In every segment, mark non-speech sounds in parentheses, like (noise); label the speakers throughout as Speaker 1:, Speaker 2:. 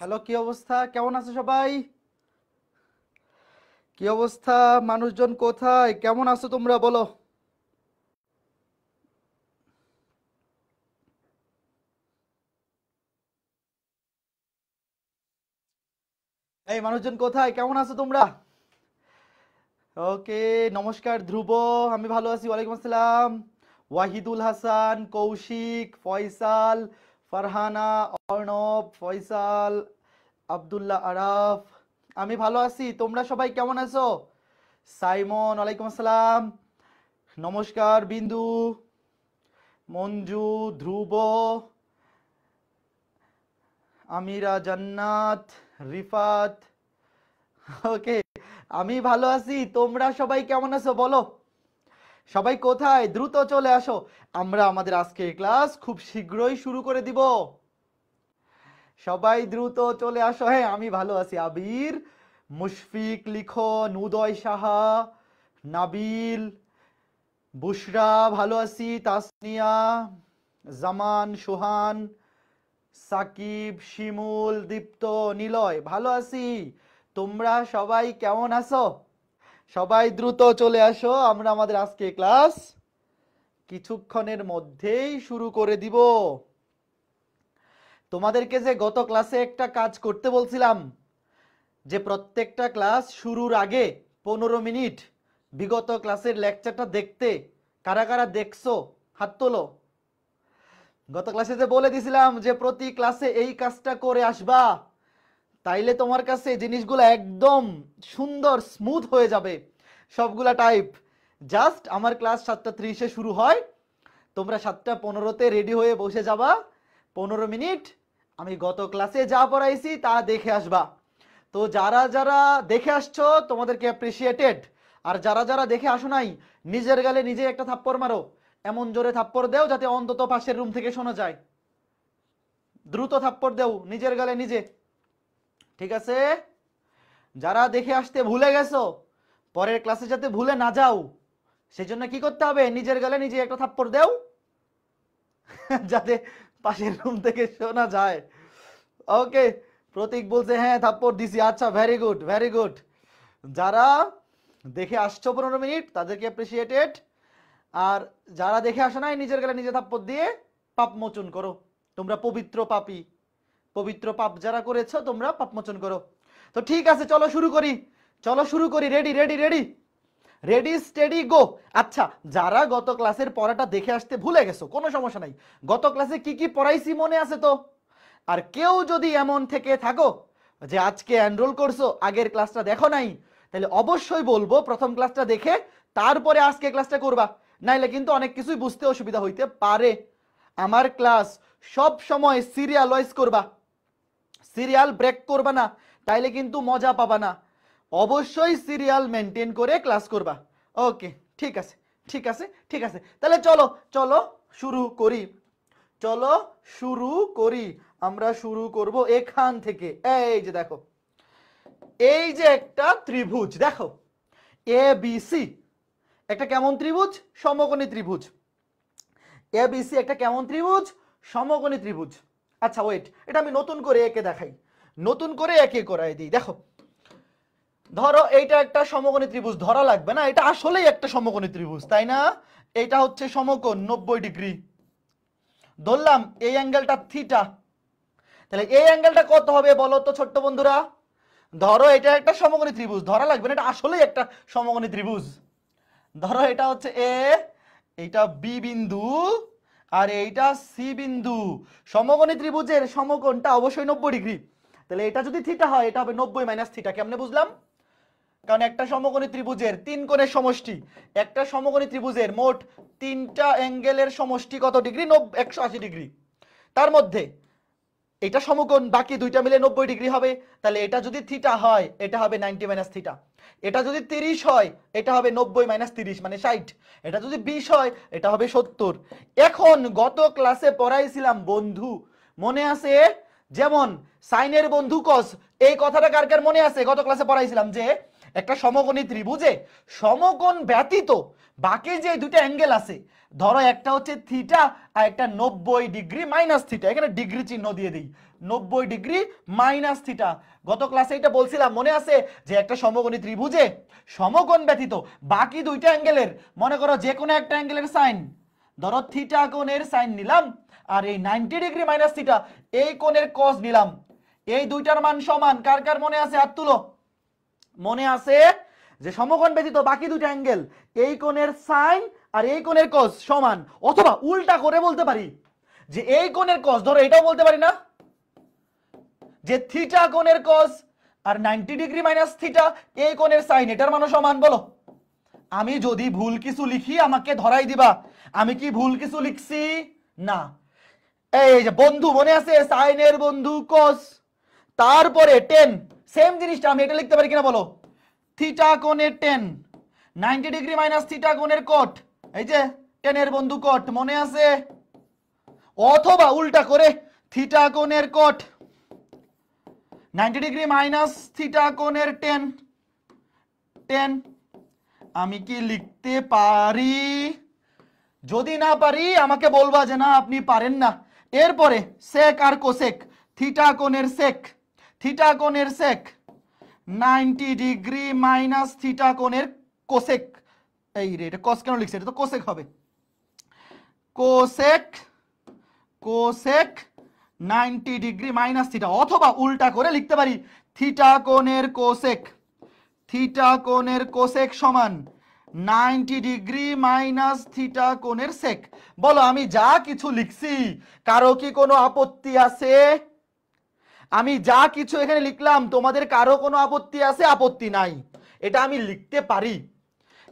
Speaker 1: Hello, কি অবস্থা? কেমন আছো সবাই? কি অবস্থা? মানুষজন কোথায়? কেমন আছো তোমরা, বলো? এই, মানুষজন কোথায়? কেমন আছো তোমরা? ওকে, নমস্কার, ধ্রুব। আমি ভালো আছি, ওয়ালাইকুম আসসালাম। ওয়াহিদুল হাসান, কৌশিক, ফয়সাল ফারহানা, অর্ণব, ফয়সাল, আব্দুল্লাহ আরাফ, আমি ভালো আছি। তোমরা সবাই কেমন আছো? সাইমন ওয়ালাইকুম আসসালাম। নমস্কার, বিন্দু, মঞ্জু, ধ্রুব, আমিরা জান্নাত, রিফাত। ওকে আমি ভালো আছি। তোমরা সবাই কেমন আছো? বলো। সবাই কোথায়? দ্রুত চলে আসো। আমরা আমাদের আজকের ক্লাস খুব শীঘ্রই শুরু করে দিব। সবাই দ্রুত চলে আসো। হ্যাঁ আমি ভালো আছি। আবির, মুশফিক, লিখন, উদয় সাহা, নাবিল, বুশরা ভালো আছি, তাসনিয়া, জামান, সোহান, সাকিব, শিমুল, দীপ্ত, নিলয় ভালো আছি। তোমরা সবাই কেমন আছো? সবাই দ্রুত চলে আসো, আমরা আমাদের আজকে ক্লাস কিছুক্ষণের মধ্যেই শুরু করে দিব। তোমাদেরকে যে গত ক্লাসে একটা কাজ করতে বলছিলাম, যে প্রত্যেকটা ক্লাস শুরুর আগে পনেরো মিনিট বিগত ক্লাসের লেকচারটা দেখতে, কারা কারা দেখছ, হাত তোলো। গত ক্লাসে যে বলে দিছিলাম যে প্রতি ক্লাসে এই কাজটা করে আসবা। তাইলে তোমার কাছে জিনিসগুলো একদম সুন্দর স্মুথ হয়ে যাবে। সবগুলা টাইপ জাস্ট আমার ক্লাস সাতটা ত্রিশে শুরু হয়। তোমরা সাতটা পনেরোতে রেডি হয়ে বসে যাবা। পনেরো মিনিট, আমি গত ক্লাসে যা পড়াইছি তা দেখে আসবা। তো যারা যারা দেখে আসছো, তোমাদেরকে অ্যাপ্রিসিয়েটেড আর যারা যারা দেখে আসো নাই, নিজের গালে নিজে একটা থাপ্পড় মারো। এমন জোরে থাপ্পড় দেও যাতে অন্তত পাশের রুম থেকে শোনা যায়। দ্রুত থাপ্পড় দেও, নিজের গালে নিজে। ঠিক আছে? যারা দেখে আসতে ভুলে গেছো, পরের ক্লাসে যাতে ভুলে না যাও, সেজন্য কি করতে হবে? নিজের গালে নিজে একটা থাপ্পড় দেও, (laughs) যাতে পাশের রুম থেকে শোনা যায়। ওকে প্রতীক বলছে হ্যাঁ থাপ্পড় দিছি। আচ্ছা ভেরি গুড ভেরি গুড যারা দেখে আসছো পনেরো মিনিট, তাদেরকে অ্যাপ্রিসিয়েটেড আর যারা দেখে আসো নাই, নিজের গেলে নিজে থাপ্পড় দিয়ে পাপ মোচন করো। তোমরা পবিত্র পাপী। পবিত্র পাপ যারা করেছ, তোমরা পাপমোচন করো। তো ঠিক আছে, চলো শুরু করি। চলো শুরু করি ready ready ready ready steady go আচ্ছা যারা গত ক্লাসের পড়াটা দেখে আসতে ভুলে গেছো, কোনো সমস্যা নাই। গত ক্লাসে কি কি পড়াইছি মনে আছে তো? আর কেউ যদি এমন থেকে থাকো যে আজকে এনরোল করছ, আগের ক্লাসটা দেখো নাই, তাহলে অবশ্যই বলব প্রথম ক্লাসটা দেখে তারপরে আজকে ক্লাসটা করবা। নাইলে কিন্তু অনেক কিছুই বুঝতে অসুবিধা হইতে পারে। আমার ক্লাস সব সময় সিরিয়াল ওয়াইজ করবা। সিরিয়াল ব্রেক করবা না, তাইলে কিন্তু মজা পাবা না। অবশ্যই সিরিয়াল মেনটেন করে ক্লাস করবা। ওকে, ঠিক আছে ঠিক আছে ঠিক আছে। তাহলে চলো চলো শুরু করি। চলো শুরু করি। আমরা শুরু করব এখান থেকে। এই যে দেখো। এই যে একটা ত্রিভুজ, দেখো। এ বি সি একটা কেমন ত্রিভুজ? সমকোণী ত্রিভুজ। এ বি সি একটা কেমন ত্রিভুজ? সমকোণী ত্রিভুজ। আচ্ছা ওয়েট এটা আমি নতুন করে একে দেখাই। নতুন করে একে করাই দিই। দেখো, ধরো এইটা একটা সমকোণী ত্রিভুজ, ধরা লাগবে না, এটা আসলেই একটা সমকোণী ত্রিভুজ, তাই না? এটা হচ্ছে সমকোণ নব্বই ডিগ্রি। ধরলাম এই অ্যাঙ্গেলটা থিটা তাহলে এই অ্যাঙ্গেলটা কত হবে বলো তো ছোট্ট বন্ধুরা? ধরো এটা একটা সমকোণী ত্রিভুজ, ধরা লাগবে না, এটা আসলেই একটা সমকোণী ত্রিভুজ। ধরো এটা হচ্ছে এ এটা বি বিন্দু আর এইটা সি বিন্দু। সমকোণী ত্রিভুজের সমকোণটা অবশ্যই নব্বই ডিগ্রি। তাহলে এটা যদি থিটা হয়, এটা হবে নব্বই মাইনাস থিটা কেমনে বুঝলাম? কারণ একটা সমকোণী ত্রিভুজের তিন কোণের সমষ্টি, একটা সমকোণী ত্রিভুজের মোট তিনটা অ্যাঙ্গেলের সমষ্টি কত ডিগ্রি? একশো আশি ডিগ্রি। তার মধ্যে এটা সমকোণ, বাকি দুইটা মিলে নব্বই ডিগ্রি হবে। তাহলে এটা যদি থিটা হয়, এটা হবে নাইনটি মাইনাস থিটা। এটা যদি তিরিশ হয়, এটা হবে নব্বই মাইনাস তিরিশ মানে ষাট। এটা যদি বিশ হয়, এটা হবে সত্তর। এখন গত ক্লাসে পড়াইছিলাম বন্ধু, মনে আছে? যেমন সাইনের বন্ধু কস এই কথাটা কার কার মনে আছে? গত ক্লাসে পড়াইছিলাম যে, একটা সমকোণী ত্রিভুজে সমকোণ ব্যতীত বাকি যে দুটো অ্যাঙ্গেল আছে ধরো একটা হচ্ছে থিটা আর একটা নব্বই ডিগ্রি মাইনাস থিটা এখানে ডিগ্রি চিহ্ন দিয়ে দিই। নব্বই ডিগ্রি মাইনাস থিটা গত ক্লাসে এটা বলছিলাম, মনে আছে? যে একটা সমকোণী ত্রিভুজে সমকোণ ব্যতীত বাকি দুইটা অ্যাঙ্গেলের, মনে করো যে কোনো একটা অ্যাঙ্গেলের সাইন, ধরো থিটা কোণের সাইন নিলাম, আর এই নাইনটি ডিগ্রি মাইনাস থিটা এই কোণের কস নিলাম। এই দুইটার মান সমান, কার কার মনে আছে? আর তুলো। মনে আছে যে সমকোণ ব্যতীত বাকি দুইটা অ্যাঙ্গেল, এই কোণের সাইন আর এই কোণের কস সমান, অথবা উল্টা করে বলতে পারি। যে এই কোণের কস ধরো এটাও বলতে পারি না। যে থিটা কোণের কস আর নাইনটি ডিগ্রি মাইনাস থিটা এই কোণের সাইন এটার মানও সমান, বলো। আমি যদি ভুল কিছু লিখি, আমাকে ধরাই দিবা। আমি কি ভুল কিছু লিখছি? না। এই যে বন্ধু, মনে আছে? সাইনের বন্ধু কস তারপরে টেন সেম জিনিসটা আমি এটা লিখতে পারি কিনা, বলো। থিটা কোণের tan ninety degree minus theta কোণের কোট এই যে টেনের বন্ধু কোট, মনে আছে? অথবা উল্টা করে, থিটা কোণের cot. Ninety degree minus theta কোণের টেন। টেন, আমি কি লিখতে পারি? যদি না পারি, আমাকে বলবা যে না, আপনি পারেন না। এরপরে সেক আর কোসেক, থিটা কোণের সেক, থিটা কোণের sec. Ninety degree minus theta কোণের কোসেক। এই রে, এটা কস কেন লিখছে? এটা তো কোসেক হবে। Cosec cosec ninety degree minus theta অথবা উল্টা করে লিখতে পারি থিটা কোণের কোসেক থিটা কোণের কোসেক সমান নাইনটি ডিগ্রি মাইনাস থিটা কোণের সেক বলো, আমি যা কিছু লিখছি, কারও কি কোনো আপত্তি আছে? আমি যা কিছু এখানে লিখলাম, তোমাদের কারও কোনো আপত্তি আছে? আপত্তি নাই। এটা আমি লিখতে পারি।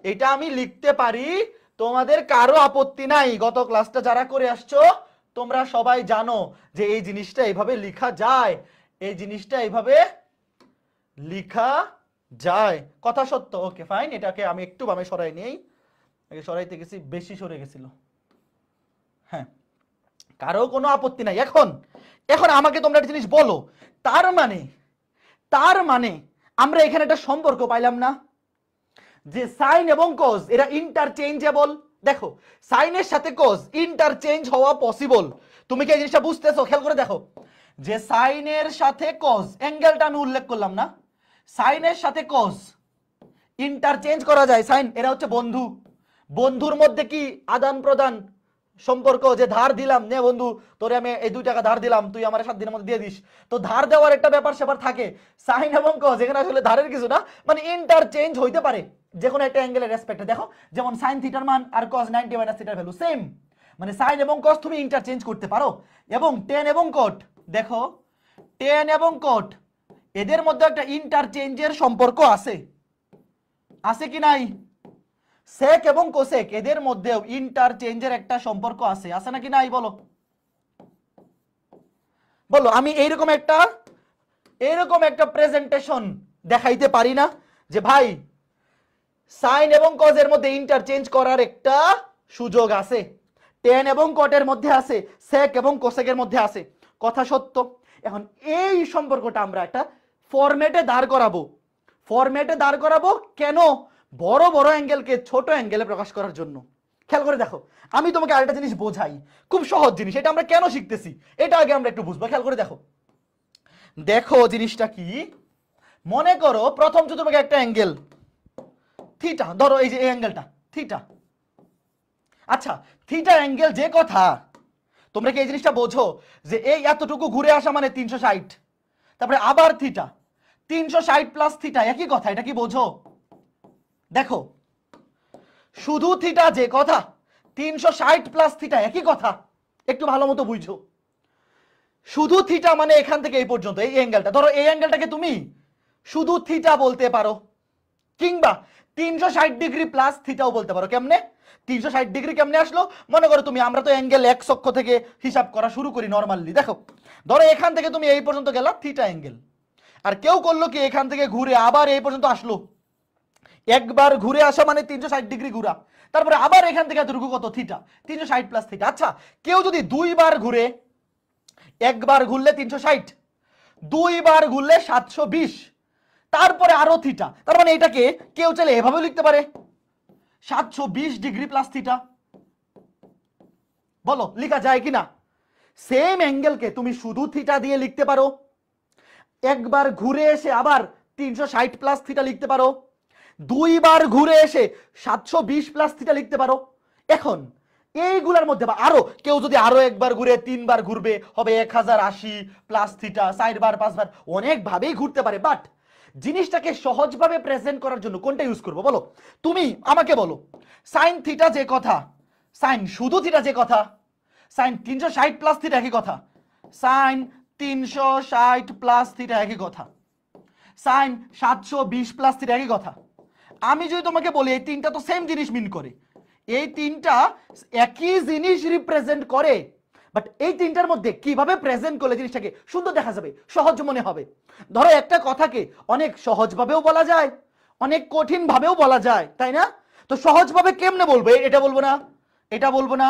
Speaker 1: এটা আমি লিখতে পারি, তোমাদের কারও আপত্তি নাই। গত ক্লাসটা যারা করে আসছো, তোমরা সবাই জানো যে এই জিনিসটা এইভাবে লিখা যায়। এই জিনিসটা এইভাবে লিখা যায়। কথা সত্য। ওকে ফাইন এটাকে আমি একটু বামে সরাই নেই। আগে সরাইতে গেছি, বেশি সরে গেছিল। হ্যাঁ। কারও কোনো আপত্তি নাই। এখন এখন আমাকে তোমরা একটা জিনিস বলো। তার মানে তার মানে আমরা এখানে একটা সম্পর্ক পাইলাম না। যে সাইন এবং কোজ এরা ইন্টারচেঞ্জেবল দেখো, সাইনের সাথে কোজ ইন্টারচেঞ্জ হওয়া পসিবল তুমি কি এই জিনিসটা বুঝতেছো? খেয়াল করে দেখো। যে সাইনের সাথে কজ অ্যাঙ্গেলটা আমি উল্লেখ করলাম না। সাইনের সাথে কোজ ইন্টারচেঞ্জ করা যায়। সাইন, এরা হচ্ছে বন্ধু। বন্ধুর মধ্যে কি আদান প্রদান সম্পর্ক যে ধার দিলাম, নে বন্ধু, তোরে আমি এই দুই টাকা ধার দিলাম, তুই আমার সাত দিনের মধ্যে দিয়ে দিস। তো ধার দেওয়ার একটা ব্যাপার স্যাপার থাকে। সাইন এবং কজ এখানে আসলে ধারের কিছু না মানে ইন্টারচেঞ্জ হইতে পারে যে কোনো একটা অ্যাঙ্গেলের রেসপেক্টে দেখো, যেমন সাইন থিটার মান আর কজ নাইনটি মাইনাস থিটার ভ্যালু সেম মানে সাইন এবং কজ তুমি ইন্টারচেঞ্জ করতে পারো। এবং টেন এবং কোট দেখো টেন এবং কোট এদের মধ্যে একটা ইন্টারচেঞ্জের সম্পর্ক আছে। আছে কি নাই? সেক এবং কোসেক, এদের মধ্যেও ইন্টারচেঞ্জের একটা সম্পর্ক আছে। আছে নাকি নাই বলো? বলো, আমি এইরকম একটা এইরকম একটা প্রেজেন্টেশন দেখাইতে পারি না যে ভাই সাইন এবং কজের মধ্যে ইন্টারচেঞ্জ করার একটা সুযোগ আছে। টেন এবং কটের মধ্যে আছে সেক এবং কোসেকের মধ্যে আছে। কথা সত্য। এখন এই সম্পর্কটা আমরা একটা ফরম্যাটে দাঁড় করাবো। ফরম্যাটে দাঁড় করাবো কেন? বড় বড় অ্যাঙ্গেলকে ছোট অ্যাঙ্গেলে প্রকাশ করার জন্য। খেয়াল করে দেখো, আমি তোমাকে আরেকটা জিনিস বোঝাই। খুব সহজ জিনিস, এটা আমরা কেন শিখতেছি? এটা আগে আমরা একটু বুঝব, খেয়াল করে দেখো। দেখো জিনিসটা কি? মনে করো প্রথম তোমাকে একটা অ্যাঙ্গেল, থিটা, ধরো এই যে এই অ্যাঙ্গেলটা, থিটা। আচ্ছা থিটা অ্যাঙ্গেল যে কথা, তোমরা কি এই জিনিসটা বোঝো? যে এই এতটুকু ঘুরে আসা মানে তিনশো ষাট, তারপরে আবার থিটা। তিনশো ষাট প্লাস থিটা, একই কথা, এটা কি বোঝো? দেখো, শুধু থিটা যে কথা, তিনশো ষাট প্লাস থিটা একই কথা। একটু ভালো মতো বুঝো। শুধু থিটা মানে এখান থেকে এই পর্যন্ত, এই অ্যাঙ্গেলটা ধরো এই অ্যাঙ্গেলটাকে তুমি শুধু থিটা বলতে পারো। কিংবা তিনশো ষাট ডিগ্রি প্লাস থিটাও বলতে পারো। কেমনে? তিনশো ষাট ডিগ্রি কেমনে আসলো? মনে করো তুমি, আমরা তো অ্যাঙ্গেল এক অক্ষ থেকে হিসাব করা শুরু করি নর্মালি দেখো, ধরো এখান থেকে তুমি এই পর্যন্ত গেলা থিটা অ্যাঙ্গেল আর কেউ করল কি এখান থেকে ঘুরে আবার এই পর্যন্ত আসলো? একবার ঘুরে আসা মানে তিনশো ষাট ডিগ্রি ঘুরা। তারপরে আবার এখান থেকে এতটুকু কত? থিটা তিনশো ষাট প্লাস থিটা আচ্ছা কেউ যদি দুইবার ঘুরে, একবার ঘুরলে তিনশো ষাট, দুইবার ঘুরলে সাতশো বিশ, তারপরে আরও থিটা তার মানে এটাকে কেউ চাইলে এভাবে লিখতে পারে। সাতশো বিশ ডিগ্রি প্লাস থিটা বলো, লেখা যায় কিনা? সেম অ্যাঙ্গেলকে তুমি শুধু থিটা দিয়ে লিখতে পারো। একবার ঘুরে এসে আবার তিনশো ষাট প্লাস থিটা লিখতে পারো। দুইবার ঘুরে এসে সাতশো বিশ প্লাস থিটা লিখতে পারো। এখন, এইগুলার মধ্যে বা আরও, কেউ যদি আরও একবার ঘুরে তিনবার ঘুরবে, হবে এক হাজার আশি প্লাস থিটা ষাট বার পাঁচবার, অনেকভাবেই ঘুরতে পারে। বাট জিনিসটাকে সহজভাবে প্রেজেন্ট করার জন্য কোনটা ইউজ করব বলো? তুমি আমাকে বলো সাইন থিটা যে কথা সাইন শুধু থিটা যে কথা সাইন তিনশো ষাট প্লাস থিটা একই কথা সাইন তিনশো ষাট প্লাস থিটা একই কথা সাইন সাতশো বিশ প্লাস থিটা একই কথা আমি যদি তোমাকে বলি, এই তিনটা তো সেম জিনিস মিন করে। এই তিনটা একই জিনিস রিপ্রেজেন্ট করে। বাট এই তিনটার মধ্যে কীভাবে প্রেজেন্ট করলে জিনিসটাকে সুন্দর দেখা যাবে, সহজ মনে হবে? ধরো একটা কথাকে অনেক সহজভাবেও বলা যায়, অনেক কঠিন ভাবেও বলা যায়, তাই না? তো সহজভাবে কেমনে বলব? এটা বলব না, এটা বলব না।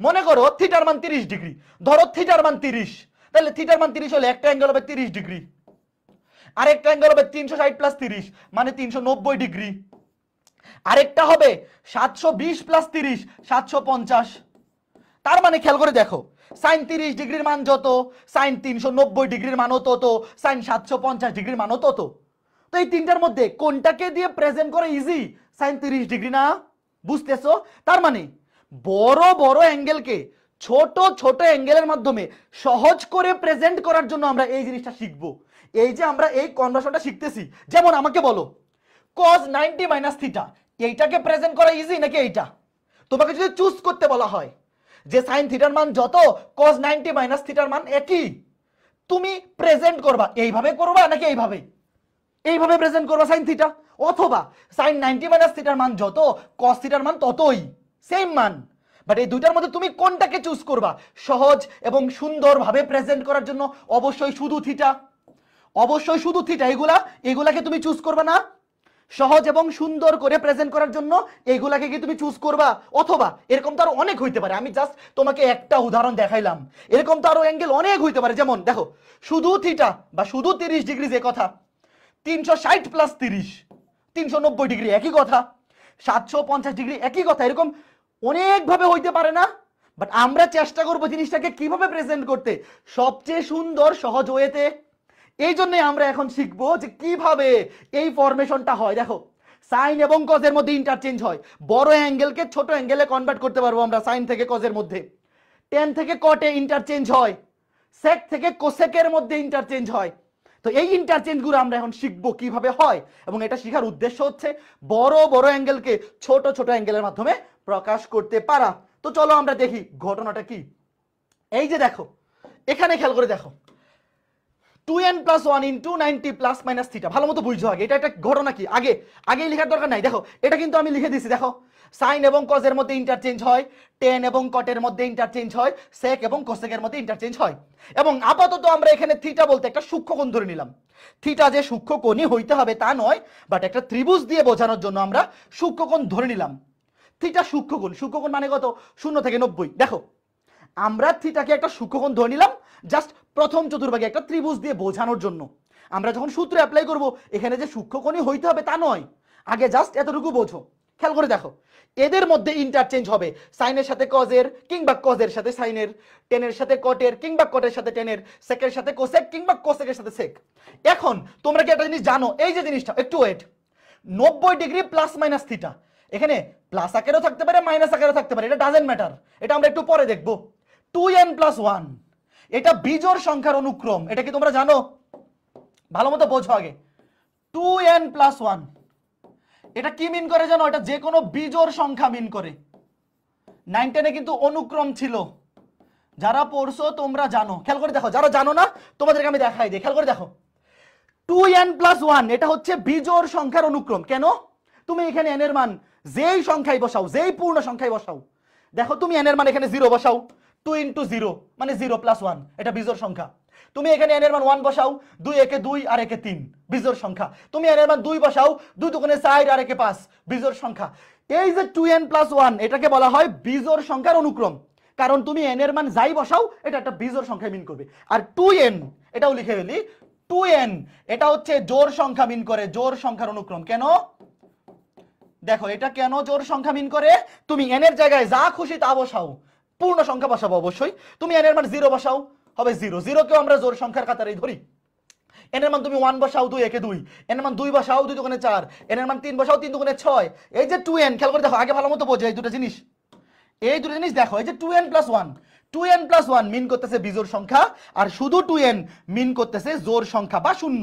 Speaker 1: মনে করো থিটার মান তিরিশ ডিগ্রি, ধরো থিটার মান তিরিশ, তাহলে থিটার মান তিরিশ হলে একটা অ্যাঙ্গেল হবে তিরিশ ডিগ্রি। আরেকটা অ্যাঙ্গেল হবে তিনশো ষাট প্লাস তিরিশ মানে তিনশো নব্বই ডিগ্রি আরেকটা হবে সাতশো বিশ প্লাস তিরিশ, সাতশো পঞ্চাশ। তার মানে খেয়াল করে দেখো সাইন তিরিশ ডিগ্রির মান যত সাইন তিনশো নব্বই ডিগ্রির মানও তত সাইন সাতশো পঞ্চাশ ডিগ্রির মানও তত। তো এই তিনটার মধ্যে কোনটাকে দিয়ে প্রেজেন্ট করে ইজি সাইন তিরিশ ডিগ্রি না? বুঝতেছো? তার মানে বড় বড় অ্যাঙ্গেলকে ছোট ছোট অ্যাঙ্গেলের মাধ্যমে সহজ করে প্রেজেন্ট করার জন্য আমরা এই জিনিসটা শিখব। এই যে আমরা এই কনভার্সনটা শিখতেছি, যেমন আমাকে বলো কজ নাইনটি মাইনাস থিটা এইটাকে প্রেজেন্ট করা ইজি নাকি এইটা? তোমাকে যদি চুজ করতে বলা হয়, যে সাইন থিটার মান যত কজ নাইনটি মাইনাস থিটার মান একই। তুমি প্রেজেন্ট করবা, এইভাবে করবা নাকি এইভাবে? এইভাবে প্রেজেন্ট করবা সাইন থিটা অথবা সাইন নাইনটি মাইনাস থিটার মান যত কস থিটার মান ততই সেম মান। বাট এই দুইটার মধ্যে তুমি কোনটাকে চুজ করবা? সহজ এবং সুন্দরভাবে প্রেজেন্ট করার জন্য অবশ্যই শুধু থিটা অবশ্যই শুধু থিটা এগুলা, এগুলাকে তুমি চুজ করবে না। সহজ এবং সুন্দর করে প্রেজেন্ট করার জন্য এইগুলাকে কি তুমি চুজ করবা? অথবা এরকম তো আরও অনেক হইতে পারে। আমি জাস্ট তোমাকে একটা উদাহরণ দেখাইলাম। এরকম তো আরও অ্যাঙ্গেল অনেক হইতে পারে। যেমন, দেখো, শুধু থিটা বা শুধু তিরিশ ডিগ্রি যে কথা, তিনশো ষাট প্লাস তিরিশ, তিনশো নব্বই ডিগ্রি একই কথা, সাতশো পঞ্চাশ ডিগ্রি একই কথা, এরকম অনেকভাবে হইতে পারে না। বাট আমরা চেষ্টা করব জিনিসটাকে কীভাবে প্রেজেন্ট করতে? সবচেয়ে সুন্দর সহজ ওয়েতে এই জন্যই আমরা এখন শিখব যে কীভাবে এই ফরমেশনটা হয়। দেখো সাইন এবং কজের মধ্যে ইন্টারচেঞ্জ হয়। বড় অ্যাঙ্গেলকে ছোট অ্যাঙ্গেলে কনভার্ট করতে পারব আমরা সাইন থেকে কজের মধ্যে। টেন থেকে কটে ইন্টারচেঞ্জ হয়। সেক থেকে কোসেকের মধ্যে ইন্টারচেঞ্জ হয়। তো এই ইন্টারচেঞ্জগুলো আমরা এখন শিখব কীভাবে হয় এবং এটা শেখার উদ্দেশ্য হচ্ছে বড় বড় অ্যাঙ্গেলকে ছোট ছোট অ্যাঙ্গেলের মাধ্যমে প্রকাশ করতে পারা। তো চলো আমরা দেখি ঘটনাটা কি। এই যে দেখো, এখানে খেয়াল করে দেখো। Two N plus one into ninety plus minus ভালো মতো বুঝছ আগে, এটা একটা ঘটনা কি? আগে, আগেই লেখার দরকার নাই। দেখো, এটা কিন্তু আমি লিখে দিছি, দেখো। সাইন এবং কজের মধ্যে ইন্টারচেঞ্জ হয় টেন এবং কটের মধ্যে ইন্টারচেঞ্জ হয় সেক এবং কোসেকের মধ্যে ইন্টারচেঞ্জ হয়। এবং আপাতত আমরা এখানে থিটা বলতে একটা সূক্ষ্মকোণ ধরে নিলাম। থিটা যে সূক্ষ্মকোণই হইতে হবে তা নয় বাট একটা ত্রিভুজ দিয়ে বোঝানোর জন্য আমরা সূক্ষ্মকোণ ধরে নিলাম। থিটা সূক্ষ্মকোণ সূক্ষ্মকোণ মানে কত? শূন্য থেকে নব্বই। দেখো, আমরা থিটাকে একটা সূক্ষ্মকোণ ধরে নিলাম জাস্ট প্রথম চতুর্ভাগে একটা ত্রিভুজ দিয়ে বোঝানোর জন্য। আমরা যখন সূত্র অ্যাপ্লাই করব, এখানে যে সূক্ষ্মকোণই হইতে হবে তা নয়। আগে জাস্ট এতটুকু বোঝো। খেয়াল করে দেখো, এদের মধ্যে ইন্টারচেঞ্জ হবে। সাইনের সাথে কজের কিংবা কজের সাথে সাইনের টেনের সাথে কটের কিংবা কটের সাথে টেনের সেকের সাথে কোসেক কিংবা কোসেকের সাথে সেক এখন, তোমরা কি একটা জিনিস জানো? এই যে জিনিসটা, একটু ওয়েট নব্বই ডিগ্রি প্লাস মাইনাস থিটা এখানে প্লাস আকারেও থাকতে পারে মাইনাস আকারেও থাকতে পারে। এটা ডাজেন্ট ম্যাটার এটা আমরা একটু পরে দেখব। টু এন প্লাস ওয়ান এটা বিজোড় সংখ্যার অনুক্রম। এটা কি তোমরা জানো? ভালো মতো বোঝো আগে। টু এন প্লাস ওয়ান এটা কি মিন করে জানো? এটা যে কোনো বিজোড় সংখ্যা মিন করে। নাইন টেনে কিন্তু অনুক্রম ছিল। যারা পড়ছো, তোমরা জানো। খেয়াল করে দেখো, যারা জানো না, তোমাদেরকে আমি দেখাই দিই। খেয়াল করে দেখো। টু এন প্লাস ওয়ান এটা হচ্ছে বিজোর সংখ্যার অনুক্রম। কেন? তুমি এখানে এন এর মান যেই সংখ্যায় বসাও, যেই পূর্ণ সংখ্যায় বসাও। দেখো, তুমি এন এর মান এখানে জিরো বসাও। টু ইন্টু জিরো মানে জিরো প্লাস ওয়ান এটা বিজোড় সংখ্যা। তুমি এখানে এন এর মান ওয়ান বসাও, দুই একে দুই, আর একে তিন বিজোর সংখ্যা। তুমি এন এর মান দুই বসাও, দুই দুগুণে চার, আর একে পাঁচ, বিজোড় সংখ্যা। এই যে টু এন প্লাস ওয়ান এটাকে বলা হয় বিজোড় সংখ্যার অনুক্রম। কারণ তুমি এন এর মান যাই বসাও, এটা একটা বিজোড় সংখ্যা মিন করবে। আর টু এন এটাও লিখে ফেলি টু এন এটা হচ্ছে জোর সংখ্যা মিন করে জোর সংখ্যার অনুক্রম। কেন? দেখো, এটা কেন জোর সংখ্যা মিন করে? তুমি এন এর জায়গায় যা খুশি তা বসাও। পূর্ণ সংখ্যা বসাবো অবশ্যই। তুমি এন মান জিরো বসাও হবে জিরো জিরোকেও আমরা জোর সংখ্যার কাতারেই ধরি। এনের মান তুমি ওয়ান বসাও দুই, একে দুই। এনের মান দুই বসাও দুই দোকানে চার। এনের মান তিন বসাও তিন দোকানে ছয়। এই যে টু এন খেয়াল করে দেখো, আগে ভালো মতো বোঝো এই দুটো জিনিস। এই দুটো জিনিস দেখো, এই যে two N plus one two N plus one mean করতেছে বিজোর সংখ্যা, আর শুধু টু এন মিন করতেছে জোর সংখ্যা বা শূন্য।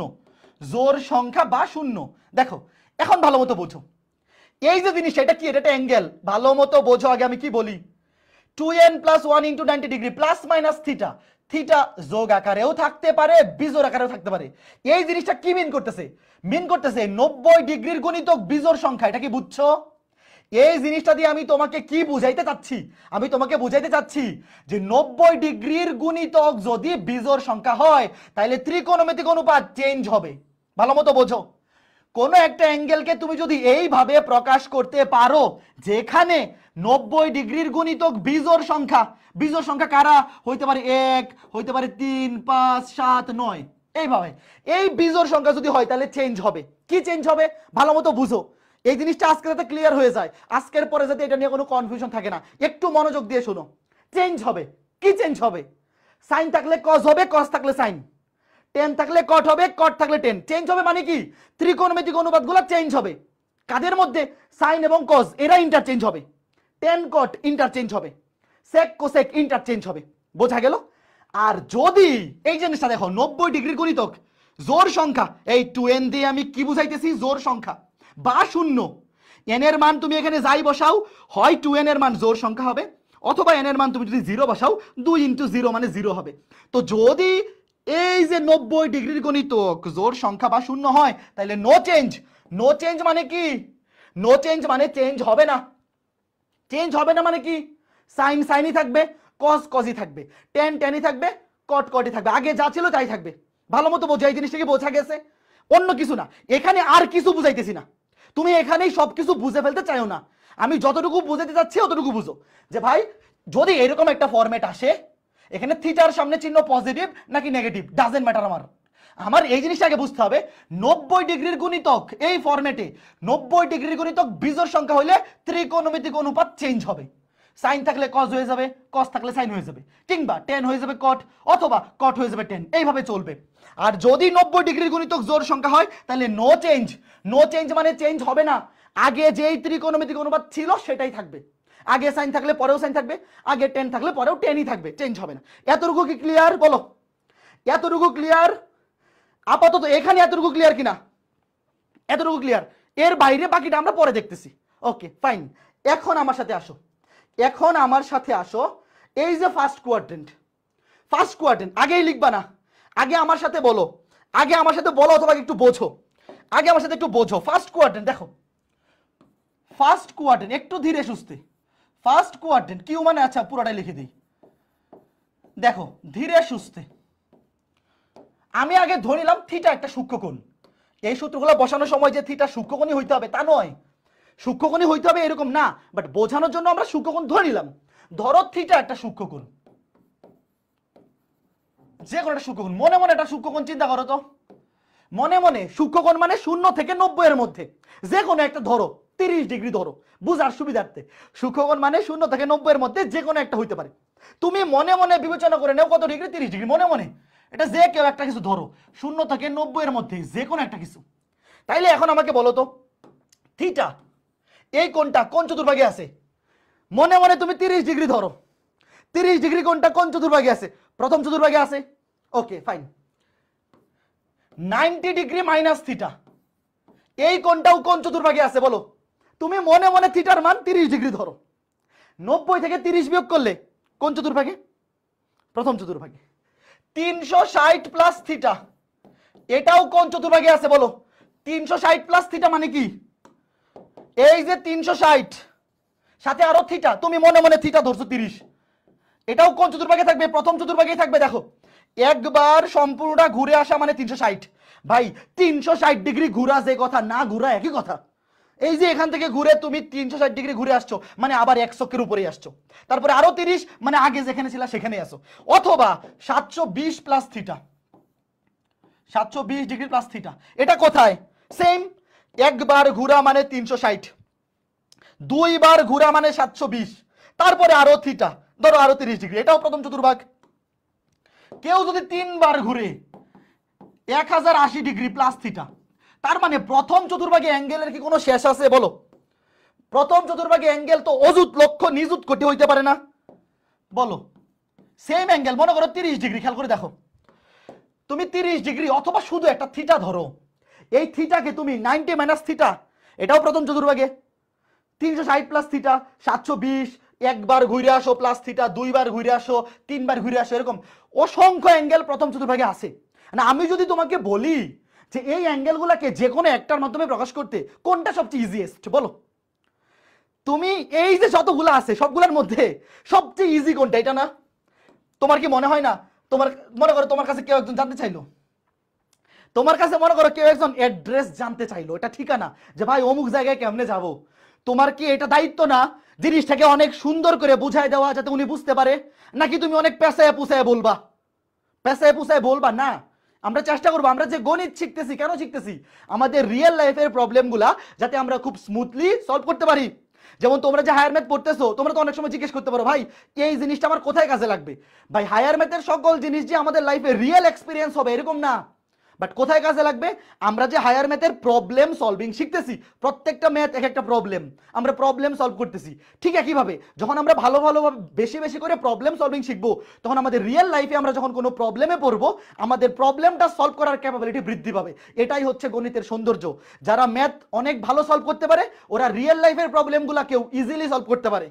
Speaker 1: জোর সংখ্যা বা শূন্য। দেখো, এখন ভালো মতো বোঝো। এই যে জিনিস এটা কি? এটা একটা অ্যাঙ্গেল ভালো মতো বোঝো, আগে আমি কি বলি? Two N plus one into ninety degree plus minus theta theta যোগ আকারেও থাকতে পারে বিজোর আকারেও থাকতে পারে। এই জিনিসটা কি মিন করতেছে? মিন করতেছে নব্বই ডিগ্রির গণিতক বিজোর সংখ্যা, এটা কি বুঝছ? এই জিনিসটা দিয়ে আমি তোমাকে কি বুঝাইতে চাচ্ছি? আমি তোমাকে বুঝাইতে চাচ্ছি যে নব্বই ডিগ্রির গুণিতক যদি বিজোর সংখ্যা হয় তাহলে ত্রিকোণমিতিক অনুপাত চেঞ্জ হবে। ভালো মতো বোঝো। কোনো একটা অ্যাঙ্গেলকে তুমি যদি এইভাবে প্রকাশ করতে পারো, যেখানে নব্বই ডিগ্রির গুণিতক বিজোর সংখ্যা। বিজোর সংখ্যা কারা? হইতে পারে এক, হইতে পারে তিন, পাঁচ, সাত, নয়। এইভাবে। এই বিজোর সংখ্যা যদি হয়, তাহলে চেঞ্জ হবে। কি চেঞ্জ হবে? ভালো মতো বুঝো। এই জিনিসটা আজকে যাতে ক্লিয়ার হয়ে যায়। আজকের পরে যাতে এটা নিয়ে কোনো কনফিউশন থাকে না। একটু মনোযোগ দিয়ে শোনো। চেঞ্জ হবে। কি চেঞ্জ হবে? সাইন থাকলে কজ হবে কজ থাকলে সাইন টেন থাকলে কট হবে কট থাকলে টেন চেঞ্জ হবে মানে কি? ত্রিকোণমিতিক অনুপাতগুলো চেঞ্জ হবে। কাদের মধ্যে? সাইন এবং কজ এরা ইন্টারচেঞ্জ হবে। টেন কট ইন্টারচেঞ্জ হবে। সেক কোসেক ইন্টারচেঞ্জ হবে। বোঝা গেল? আর যদি এই জিনিসটা দেখো, নব্বই ডিগ্রি গণিতক জোর সংখ্যা, এই টু এন দিয়ে আমি কি বুঝাইতেছি? জোর সংখ্যা। বা শূন্য। এন এর মান তুমি এখানে যাই বসাও, হয় টু এন এর মান জোর সংখ্যা হবে, অথবা এন এর মান তুমি যদি জিরো বসাও, দুই ইন্টু জিরো মানে জিরো হবে। তো যদি এই যে নব্বই ডিগ্রির গণিতক জোর সংখ্যা বা শূন্য হয় তাহলে নো চেঞ্জ নো চেঞ্জ মানে কি? নো চেঞ্জ মানে চেঞ্জ হবে না। চেঞ্জ হবে না মানে কি? সাইন সাইনই থাকবে কস কসই থাকবে। টেন টেনই থাকবে কট কটই থাকবে। আগে যা ছিল তাই থাকবে। ভালো মতো বোঝা, এই জিনিসটা কি বোঝা গেছে। অন্য কিছু না। এখানে আর কিছু বুঝাইতেছি না। তুমি এখানেই সব কিছু বুঝে ফেলতে চাইও না। আমি যতটুকু বুঝাতে চাচ্ছি, অতটুকু বুঝো। যে ভাই, যদি এরকম একটা ফরম্যাট আসে, এখানে থিটার সামনে চিহ্ন পজিটিভ নাকি নেগেটিভ ডাজেন্ট ম্যাটার আমার। আমার এই জিনিসটা আগে বুঝতে হবে। নব্বই ডিগ্রির গুণিতক এই ফরম্যাটে নব্বই ডিগ্রির গুণিতক বীজের সংখ্যা হলে ত্রিকোণমিতিক অনুপাত চেঞ্জ হবে। সাইন থাকলে কজ হয়ে যাবে কস থাকলে সাইন হয়ে যাবে, কিংবা টেন হয়ে যাবে কট অথবা কট হয়ে যাবে টেন এইভাবে চলবে। আর যদি নব্বই ডিগ্রির গুণিতক জোর সংখ্যা হয়, তাহলে নো চেঞ্জ নো চেঞ্জ মানে চেঞ্জ হবে না। আগে যেই ত্রিকোণমিতিক অনুপাত ছিল, সেটাই থাকবে। আগে সাইন থাকলে পরেও সাইন থাকবে, আগে টেন থাকলে পরেও টেনই থাকবে চেঞ্জ হবে না। এতটুকু কি ক্লিয়ার বলো। এতটুকু ক্লিয়ার আপাতত এখানে এতটুকু ক্লিয়ার কিনা? এতটুকু ক্লিয়ার এর বাইরে বাকিটা আমরা পরে দেখতেছি। ওকে ফাইন এখন আমার সাথে আসো। এখন আমার সাথে আসো। এই যে ফার্স্ট কোয়ার্টেন্ট ফার্স্ট কোয়ার্টেন্ট আগেই লিখবা না। আগে আমার সাথে বলো। আগে আমার সাথে বলো অথবা একটু বোঝো। আগে আমার সাথে একটু বোঝো। ফার্স্ট কোয়ার্টেন্ট দেখো। ফার্স্ট কোয়ার্টেন্ট একটু ধীরে সুস্থে। ফার্স্ট কোয়ার্টেন্ট কিউ মানে আচ্ছা পুরোটাই লিখে দিই। দেখো, ধীরে সুস্থে। আমি আগে ধরে নিলাম থিটা একটা সূক্ষ্মকোণ এই সূত্রগুলো বসানোর সময় যে থিটা সূক্ষ্মকোণই হইতে হবে, তা নয়। সূক্ষ্মকোণই হইতে হবে এরকম না বাট বোঝানোর জন্য আমরা সূক্ষ্মকোণ ধরে নিলাম। ধরো থিটা একটা সূক্ষ্মকোণ যে কোনো একটা সূক্ষ্মকোণ মনে মনে একটা সূক্ষ্মকোণ চিন্তা করো তো। মনে মনে সূক্ষ্মকোণ মানে শূন্য থেকে নব্বই এর মধ্যে। যে কোনো একটা ধরো, তিরিশ ডিগ্রি ধরো, বুঝার সুবিধার্থে। সূক্ষ্মকোণ মানে শূন্য থেকে নব্বই এর মধ্যে যে কোনো একটা হইতে পারে। তুমি মনে মনে বিবেচনা করে নেও কত ডিগ্রি? তিরিশ ডিগ্রি, মনে মনে। এটা যে কেউ একটা কিছু ধরো। শূন্য থেকে নব্বই এর মধ্যে যে কোনো একটা কিছু। তাইলে এখন আমাকে বলো তো, থিটা, এই কোনটা কোন চতুর্ভাগে আছে? মনে মনে তুমি তিরিশ ডিগ্রি ধরো। তিরিশ ডিগ্রি কোনটা কোন চতুর্ভাগে আছে? প্রথম চতুর্ভাগে আছে? Okay, fine. Ninety degree minus theta. এই কোনটাও কোন চতুর্ভাগে আছে বলো? তুমি মনে মনে থিটার মান তিরিশ ডিগ্রি ধরো। নব্বই থেকে তিরিশ বিয়োগ করলে কোন চতুর্ভাগে? প্রথম চতুর্ভাগে। তিনশো ষাট প্লাস থিটা এটাও কোন চতুর্ভাগে আছে বলো? তিনশো ষাট প্লাস থিটা মানে এই যে তিনশো ষাট, সাথে থিটা তুমি মনে মনে থিটা তিরিশ। এটাও কোন চতুর্ভাগে থাকবে? প্রথম চতুর্ভাগেই থাকবে, দেখো। একবার সম্পূর্ণটা ঘুরে আসা মানে তিনশো ষাট। ভাই, তিনশো ষাট ডিগ্রি ঘুরা যে কথা, না ঘুরা একই কথা। এই যে এখান থেকে ঘুরে তুমি তিনশো ষাট ডিগ্রি ঘুরে আসছো মানে আবার এক চক্রের উপরেই আসছো। তারপরে আরও তিরিশ মানে আগে যেখানে ছিল সেখানে আসো। অথবা সাতশো বিশ প্লাস থিটা সাতশো বিশ ডিগ্রি প্লাস থিটা এটা কোথায়? সেম একবার ঘুরা মানে তিনশো ষাট। দুইবার ঘুরা মানে সাতশো বিশ। তারপরে আরও থিটা ধরো আরও তিরিশ ডিগ্রি। এটাও প্রথম চতুর্ভাগ। কেউ যদি তিনবার ঘুরে এক হাজার আশি ডিগ্রি প্লাস থিটা তার মানে প্রথম চতুর্ভাগে অ্যাঙ্গেলের কি কোনো শেষ আছে? বলো। প্রথম চতুর্ভাগে অ্যাঙ্গেল তো অজুত লক্ষ্য, নিযুত কোটি হইতে পারে না। বলো। সেম অ্যাঙ্গেল মনে করো তিরিশ ডিগ্রি, খেয়াল করে দেখো। তুমি তিরিশ ডিগ্রি অথবা শুধু একটা থিটা ধরো। এই থিটাকে তুমি নাইনটি মাইনাস থিটা এটাও প্রথম চতুর্ভাগে। তিনশো ষাট প্লাস থিটা সাতশো বিশ, একবার ঘুরে আসো প্লাস থিটা দুইবার ঘুরে আসো, তিনবার ঘুরে আসো, এরকম। অসংখ্য অ্যাঙ্গেল প্রথম চতুর্ভাগে আছে। না, আমি যদি তোমাকে বলি যে এই অ্যাঙ্গেলগুলোকে যে কোনো একটার মাধ্যমে প্রকাশ করতে কোনটা সবচেয়ে ইজিয়েস্ট বলো। তুমি এই যে যতগুলো আছে, সবগুলোর মধ্যে সবচেয়ে ইজি কোনটা? এটা না? তোমার কি মনে হয় না? তোমার, মনে করো তোমার কাছে কেউ একজন জানতে চাইলো। তোমার কাছে মনে করো কেউ একজন অ্যাড্রেস জানতে চাইলো। এটা ঠিকানা যে, ভাই, অমুক জায়গায় কেমনে যাব? তোমার কি এটা দায়িত্ব না? জিনিসটাকে অনেক সুন্দর করে বুঝাই দেওয়া যাতে উনি বুঝতে পারে? নাকি তুমি অনেক পেশায় পুষায় বলবা? পেশায় পুষায় বলবা না? আমরা চেষ্টা করব, আমরা যে গণিত শিখতেছি, কেন শিখতেছি? আমাদের রিয়েল লাইফের প্রবলেমগুলা যাতে আমরা খুব স্মুথলি সলভ করতে পারি। যেমন তোমরা যে হায়ার ম্যাথ পড়তেছো, তোমরা তো অনেক সময় জিজ্ঞেস করতে পারো, ভাই, এই জিনিসটা আমার কোথায় কাজে লাগবে? ভাই হায়ার ম্যাথের সকল জিনিস যে আমাদের লাইফে রিয়েল এক্সপিরিয়েন্স হবে, এরকম না। বাট কোথায় কাজে লাগবে? আমরা যে হায়ার ম্যাথের প্রবলেম সলভিং শিখতেছি, প্রত্যেকটা ম্যাথ এক একটা প্রবলেম আমরা প্রবলেম সলভ করতেছি। ঠিক একইভাবে যখন আমরা ভালো ভালোভাবে বেশি বেশি করে প্রবলেম সলভিং শিখব, তখন আমাদের রিয়েল লাইফে আমরা যখন কোনো প্রবলেমে পড়ব, আমাদের প্রবলেমটা সলভ করার ক্যাপাবিলিটি বৃদ্ধি পাবে। এটাই হচ্ছে গণিতের সৌন্দর্য। যারা ম্যাথ অনেক ভালো সলভ করতে পারে, ওরা রিয়েল লাইফের প্রবলেমগুলো কেউ ইজিলি সলভ করতে পারে।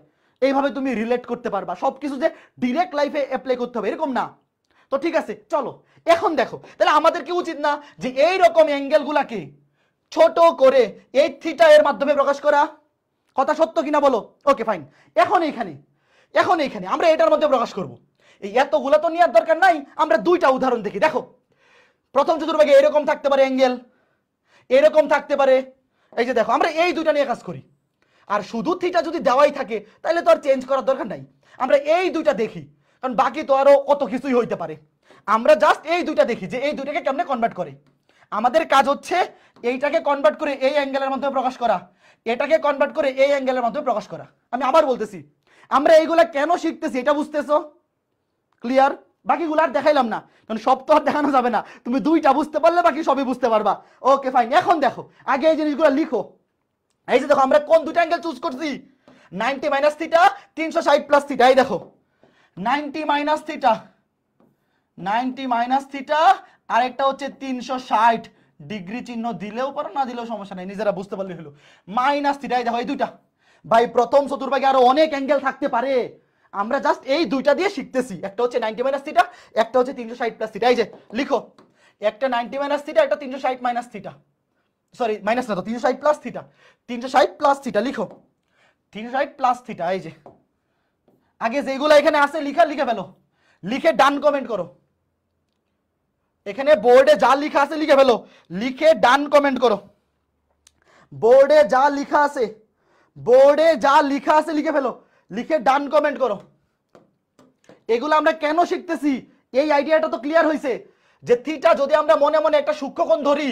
Speaker 1: এইভাবে তুমি রিলেট করতে পারবা। সব কিছু যে ডিরেক্ট লাইফে অ্যাপ্লাই করতে হবে, এরকম না। তো ঠিক আছে, চলো। এখন দেখো, তাহলে আমাদের কি উচিত না যে এই রকম অ্যাঙ্গেলগুলাকে ছোট করে এই থিটা এর মাধ্যমে প্রকাশ করা? কথা সত্য কিনা বলো? ওকে ফাইন এখন এইখানে এখন এইখানে, আমরা এটার মধ্যে প্রকাশ করব। এই এতগুলো তো নেওয়ার দরকার নাই, আমরা দুইটা উদাহরণ দেখি। দেখো, প্রথম চতুর্ভাগে এরকম থাকতে পারে অ্যাঙ্গেল এরকম থাকতে পারে, এই যে দেখো, আমরা এই দুইটা নিয়ে কাজ করি। আর শুধু থিটা যদি দেওয়াই থাকে, তাহলে তো আর চেঞ্জ করার দরকার নাই। আমরা এই দুইটা দেখি, কারণ বাকি তো আরও অত কিছুই হইতে পারে। আমরা জাস্ট এই দুইটা দেখি যে এই দুইটাকে কেমনে কনভার্ট করে? আমাদের কাজ হচ্ছে এইটাকে কনভার্ট করে এই অ্যাঙ্গেলের মাধ্যমে প্রকাশ করা, এটাকে কনভার্ট করে এই অ্যাঙ্গেলের মাধ্যমে প্রকাশ করা। আমি আবার বলতেছি, আমরা এইগুলা কেন শিখতেছি এটা বুঝতেছো? ক্লিয়ার বাকিগুলো আর দেখাইলাম না, কারণ সব তো আর দেখানো যাবে না। তুমি দুইটা বুঝতে পারলে বাকি সবই বুঝতে পারবা। ওকে ফাইন এখন দেখো, আগে এই জিনিসগুলো লিখো। এই যে দেখো, আমরা কোন দুটো অ্যাঙ্গেল চুজ করছি? নাইনটি মাইনাস থিটা তিনশো ষাট প্লাস থিটা এই দেখো, ninety minus theta ninety minus theta আর একটা হচ্ছে তিনশো ষাট। ডিগ্রি চিহ্ন দিলেও পারো, না দিলেও সমস্যা নেই, নিজেরা বুঝতে পারলে হলো। মাইনাস থিটা, এই দেখো, এই দুইটা। ভাই, প্রথম চতুর্ভাগে আরও অনেক অ্যাঙ্গেল থাকতে পারে। আমরা জাস্ট এই দুইটা দিয়ে শিখতেছি। একটা হচ্ছে নাইনটি মাইনাস থিটা, একটা হচ্ছে তিনশো ষাট প্লাস থিটা। এই যে, লিখো। একটা নাইনটি মাইনাস থিটা, একটা তিনশো ষাট মাইনাস থিটা। সরি মাইনাস না তো, তিনশো ষাট প্লাস থিটা। তিনশো ষাট প্লাস থিটা, লিখো। তিনশো ষাট প্লাস থিটা, এই যে। আগে যেগুলো এখানে আছে, লিখা, লিখে ফেলো। লিখে ডান কমেন্ট করো। এখানে বোর্ডে যা লিখা আছে লিখে ফেলো। লিখে ডান কমেন্ট করো। বোর্ডে যা লিখা আছে, বোর্ডে যা লিখা আছে লিখে ফেলো। লিখে ডান কমেন্ট করো। এগুলো আমরা কেন শিখতেছি? এই আইডিয়াটা তো ক্লিয়ার হয়েছে যে থিটা যদি আমরা মনে মনে একটা সূক্ষ্মকোণ ধরি,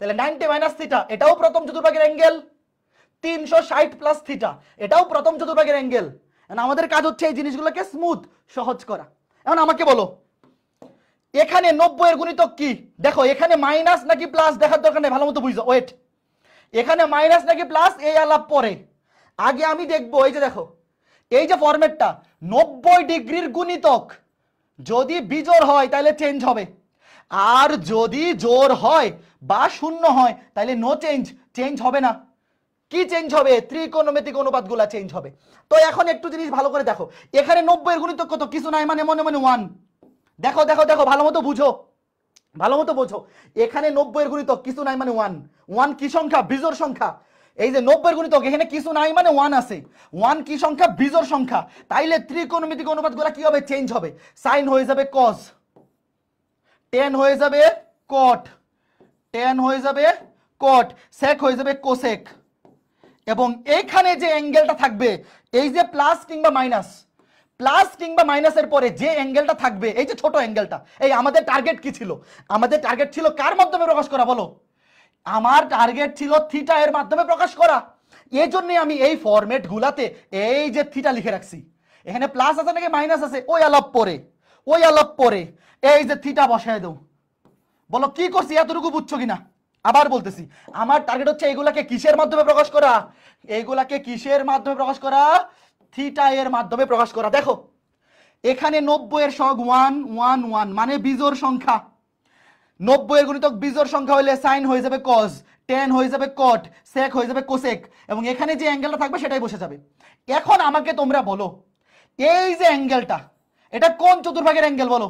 Speaker 1: তাহলে নাইনটি মাইনাস থিটা এটাও প্রথম চতুর্ভাগের অ্যাঙ্গেল তিনশো ষাট প্লাস থিটা এটাও প্রথম চতুর্ভাগের অ্যাঙ্গেল আমাদের কাজ হচ্ছে এই জিনিসগুলোকে স্মুথ সহজ করা। এখন আমাকে বলো এখানে নব্বই এর গুণিতক কি? দেখো, এখানে মাইনাস নাকি প্লাস দেখার দরকার নেই ভালো মতো বুঝো ওয়েট এখানে মাইনাস নাকি প্লাস এই আলাপ পরে। আগে আমি দেখব, এই যে দেখো, এই যে ফরম্যাটটা নব্বই ডিগ্রির গুণিতক। যদি বিজোর হয়, তাহলে চেঞ্জ হবে। আর যদি জোর হয় বা শূন্য হয়, তাহলে নো চেঞ্জ চেঞ্জ হবে না। কি চেঞ্জ হবে? ত্রিকোণমিতিক অনুপাতগুলা চেঞ্জ হবে। তো এখন একটু জিনিস ভালো করে দেখো। এখানে নব্বই এর গুণিতক কত? কিছু নাই মানে মনে মনে ওয়ান দেখো দেখো দেখো, ভালো মতো বুঝো। ভালো মতো বোঝো। এখানে নব্বই এর গুণিতক কিছু নাই মানে ওয়ান ওয়ান কি সংখ্যা? বিজোর সংখ্যা। এই যে নব্বই গুণিতক, এখানে কিছু নাই মানে ওয়ান আছে। ওয়ান কি সংখ্যা? বিজোর সংখ্যা। তাইলে ত্রিকোণমিতিক অনুপাতগুলো কি হবে? চেঞ্জ হবে। সাইন হয়ে যাবে কস টেন হয়ে যাবে কট টেন হয়ে যাবে কট সেক হয়ে যাবে কোসেক এবং এইখানে যে অ্যাঙ্গেলটা থাকবে, এই যে প্লাস কিংবা মাইনাস প্লাস কিংবা মাইনাসের পরে যে অ্যাঙ্গেলটা থাকবে, এই যে ছোট অ্যাঙ্গেলটা, এই আমাদের টার্গেট কি ছিল? আমাদের টার্গেট ছিল কার মাধ্যমে প্রকাশ করা বলো? আমার টার্গেট ছিল থিটা এর মাধ্যমে প্রকাশ করা। এই জন্যই আমি এই ফরম্যাট গুলাতে এই যে থিটা লিখে রাখছি। এখানে প্লাস আছে নাকি মাইনাস আছে? ওই আলাপ পরে, ওই আলাপ পরে এই যে থিটা বসায় দাও। বলো, কি করছি? এতটুকু বুঝছ কিনা? আবার বলতেছি, আমার টার্গেট হচ্ছে এইগুলাকে কিসের মাধ্যমে প্রকাশ করা? এইগুলাকে কিসের মাধ্যমে প্রকাশ করা? থিটা এর মাধ্যমে প্রকাশ করা। দেখো, এখানে নব্বই এর সহগ ওয়ান ওয়ান ওয়ান মানে বিজোর সংখ্যা। নব্বই এর গুণিতক বিজোর সংখ্যা হলে সাইন হয়ে যাবে কজ টেন হয়ে যাবে কট সেক হয়ে যাবে কোসেক এবং এখানে যে অ্যাঙ্গেলটা থাকবে সেটাই বসে যাবে। এখন আমাকে তোমরা বলো, এই যে অ্যাঙ্গেলটা এটা কোন চতুর্ভাগের অ্যাঙ্গেল বলো?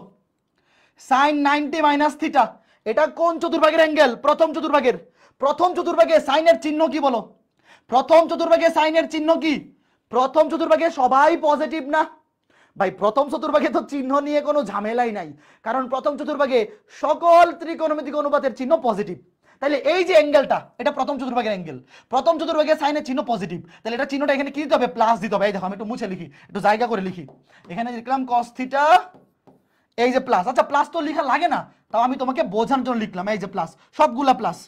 Speaker 1: সাইন নাইনটি মাইনাস থিটা এটা কোন চতুর্ভাগের অ্যাঙ্গেল প্রথম চতুর্ভাগের। প্রথম চতুর্ভাগে সাইনের চিহ্ন কি বলো? প্রথম চতুর্ভাগে সাইনের চিহ্ন কি? প্রথম চতুর্ভাগে সবাই পজিটিভ না। ভাই, প্রথম চতুর্ভাগে তো চিহ্ন নিয়ে কোনো ঝামেলাই নাই। কারণ প্রথম চতুর্ভাগে সকল ত্রিকোণমিতিক অনুপাতের চিহ্ন পজিটিভ তাহলে এই যে অ্যাঙ্গেলটা এটা প্রথম চতুর্ভাগের অ্যাঙ্গেল প্রথম চতুর্ভাগে সাইনের চিহ্ন পজিটিভ তাহলে এটা চিহ্নটা এখানে কি দিতে হবে? প্লাস দিতে হবে। এই দেখো, আমি একটু মুছে লিখি, একটু জায়গা করে লিখি। এখানে লিখলাম কস থিটা এই যে প্লাস আচ্ছা প্লাস তো লেখা লাগে না, তাও আমি তোমাকে বোঝানোর জন্য লিখলাম, এই যে প্লাস সবগুলা প্লাস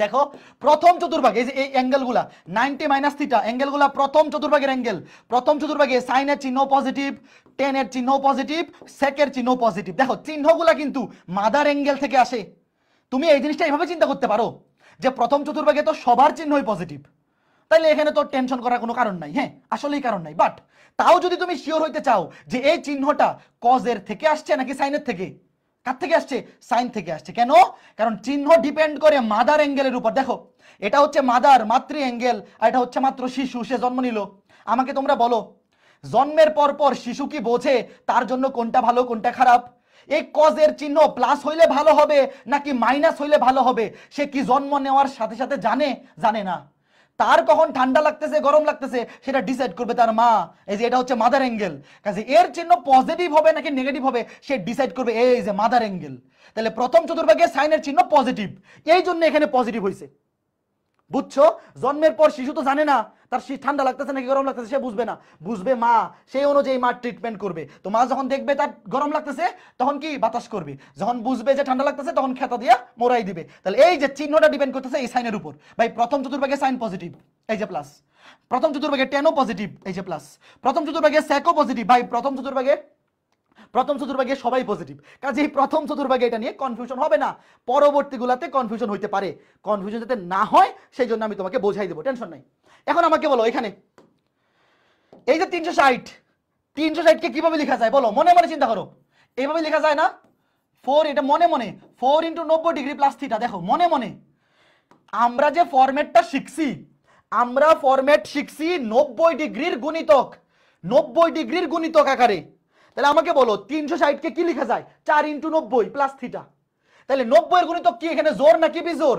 Speaker 1: দেখো, প্রথম চতুর্ভাগে, এই যে এই অ্যাঙ্গেলগুলা নাইনটি মাইনাস থিটা অ্যাঙ্গেলগুলা প্রথম চতুর্ভাগের অ্যাঙ্গেল প্রথম চতুর্ভাগে সাইনের চিহ্ন পজিটিভ টেনের চিহ্ন পজিটিভ সেকের চিহ্ন পজিটিভ দেখো, চিহ্নগুলা কিন্তু মাদার অ্যাঙ্গেল থেকে আসে। তুমি এই জিনিসটা এইভাবে চিন্তা করতে পারো যে প্রথম চতুর্ভাগে তো সবার চিহ্নই পজিটিভ তাইলে এখানে তো টেনশন করার কোনো কারণ নাই হ্যাঁ? আসলেই কারণ নাই। বাট তাও যদি তুমি শিওর হইতে চাও যে এই চিহ্নটা কজের থেকে আসছে নাকি সাইনের থেকে কার থেকে আসছে? সাইন থেকে আসছে। কেন? কারণ চিহ্ন ডিপেন্ড করে মাদার অ্যাঙ্গেলের উপর। দেখো, এটা হচ্ছে মাদার মাতৃ অ্যাঙ্গেল আর এটা হচ্ছে মাত্র শিশু, সে জন্ম নিল। আমাকে তোমরা বলো, জন্মের পর পর শিশু কি বোঝে? তার জন্য কোনটা ভালো, কোনটা খারাপ? এই কজের চিহ্ন প্লাস হইলে ভালো হবে, নাকি মাইনাস হইলে ভালো হবে? সে কি জন্ম নেওয়ার সাথে সাথে জানে? জানে না। তার কখন ঠান্ডা লাগতেছে, গরম লাগতেছে, সেটা ডিসাইড করবে তার মা। এই যে এটা হচ্ছে মাদার অ্যাঙ্গেল কাজে এর চিহ্ন পজিটিভ হবে নাকি নেগেটিভ হবে, সে ডিসাইড করবে এই যে মাদার অ্যাঙ্গেল তাহলে প্রথম চতুর্ভাগে সাইনের চিহ্ন পজিটিভ এই জন্য এখানে পজিটিভ হয়েছে বুঝছ? জন্মের পর শিশু তো জানে না। তার সে ঠান্ডা লাগতেছে নাকি গরম লাগতেছে সে বুঝবে না। বুঝবে মা সেই অনুযায়ী মা ট্রিটমেন্ট করবে। তো মা যখন দেখবে তার গরম লাগতেছে, তখন কি বাতাস করবে? যখন বুঝবে যে ঠান্ডা লাগতেছে, তখন খেতা দিয়ে মোড়াই দিবে। তাহলে এই যে চিহ্নটা ডিপেন্ড করতেছে এই সাইনের উপর। ভাই, প্রথম চতুর্ভাগে সাইন পজিটিভ এই যে প্লাস প্রথম চতুর্ভাগে টেনও পজিটিভ এই যে প্লাস প্রথম চতুর্ভাগে স্যাকও পজিটিভ ভাই, প্রথম চতুর্ভাগে প্রথম চতুর্ভাগে সবাই পজিটিভ কাজেই প্রথম চতুর্ভাগে এটা নিয়ে কনফিউশন হবে না। পরবর্তীগুলাতে কনফিউশন হইতে পারে। কনফিউশন যাতে না হয় সেই জন্য আমি তোমাকে বোঝাই দেবো। টেনশন নাই। এখন আমাকে বলো, এখানে। এই যে তিনশো ষাট, তিনশো ষাটকে কীভাবে লেখা যায়? বলো, মনে মনে চিন্তা করো। এইভাবে লেখা যায় না? ফোর এটা মনে মনে। ফোর ইন্টু নব্বই ডিগ্রি প্লাস থিটা দেখো, মনে মনে। আমরা যে ফরম্যাটটা শিখছি, আমরা ফরম্যাট শিখছি নব্বই ডিগ্রির গুণিতক। নব্বই ডিগ্রির গুণিতক আকারে। তাহলে আমাকে বলো, তিনশো ষাটকে কি লেখা যায়? চার ইন্টু নব্বই প্লাস থিটা তাহলে নব্বইয়ের গুণিতক কি এখানে জোর নাকি বিজোর?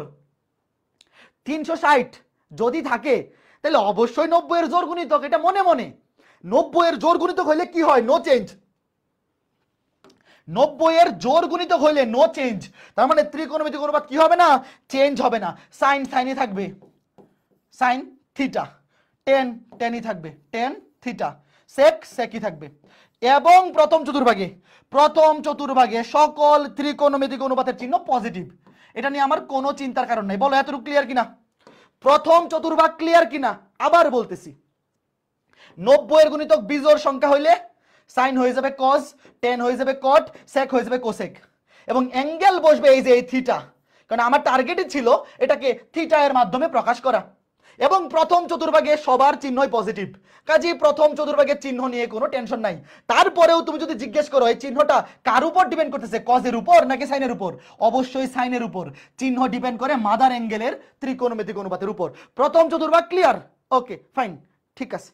Speaker 1: তিনশো ষাট যদি থাকে, তাহলে অবশ্যই নব্বইয়ের জোর গুণিতক, এটা মনে মনে। নব্বইয়ের জোর গুণিতক হইলে কি হয়? নো চেঞ্জ নব্বইয়ের জোর গুণিতক হইলে নো চেঞ্জ তার মানে ত্রিকোণমিতিক অনুপাত কি হবে না? চেঞ্জ হবে না। সাইন সাইনই থাকবে। সাইন থিটা টেন টেনই থাকবে। টেন থিটা সেক সেকই থাকবে। এবং প্রথম চতুর্ভাগে প্রথম চতুর্ভাগে সকল ত্রিকোণমিতিক অনুপাতের চিহ্ন পজিটিভ এটা নিয়ে আমার কোনো চিন্তার কারণ নাই। বলো, এতটুকু ক্লিয়ার কিনা? প্রথম চতুর্ভাগ ক্লিয়ার কিনা? আবার বলতেছি। নব্বইয়ের গুণিতক বিজোর সংখ্যা হইলে সাইন হয়ে যাবে কস টেন হয়ে যাবে কট সেক হয়ে যাবে কোসেক এবং অ্যাঙ্গেল বসবে এই যে এই থিটা কারণ আমার টার্গেটই ছিল এটাকে থিটা এর মাধ্যমে প্রকাশ করা। এবং প্রথম চতুর্ভাগে সবার চিহ্নই পজিটিভ কাজেই প্রথম চতুর্ভাগের চিহ্ন নিয়ে কোনো টেনশন নাই। তারপরেও তুমি যদি জিজ্ঞেস করো, এই চিহ্নটা কার উপর ডিপেন্ড করতেছে? কজের উপর নাকি সাইনের উপর? অবশ্যই সাইনের উপর। চিহ্ন ডিপেন্ড করে মাদার অ্যাঙ্গেলের ত্রিকোণমিতিক অনুপাতের উপর। প্রথম চতুর্ভাগ ক্লিয়ার ওকে ফাইন ঠিক আছে।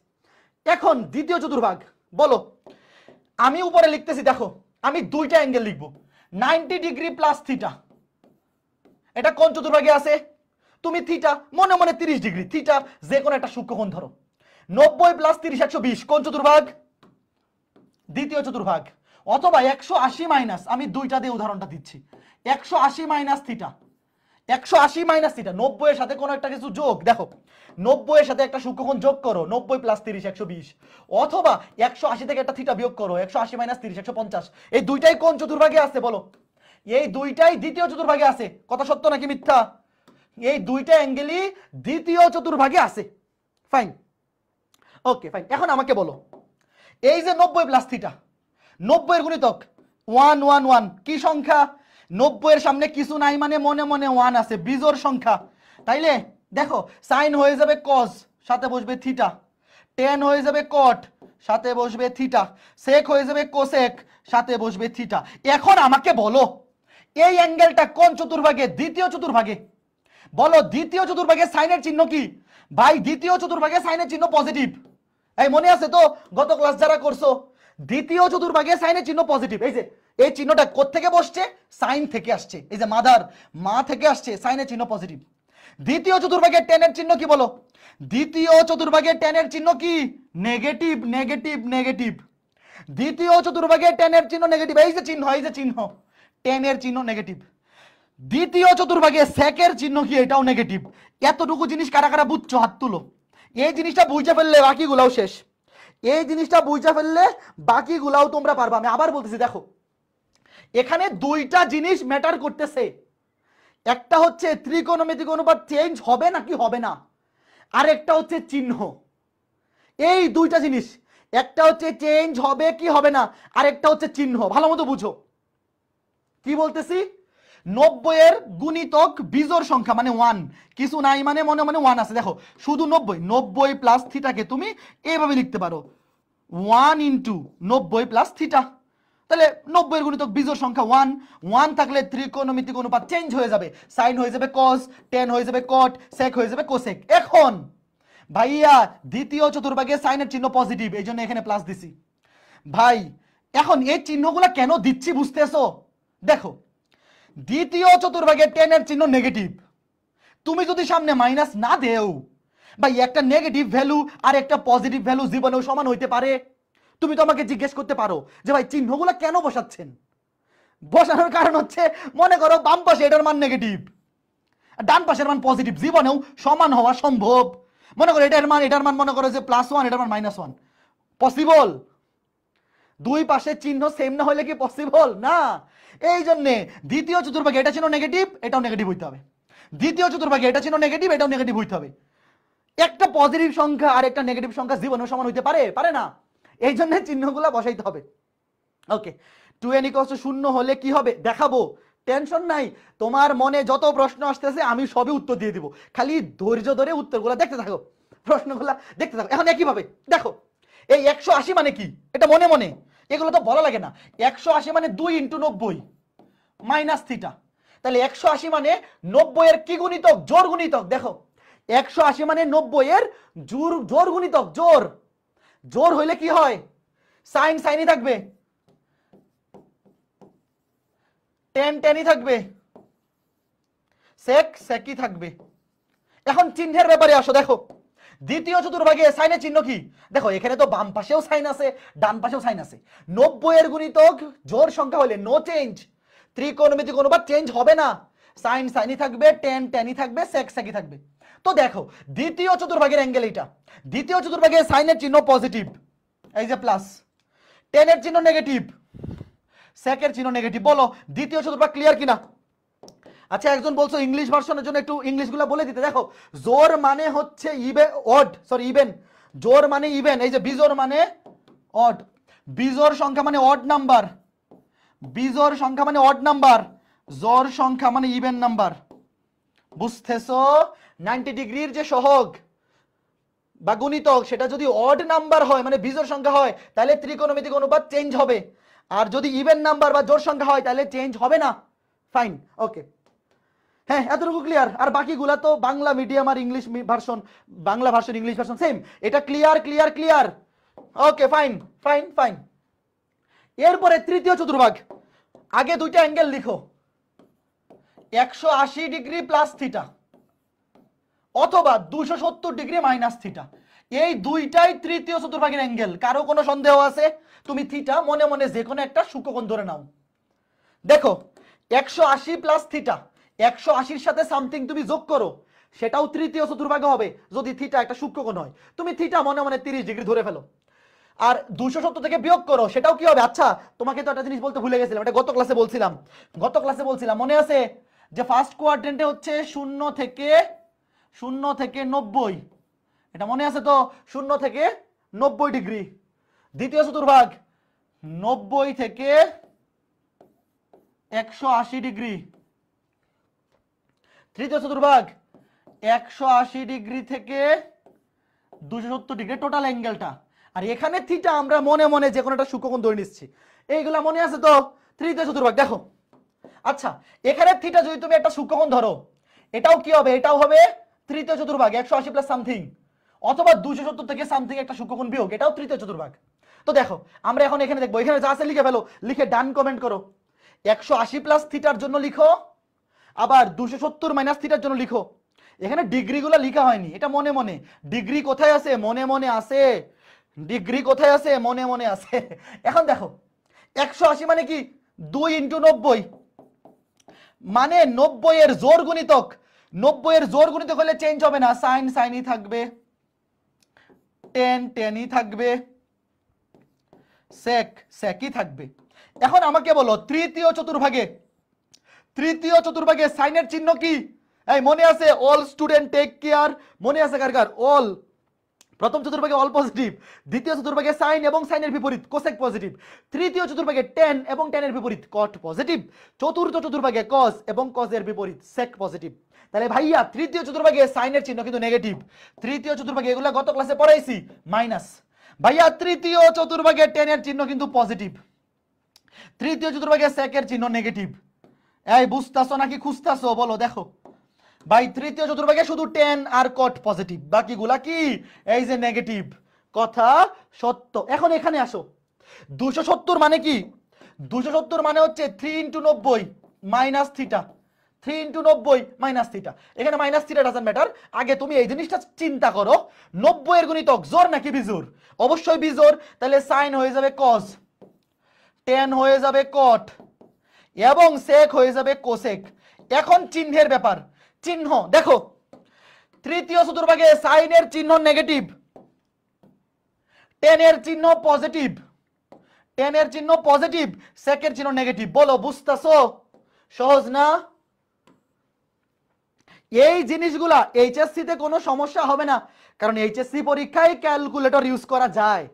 Speaker 1: এখন দ্বিতীয় চতুর্ভাগ, বলো। আমি উপরে লিখতেছি, দেখো, আমি দুইটা অ্যাঙ্গেল লিখব। নাইনটি ডিগ্রি প্লাস থিটা এটা কোন চতুর্ভাগে আছে? তুমি থিটা, মনে মনে তিরিশ ডিগ্রি, থিটা যে কোনো একটা সূক্ষ্মকোণ ধরো। নব্বই প্লাস তিরিশ, একশো বিশ, কোন চতুর্ভাগ? দ্বিতীয় চতুর্ভাগ। অথবা একশো আশি মাইনাস আমি দুইটা দিয়ে উদাহরণটা দিচ্ছি। একশো আশি মাইনাস থিটা একশো আশি মাইনাস থিটা নব্বই এর সাথে কোনো একটা কিছু যোগ, দেখো। নব্বই এর সাথে একটা সূক্ষ্মকোণ যোগ করো, নব্বই প্লাস তিরিশ, একশো বিশ। অথবা একশো আশি থেকে একটা থিটা বিয়োগ করো, একশো আশি মাইনাস তিরিশ, একশো পঞ্চাশ। এই দুইটাই কোন চতুর্ভাগে আছে, বলো? এই দুইটাই দ্বিতীয় চতুর্ভাগে আছে। কথা সত্য নাকি মিথ্যা? এই দুইটা অ্যাঙ্গেলই দ্বিতীয় চতুর্ভাগে আছে। ফাইন ওকে ফাইন এখন আমাকে বলো, এই যে নব্বই প্লাস থিটা নব্বইয়ের গুণিতক ওয়ান ওয়ান ওয়ান কি সংখ্যা? নব্বইয়ের সামনে কিছু নাই মানে মনে মনে ওয়ান আছে বিজোর সংখ্যা। তাইলে দেখো সাইন হয়ে যাবে কস সাথে বসবে থিটা টেন হয়ে যাবে কট সাথে বসবে থিটা সেক হয়ে যাবে কোসেক সাথে বসবে থিটা এখন আমাকে বলো, এই অ্যাঙ্গেলটা কোন চতুর্ভাগে? দ্বিতীয় চতুর্ভাগে। বলো, দ্বিতীয় চতুর্ভাগে সাইনের চিহ্ন কি? ভাই, দ্বিতীয় চতুর্ভাগে সাইনের চিহ্ন পজিটিভ এই মনে আছে তো? গত ক্লাস যারা করছ, দ্বিতীয় চতুর্ভাগে সাইনের চিহ্ন পজিটিভ এই যে, এই চিহ্নটা থেকে বসছে? সাইন থেকে আসছে। এই যে, মাদার, মা থেকে আসছে, সাইনের চিহ্ন পজিটিভ দ্বিতীয় চতুর্ভাগে টেনের চিহ্ন কি বলো? দ্বিতীয় চতুর্ভাগে টেনের চিহ্ন কি? নেগেটিভ নেগেটিভ নেগেটিভ দ্বিতীয় চতুর্ভাগে টেনের চিহ্ন নেগেটিভ এই যে চিহ্ন, এই যে চিহ্ন টেনের চিহ্ন নেগেটিভ দ্বিতীয় চতুর্ভাগে সেকের চিহ্ন কি? এটাও নেগেটিভ এতটুকু জিনিস কারা কারা বুঝছ? হাত তুলো। এই জিনিসটা বুঝে ফেললে বাকিগুলাও শেষ। এই জিনিসটা বুঝে ফেললে বাকিগুলাও তোমরা পারবা। আমি আবার বলতেছি, দেখো। এখানে দুইটা জিনিস ম্যাটার করতেছে। একটা হচ্ছে ত্রিকোণমিতিক অনুপাত চেঞ্জ হবে নাকি হবে না? আর একটা হচ্ছে চিহ্ন। এই দুইটা জিনিস। একটা হচ্ছে চেঞ্জ হবে কি হবে না? আর একটা হচ্ছে চিহ্ন। ভালো মতো বুঝো। কি বলতেছি? নব্বইয়ের গুণিতক বিজোর সংখ্যা মানে ওয়ান কিছু নাই মানে মনে মনে ওয়ান আছে। দেখো, শুধু নব্বই নব্বই প্লাস থিটাকে তুমি এইভাবে লিখতে পারো। ওয়ান ইন্টু নব্বই প্লাস থিটা তাহলে নব্বইয়ের গুণিতক বিজোর সংখ্যা ওয়ান ওয়ান থাকলে ত্রিকোণমিতিক অনুপাত চেঞ্জ হয়ে যাবে। সাইন হয়ে যাবে কস টেন হয়ে যাবে কট সেক হয়ে যাবে কোসেক এখন, ভাইয়া, দ্বিতীয় চতুর্ভাগে সাইনের চিহ্ন পজিটিভ এই জন্য এখানে প্লাস দিছি। ভাই, এখন এই চিহ্নগুলো কেন দিচ্ছি বুঝতেছো? দেখো দ্বিতীয় চতুর্ভাগে টেনের চিহ্ন নেগেটিভ তুমি যদি সামনে মাইনাস না দেও, ভাই, একটা নেগেটিভ ভ্যালু আর একটা পজিটিভ ভ্যালু জীবনেও সমান হইতে পারে। তুমি তো আমাকে জিজ্ঞেস করতে পারো যে, ভাই, চিহ্নগুলো কেন বসাচ্ছেন? বসানোর কারণ হচ্ছে, মনে করো বাম পাশে এটার মান নেগেটিভ ডান পাশের মান পজিটিভ জীবনেও সমান হওয়া সম্ভব। মনে করো এটার মান এটার মান মনে করো যে প্লাস ওয়ান এটার মান মাইনাস ওয়ান পসিবল দুই পাশের চিহ্ন সেম না হলে কি পসিবল না। এই জন্যে দ্বিতীয় চতুর্ভাগে এটা ছিল নেগেটিভ এটাও নেগেটিভ হইতে হবে। দ্বিতীয় চতুর্ভাগে এটা ছিল নেগেটিভ এটাও নেগেটিভ হইতে হবে। একটা পজিটিভ সংখ্যা আর একটা নেগেটিভ সংখ্যা জীবনেও সমান হইতে পারে? পারে না। এই জন্য চিহ্নগুলো বসাইতে হবে। ওকে টু এন ইকস শূন্য হলে কি হবে? দেখাবো। টেনশন নাই। তোমার মনে যত প্রশ্ন আসতেছে, আমি সবই উত্তর দিয়ে দিব। খালি ধৈর্য ধরে উত্তরগুলো দেখতে থাকো। প্রশ্নগুলো দেখতে থাকো। এখন একইভাবে, দেখো। এই একশো আশি মানে কি? এটা মনে মনে। এগুলো তো বলা লাগে না। একশো আশি মানে দুই ইন্টু নব্বই, মাইনাস থিটা। তাহলে একশো আশি মানে নব্বই এর কি গুণিতক? জোর গুণিতক, দেখো। একশো আশি মানে নব্বই এর জোর জোর গুণিতক, জোর। জোর হইলে কি হয়? সাইন, সাইনই থাকবে। টেন, টেনই থাকবে। সেক, সেকই থাকবে। এখন চিহ্নের ব্যাপারে আসো, দেখো। দ্বিতীয় চতুর্ভাগে সাইনের চিহ্ন কি? দেখো, এখানে তো বাম পাশেও সাইন আছে, ডান পাশেও সাইন আছে। নব্বই এর গুণিতক, জোর সংখ্যা হলে নো চেঞ্জ ত্রিকোণমিতিক অনুপাত চেঞ্জ হবে না। সাইন সাইনই থাকবে টেন টেনই থাকবে সেক সেকই থাকবে। তো দেখো, দ্বিতীয় চতুর্ভাগের অ্যাঙ্গেল এটা দ্বিতীয় চতুর্ভাগে সাইনের চিহ্ন পজিটিভ এই যে প্লাস টেনের চিহ্ন নেগেটিভ সেকের চিহ্ন নেগেটিভ বলো, দ্বিতীয় চতুর্ভাগ ক্লিয়ার কিনা? আচ্ছা একজন বলছো ইংলিশ ভার্সনের জন্য একটু ইংলিশগুলো বলে দিতে। দেখো, জোর মানে হচ্ছে ইবে অড সরি ইভেন জোর মানে ইভেন এই যে বিজোর মানে অড বিজোর সংখ্যা মানে অড নাম্বার বিজোর সংখ্যা মানে অড নাম্বার জোর সংখ্যা মানে ইভেন নাম্বার বুঝতেছো? নাইনটি ডিগ্রির যে সহগ বা গুণিতক, সেটা যদি অড নাম্বার হয় মানে বিজোর সংখ্যা হয়, তাহলে ত্রিকোণমিতিক অনুপাত চেঞ্জ হবে। আর যদি ইভেন নাম্বার বা জোর সংখ্যা হয়, তাহলে চেঞ্জ হবে না। ফাইন ওকে হ্যাঁ এতটুকু ক্লিয়ার আর বাকিগুলা তো বাংলা মিডিয়াম আর English version Bangla version English version same এটা clear clear clear okay fine fine fine এরপরে তৃতীয় চতুর্ভাগ। আগে দুইটা অ্যাঙ্গেল লিখো। একশো আশি ডিগ্রি প্লাস থিটা অথবা দুশো সত্তর ডিগ্রি মাইনাস থিটা এই দুইটাই তৃতীয় চতুর্ভাগের অ্যাঙ্গেল কারও কোনো সন্দেহ আছে? তুমি থিটা মনে মনে যে কোনো একটা সূক্ষ্মকোণ ধরে নাও। দেখো, একশো আশি প্লাস থিটা একশো আশির সাথে সামথিং তুমি যোগ করো, সেটাও তৃতীয় চতুর্ভাগে হবে, যদি থিটা একটা সূক্ষ্মকোণ হয়। তুমি থিটা মনে মনে তিরিশ ডিগ্রি ধরে ফেলো। আর দুশো সত্তর থেকে বিয়োগ করো, সেটাও কি হবে? আচ্ছা তোমাকে তো একটা জিনিস বলতে ভুলে গেছিলাম, এটা গত ক্লাসে বলছিলাম। গত ক্লাসে বলছিলাম, মনে আছে যে ফার্স্ট কোয়ার্ড্রেন্টে হচ্ছে শূন্য থেকে শূন্য থেকে নব্বই। এটা মনে আছে তো? শূন্য থেকে নব্বই ডিগ্রি। দ্বিতীয় চতুর্ভাগ, নব্বই থেকে একশো আশি ডিগ্রি। তৃতীয় চতুর্ভাগ, একশো আশি ডিগ্রি থেকে দুশো সত্তর ডিগ্রি টোটাল অ্যাঙ্গেলটা আর এখানে থিটা আমরা মনে মনে যে কোনো একটা সূক্ষ্মকোণ ধরে নিচ্ছি। এইগুলা মনে আছে তো? তৃতীয় চতুর্ভাগ, দেখো। আচ্ছা এখানে থিটা যদি তুমি একটা সূক্ষ্মকোণ ধরো, এটাও কি হবে? এটাও হবে তৃতীয় চতুর্ভাগ, একশো আশি প্লাস সামথিং অথবা দুশো সত্তর থেকে সামথিং একটা সূক্ষ্মকোণ বিয়োগ, এটাও তৃতীয় চতুর্ভাগ। তো দেখো, আমরা এখন এখানে দেখব। এখানে যা আছে লিখে ফেলো, লিখে ডান কমেন্ট করো। একশো আশি প্লাস থিটার জন্য লিখো। আবার দুশো সত্তর মাইনাস থিটার জন্য লিখো। এখানে ডিগ্রিগুলো লিখা হয়নি, এটা মনে মনে। ডিগ্রি কোথায় আছে? মনে মনে আছে। ডিগ্রি কোথায় আছে? মনে মনে আছে। এখন দেখো, একশো আশি মানে কি? দুই ইন্টু নব্বই। মানে নব্বই এর জোর গুণিতক। নব্বই এর জোর গুণিতক হলে চেঞ্জ হবে না। সাইন সাইনই থাকবে। টেন টেনই থাকবে। সেক সেকই থাকবে। এখন আমাকে বলো, তৃতীয় চতুর্ভাগে তৃতীয় চতুর্ভাগে সাইনের চিহ্ন কি? এই, মনে আছে অল স্টুডেন্ট টেক কেয়ার মনে আছে কার কার? অল প্রথম চতুর্ভাগে অল পজিটিভ দ্বিতীয় চতুর্ভাগে সাইন এবং সাইনের বিপরীত কোসেক পজিটিভ তৃতীয় চতুর্ভাগে টেন এবং টেনের বিপরীত কট পজিটিভ চতুর্থ চতুর্ভাগে কস এবং কজের বিপরীত সেক পজিটিভ তাহলে ভাইয়া, তৃতীয় চতুর্ভাগে সাইনের চিহ্ন কিন্তু নেগেটিভ তৃতীয় চতুর্ভাগে এগুলো গত ক্লাসে পড়াইছি মাইনাস ভাইয়া, তৃতীয় চতুর্ভাগে টেনের চিহ্ন কিন্তু পজিটিভ তৃতীয় চতুর্ভাগে সেকের চিহ্ন নেগেটিভ এই, বুঝতাছো নাকি খুঁজতাছো? বলো, দেখো। ভাই, তৃতীয় চতুর্ভাগে শুধু টেন আর কট পজিটিভ বাকিগুলা কি? এই যে নেগেটিভ কথা সত্য। এখন এখানে আসো। দুশো সত্তর মানে কি? দুশো সত্তর মানে হচ্ছে থ্রি ইন্টু নব্বই মাইনাস থিটা থ্রি ইন্টু নব্বই মাইনাস থিটা এখানে মাইনাস থিটা ডাজেন্ট ম্যাটার আগে তুমি এই জিনিসটা চিন্তা করো। নব্বই এর গুণিতক, জোর নাকি বিজোর? অবশ্যই বিজোর। তাহলে সাইন হয়ে যাবে কস টেন হয়ে যাবে কট এবং সেক হয়ে যাবে কোসেক এখন চিহ্নের ব্যাপার। চিহ্ন, দেখো। তৃতীয় চতুর্ভাগে সাইনের চিহ্ন নেগেটিভ টেনের চিহ্ন পজিটিভ টেনের চিহ্ন পজিটিভ সেকের চিহ্ন নেগেটিভ বলো, বুঝতেছো? সহজ না? এই জিনিসগুলা এইচএসসি তে কোনো সমস্যা হবে না। কারণ এইচএসসি পরীক্ষায় ক্যালকুলেটর ইউজ করা যায়।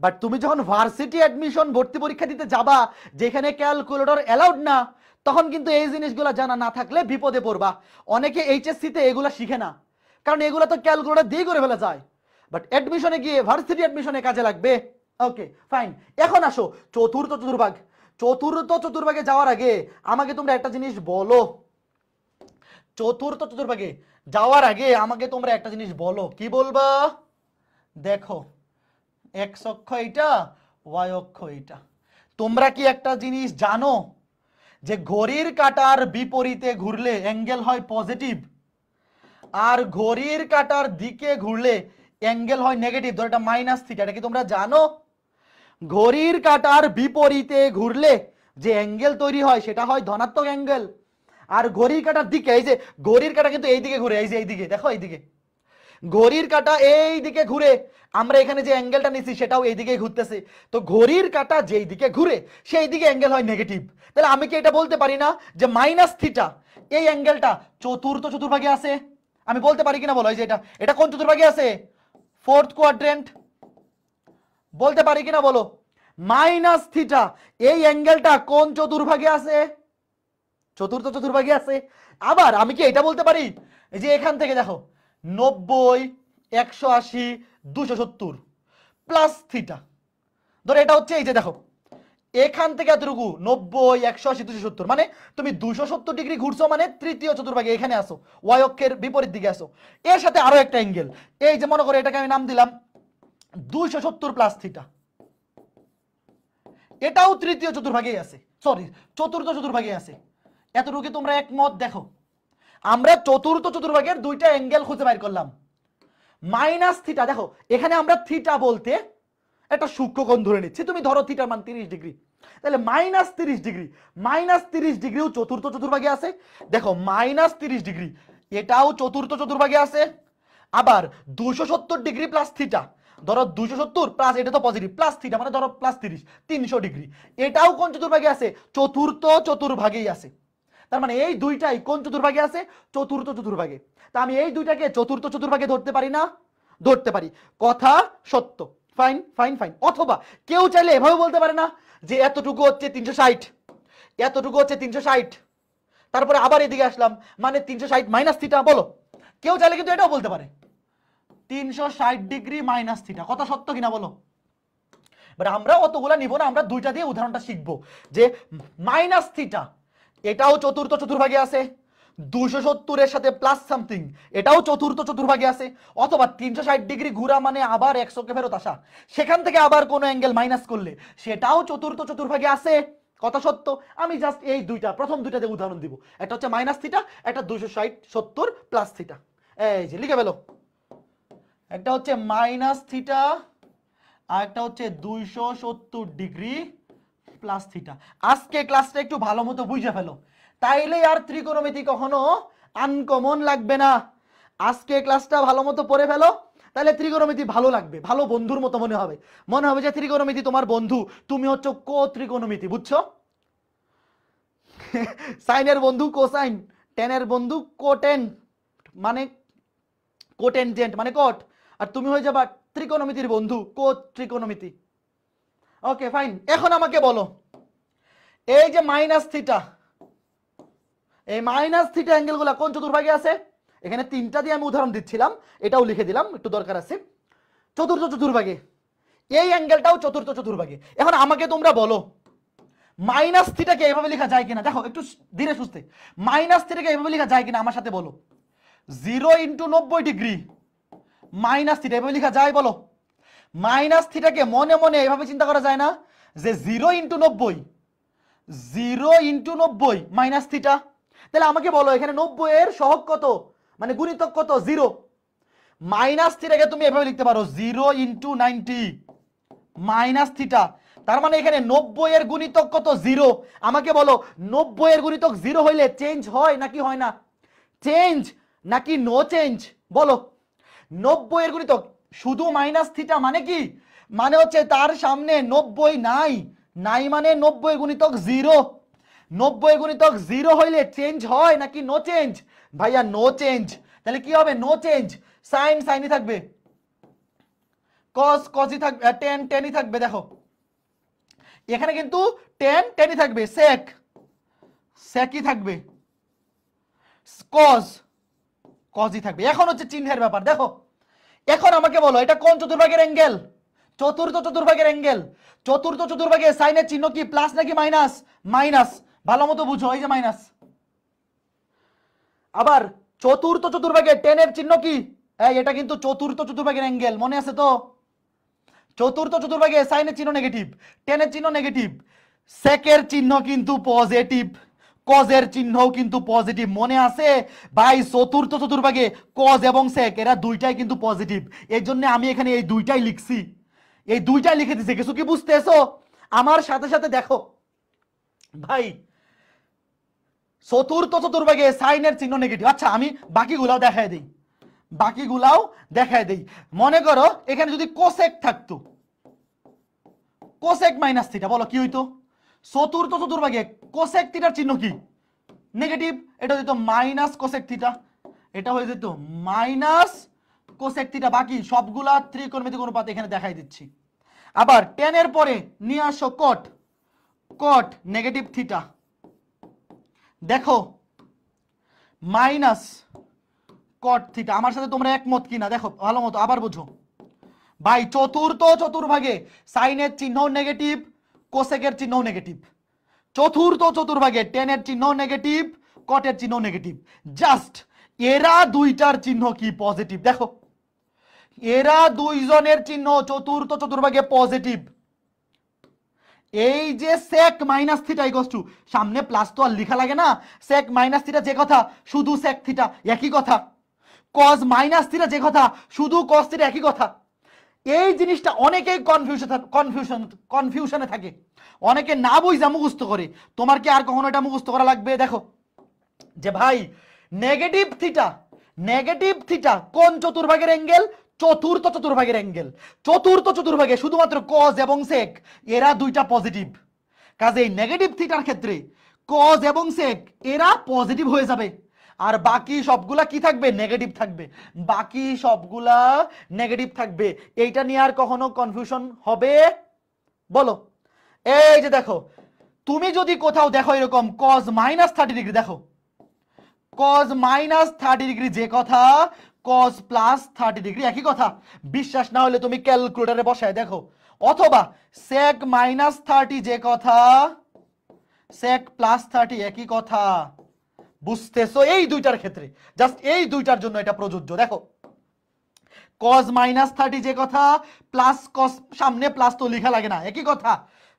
Speaker 1: বাট তুমি যখন ভার্সিটি অ্যাডমিশন ভর্তি পরীক্ষা দিতে যাবা, যেখানে ক্যালকুলেটর অ্যালাউড না, তখন কিন্তু এই জিনিসগুলো জানা না থাকলে বিপদে পড়বা। অনেকে এইচএসসি তে এগুলা শিখে না, কারণ এগুলো তো ক্যালকুলেটর দিয়ে করে ফেলা যায়। বাট অ্যাডমিশনে গিয়ে ভার্সিটি অ্যাডমিশনে কাজে লাগবে। ওকে ফাইন এখন আসো, চতুর্থ চতুর্ভাগ। চতুর্থ চতুর্ভাগে যাওয়ার আগে আমাকে তোমরা একটা জিনিস বলো। চতুর্থ চতুর্ভাগে যাওয়ার আগে আমাকে তোমরা একটা জিনিস বলো। কি বলবা? দেখো। এক্স অক্ষ এইটা, ওয়াই অক্ষ এইটা। তোমরা কি একটা জিনিস জানো যে ঘড়ির কাটার বিপরীতে ঘুরলে অ্যাঙ্গেল হয় পজিটিভ আর ঘড়ির কাটার দিকে ঘুরলে অ্যাঙ্গেল হয় নেগেটিভ? ধর এটা মাইনাস থিটা, এটা কি তোমরা জানো? ঘড়ির কাটার বিপরীতে ঘুরলে যে অ্যাঙ্গেল তৈরি হয় সেটা হয় ধনাত্মক অ্যাঙ্গেল। আর ঘড়ির কাটার দিকে, এই যে ঘড়ির কাটা কিন্তু এই দিকে ঘুরে, এই যে এইদিকে, দেখো এইদিকে। ঘড়ির কাটা এই দিকে ঘুরে। আমরা এখানে যে অ্যাঙ্গেলটা নিছি, সেটাও এই দিকে ঘুরতেছে। তো ঘড়ির কাটা যেই দিকে ঘুরে সেই দিকে অ্যাঙ্গেল হয় নেগেটিভ তাহলে আমি কি এটা বলতে পারি না যে মাইনাস থিটা এই অ্যাঙ্গেলটা চতুর্থ চতুর্ভাগে আছে? আমি বলতে পারি কিনা বলো যে এটা। এটা কোন চতুর্ভাগে আছে? ফোর্থ কোয়াড্রেন্ট বলতে পারি কিনা বলো? মাইনাস থিটা এই অ্যাঙ্গেলটা কোন চতুর্ভাগে আছে? চতুর্থ চতুর্ভাগে আছে। আবার আমি কি এটা বলতে পারি? যে এখান থেকে দেখো নব্বই, একশো আশি, দুশো সত্তর প্লাস থিটা ধরো এটা হচ্ছে এই যে দেখো, এখান থেকে এতটুকু, নব্বই, একশো আশি, দুশো সত্তর মানে তুমি দুশো সত্তর ডিগ্রি ঘুরছো মানে তৃতীয় চতুর্ভাগে এখানে আসো ওয়াই অক্ষের বিপরীত দিকে আসো। এর সাথে আরও একটা অ্যাঙ্গেল এই যে মনে করো এটাকে আমি নাম দিলাম দুইশো সত্তর প্লাস থিটা এটাও তৃতীয় চতুর্ভাগেই আছে সরি চতুর্থ চতুর্ভাগেই আছে। এতটুকু তোমরা একমত? দেখো। আমরা চতুর্থ চতুর্ভাগের দুইটা অ্যাঙ্গেল খুঁজে বাইর করলাম। মাইনাস থিটা দেখো, এখানে আমরা থিটা বলতে একটা সূক্ষ্মকোণ ধরে নিচ্ছি। তুমি ধরো থিটার মান তিরিশ ডিগ্রি। তাহলে মাইনাস তিরিশ ডিগ্রি মাইনাস তিরিশ ডিগ্রিও চতুর্থ চতুর্ভাগে আছে। দেখো মাইনাস তিরিশ ডিগ্রি, এটাও চতুর্থ চতুর্ভাগে আছে। আবার দুশো সত্তর ডিগ্রি প্লাস থিটা ধরো দুশো সত্তর প্লাস এটা তো পজিটিভ প্লাস থিটা মানে ধরো প্লাস তিরিশ, তিনশো ডিগ্রি। এটাও কোন চতুর্ভাগে আছে? চতুর্থ চতুর্ভাগেই আছে। তার মানে এই দুইটাই কোন চতুর্ভাগে আছে? চতুর্থ চতুর্ভাগে। তা আমি এই দুইটাকে চতুর্থ চতুর্ভাগে ধরতে পারি না? ধরতে পারি। কথা সত্য। ফাইন ফাইন ফাইন অথবা কেউ চাইলে এভাবে বলতে পারে না যে এতটুকু হচ্ছে তিনশো ষাট। এতটুকু হচ্ছে তিনশো ষাট। তারপরে আবার এদিকে আসলাম মানে তিনশো ষাট মাইনাস থিটা বলো। কেউ চাইলে কিন্তু এটাও বলতে পারে। তিনশো ষাট ডিগ্রি মাইনাস থিটা কথা সত্য কিনা বলো? আমরা অতগুলা নিব না, আমরা দুইটা দিয়ে উদাহরণটা শিখব। যে মাইনাস থিটা এটাও চতুর্থ চতুর্ভাগে আছে। দুশো সত্তরের সাথে প্লাস সামথিং এটাও চতুর্থ চতুর্ভাগে আছে। অথবা তিনশো ষাট ডিগ্রি ঘুরা মানে আবার একশোকে ফেরত আসা। সেখান থেকে আবার কোনো অ্যাঙ্গেল মাইনাস করলে, সেটাও চতুর্থ চতুর্ভাগে আছে। কথা সত্য, আমি জাস্ট এই দুইটা, প্রথম দুইটা দিয়ে উদাহরণ দিব। একটা হচ্ছে মাইনাস থিটা একটা দুশো ষাট সত্তর প্লাস থিটা এই যে, লিখে ফেলো। একটা হচ্ছে মাইনাস থিটা আর একটা হচ্ছে দুইশো সত্তর ডিগ্রি প্লাস থিটা আজকে ক্লাসটা একটু ভালো মতো বুঝে ফেলো। তাইলে আর ত্রিকোণমিতি কখনো আনকমন লাগবে না। আজকে ক্লাসটা ভালো মতো পড়ে ফেলো তাহলে ত্রিকোণমিতি ভালো লাগবে, ভালো বন্ধুর মতো মনে হবে। মনে হবে যে ত্রিকোণমিতি তোমার বন্ধু, তুমি হচ্ছে কো ত্রিকোণমিতি বুঝছ? (laughs) সাইনের বন্ধু কোসাইন, টেনের বন্ধু কোটেন মানে কোটেনজেন্ট মানে কোট। আর তুমি হয়ে যাবা ত্রিকোণমিতির বন্ধু কো ত্রিকোণমিতি ওকে ফাইন এখন আমাকে বলো। এই যে মাইনাস থিটা এই মাইনাস থিটা অ্যাঙ্গেলগুলো কোন চতুর্ভাগে আছে? এখানে তিনটা দিয়ে আমি উদাহরণ দিচ্ছিলাম, এটাও লিখে দিলাম, একটু দরকার আছে। চতুর্থ চতুর্ভাগে, এই অ্যাঙ্গেলটাও চতুর্থ চতুর্ভাগে। এখন আমাকে তোমরা বলো মাইনাস থিটাকে এভাবে লেখা যায় কিনা? দেখো, একটু ধীরে সুস্থে। মাইনাস থিটাকে এভাবে লেখা যায় কিনা আমার সাথে বলো। জিরো ইন্টু নব্বই ডিগ্রি মাইনাস থিটা এভাবে লেখা যায়, বলো। মাইনাস থিটাকে মনে মনে এভাবে চিন্তা করা যায় না যে জিরো ইন্টু নব্বই, জিরো ইন্টু নব্বই মাইনাস থিটা। তাহলে আমাকে বলো, এখানে নব্বই এর সহগ কত? মানে গুণিতক কত? জিরো। মাইনাস থিটাকে তুমি এভাবে লিখতে পারো, zero into ninety, minus theta. তার মানে এখানে নব্বই এর গুণিতক কত? জিরো। আমাকে বলো, নব্বই এর গুণিতক জিরো হইলে চেঞ্জ হয় নাকি হয় না? চেঞ্জ নাকি নো চেঞ্জ বলো। নব্বই এর গুণিতক শুধু মাইনাস থিটা মানে কি? মানে হচ্ছে তার সামনে নব্বই নাই। নাই মানে নব্বই গুণিতক জিরো নব্বই গুণিতক জিরো হইলে চেঞ্জ হয় নাকি নো চেঞ্জ ভাইয়া নো চেঞ্জ তাহলে কি হবে? নো চেঞ্জ সাইন সাইনই থাকবে। কস কসই থাকবে টেন টেনই থাকবে, দেখো। এখানে কিন্তু টেন টেনই থাকবে সেক সেকই থাকবে। কজ কজই থাকবে। এখন হচ্ছে চিহ্নের ব্যাপার, দেখো। এখন আমাকে বলো, এটা কোন চতুর্ভাগের অ্যাঙ্গেল চতুর্থ চতুর্ভাগের অ্যাঙ্গেল চতুর্থ চতুর্ভাগে সাইনের চিহ্ন কি প্লাস নাকি মাইনাস মাইনাস ভালো মতো বুঝো, এই যে মাইনাস আবার চতুর্থ চতুর্ভাগে টেনের চিহ্ন কি? এই, এটা কিন্তু চতুর্থ চতুর্ভাগের অ্যাঙ্গেল মনে আছে তো? চতুর্থ চতুর্ভাগে সাইনের চিহ্ন নেগেটিভ টেনের চিহ্ন নেগেটিভ সেকের চিহ্ন কিন্তু পজিটিভ কজের চিহ্নও কিন্তু পজিটিভ মনে আছে? ভাই, চতুর্থ চতুর্ভাগে কজ এবং সেক এরা দুইটাই কিন্তু পজিটিভ এর জন্য আমি এখানে এই দুইটাই লিখছি। এই দুইটাই লিখে দিছি। কিছু কি বুঝতেছো? আমার সাথে সাথে দেখো। ভাই, চতুর্থ চতুর্ভাগে সাইনের চিহ্ন নেগেটিভ আচ্ছা আমি বাকিগুলাও দেখাই দিই। বাকিগুলাও দেখাই দিই। মনে করো, এখানে যদি কোসেক থাকতো কোসেক মাইনাস থিটা বলো কি হইতো? চতুর্থ চতুর্ভাগে কোসেক থিটার চিহ্ন কি? নেগেটিভ এটা হইতো মাইনাস কোসেক থিটা এটা হয়ে যেত মাইনাস কোসেক থিটা বাকি সবগুলা ত্রিকোণমিতিক অনুপাত এখানে দেখাই দিচ্ছি। আবার টেনের পরে নিয়ে আসো কট কট নেগেটিভ থিটা দেখো মাইনাস কট থিটা আমার সাথে তোমরা একমত কিনা? দেখো, ভালো মতো আবার বুঝো। ভাই, চতুর্থ চতুর্ভাগে সাইনের চিহ্ন নেগেটিভ কোসেকের চিহ্ন নেগেটিভ চতুর্থ চতুর্ভাগে টেনের চিহ্ন নেগেটিভ কটের চিহ্ন নেগেটিভ জাস্ট এরা দুইটার চিহ্ন কি পজিটিভ দেখো, এরা দুইজনের চিহ্ন চতুর্থ চতুর্ভাগে পজিটিভ এই যে sec minus theta equals to সামনে প্লাস তো আর লেখা লাগে না। সেক মাইনাস থিটা যে কথা, শুধু সেক থিটা একই কথা। কজ মাইনাস থিটা যে কথা, শুধু কস থিটা একই কথা। এই জিনিসটা অনেকেই কনফিউশন কনফিউশন কনফিউশনে থাকে। অনেকে না বুঝা মুখস্থ করে। তোমার কি আর কখনো এটা মুখস্থ করা লাগবে? দেখো। যে ভাই নেগেটিভ থিটা নেগেটিভ থিটা কোন চতুর্ভাগের অ্যাঙ্গেল চতুর্থ চতুর্ভাগের অ্যাঙ্গেল চতুর্থ চতুর্ভাগে শুধুমাত্র কজ এবং সেক এরা দুইটা পজিটিভ কাজে নেগেটিভ থিটার ক্ষেত্রে কজ এবং সেক এরা পজিটিভ হয়ে যাবে। আর বাকি সবগুলা কি থাকবে? নেগেটিভ থাকবে। বাকি সবগুলা নেগেটিভ থাকবে। এইটা নিয়ে আর কখনো কনফিউশন হবে? বলো। এই যে দেখো, তুমি যদি কোথাও দেখো এরকম কজ মাইনাস থার্টি ডিগ্রি দেখো। কজ মাইনাস থার্টি ডিগ্রি যে কথা কজ প্লাস থার্টি ডিগ্রি একই কথা। বিশ্বাস না হলে তুমি ক্যালকুলেটারে বসায় দেখো। অথবা সেক মাইনাস থার্টি যে কথা সেক প্লাস থার্টি একই কথা। বুঝতেছো? এই দুইটার ক্ষেত্রে। জাস্ট এই দুইটার জন্য এটা প্রযোজ্য। দেখো। কজ মাইনাস থার্টি যে কথা প্লাস কস সামনে প্লাস তো লেখা লাগে না। একই কথা।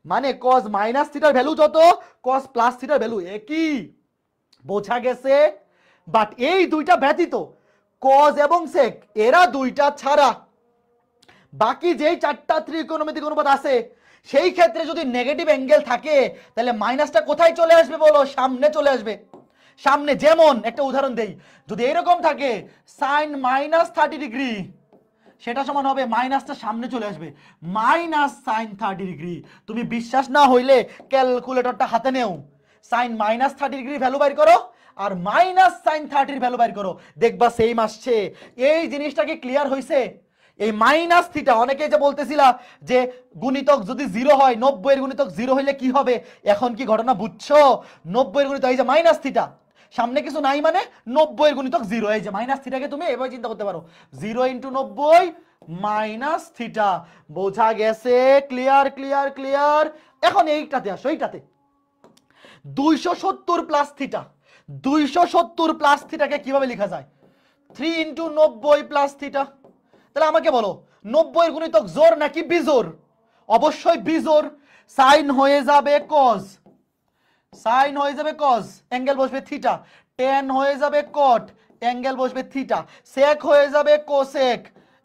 Speaker 1: মানে কজ মাইনাস থিটার ভ্যালু যত কজ প্লাস থিটার ভ্যালু একই। বোঝা গেছে? বাট এই দুইটা ব্যতীত কজ এবং সেক এরা দুইটা ছাড়া। বাকি যেই চারটা ত্রিকোণমিতিক অনুপাত আছে, সেই ক্ষেত্রে যদি নেগেটিভ অ্যাঙ্গেল থাকে, তাহলে মাইনাসটা কোথায় চলে আসবে বলো? সামনে চলে আসবে। সামনে যেমন, একটা উদাহরণ দেই। যদি এরকম থাকে সাইন মাইনাস থার্টি ডিগ্রি সেটা সমান হবে মাইনাসটা সামনে চলে আসবে। Minus sine thirty degree. তুমি বিশ্বাস না হইলে ক্যালকুলেটরটা হাতে নেও। Sine minus thirty degree value বাইর করো আর মাইনাস সাইন থার্টির ভ্যালু বাইর করো। দেখবা সেম আসছে। এই জিনিসটা কি ক্লিয়ার হয়েছে এই মাইনাস থিটা অনেকে যে বলতেছিলা যে গুণিতক যদি জিরো হয় নব্বই এর গুণিতক জিরো হইলে কি হবে? এখন কি ঘটনা বুঝছ? নব্বই এর গুণিতক, এই যে মাইনাস থিটা। সামনে কিছু নাই মানে নব্বই গুণিতক জিরো এই যে মাইনাস থিটাকে তুমি এভাবে চিন্তা করতে পারো। জিরো ইন্টু নব্বই মাইনাস থিটা বোঝা গেছে? ক্লিয়ার ক্লিয়ার ক্লিয়ার এখন এইটাতে আসো, এইটাতে। দুইশো সত্তর প্লাস থিটা দুইশো সত্তর প্লাস থিটাকে কীভাবে লেখা যায়? থ্রি ইন্টু নব্বই প্লাস থিটা তাহলে আমাকে বলো, নব্বই গুণিতক জোর নাকি বিজোর? অবশ্যই বিজোর। সাইন হয়ে যাবে কজ সাইন হয়ে যাবে কজ অ্যাঙ্গেল বসবে থিটা টেন হয়ে যাবে কট অ্যাঙ্গেল বসবে থিটা সেক হয়ে যাবে কোসেক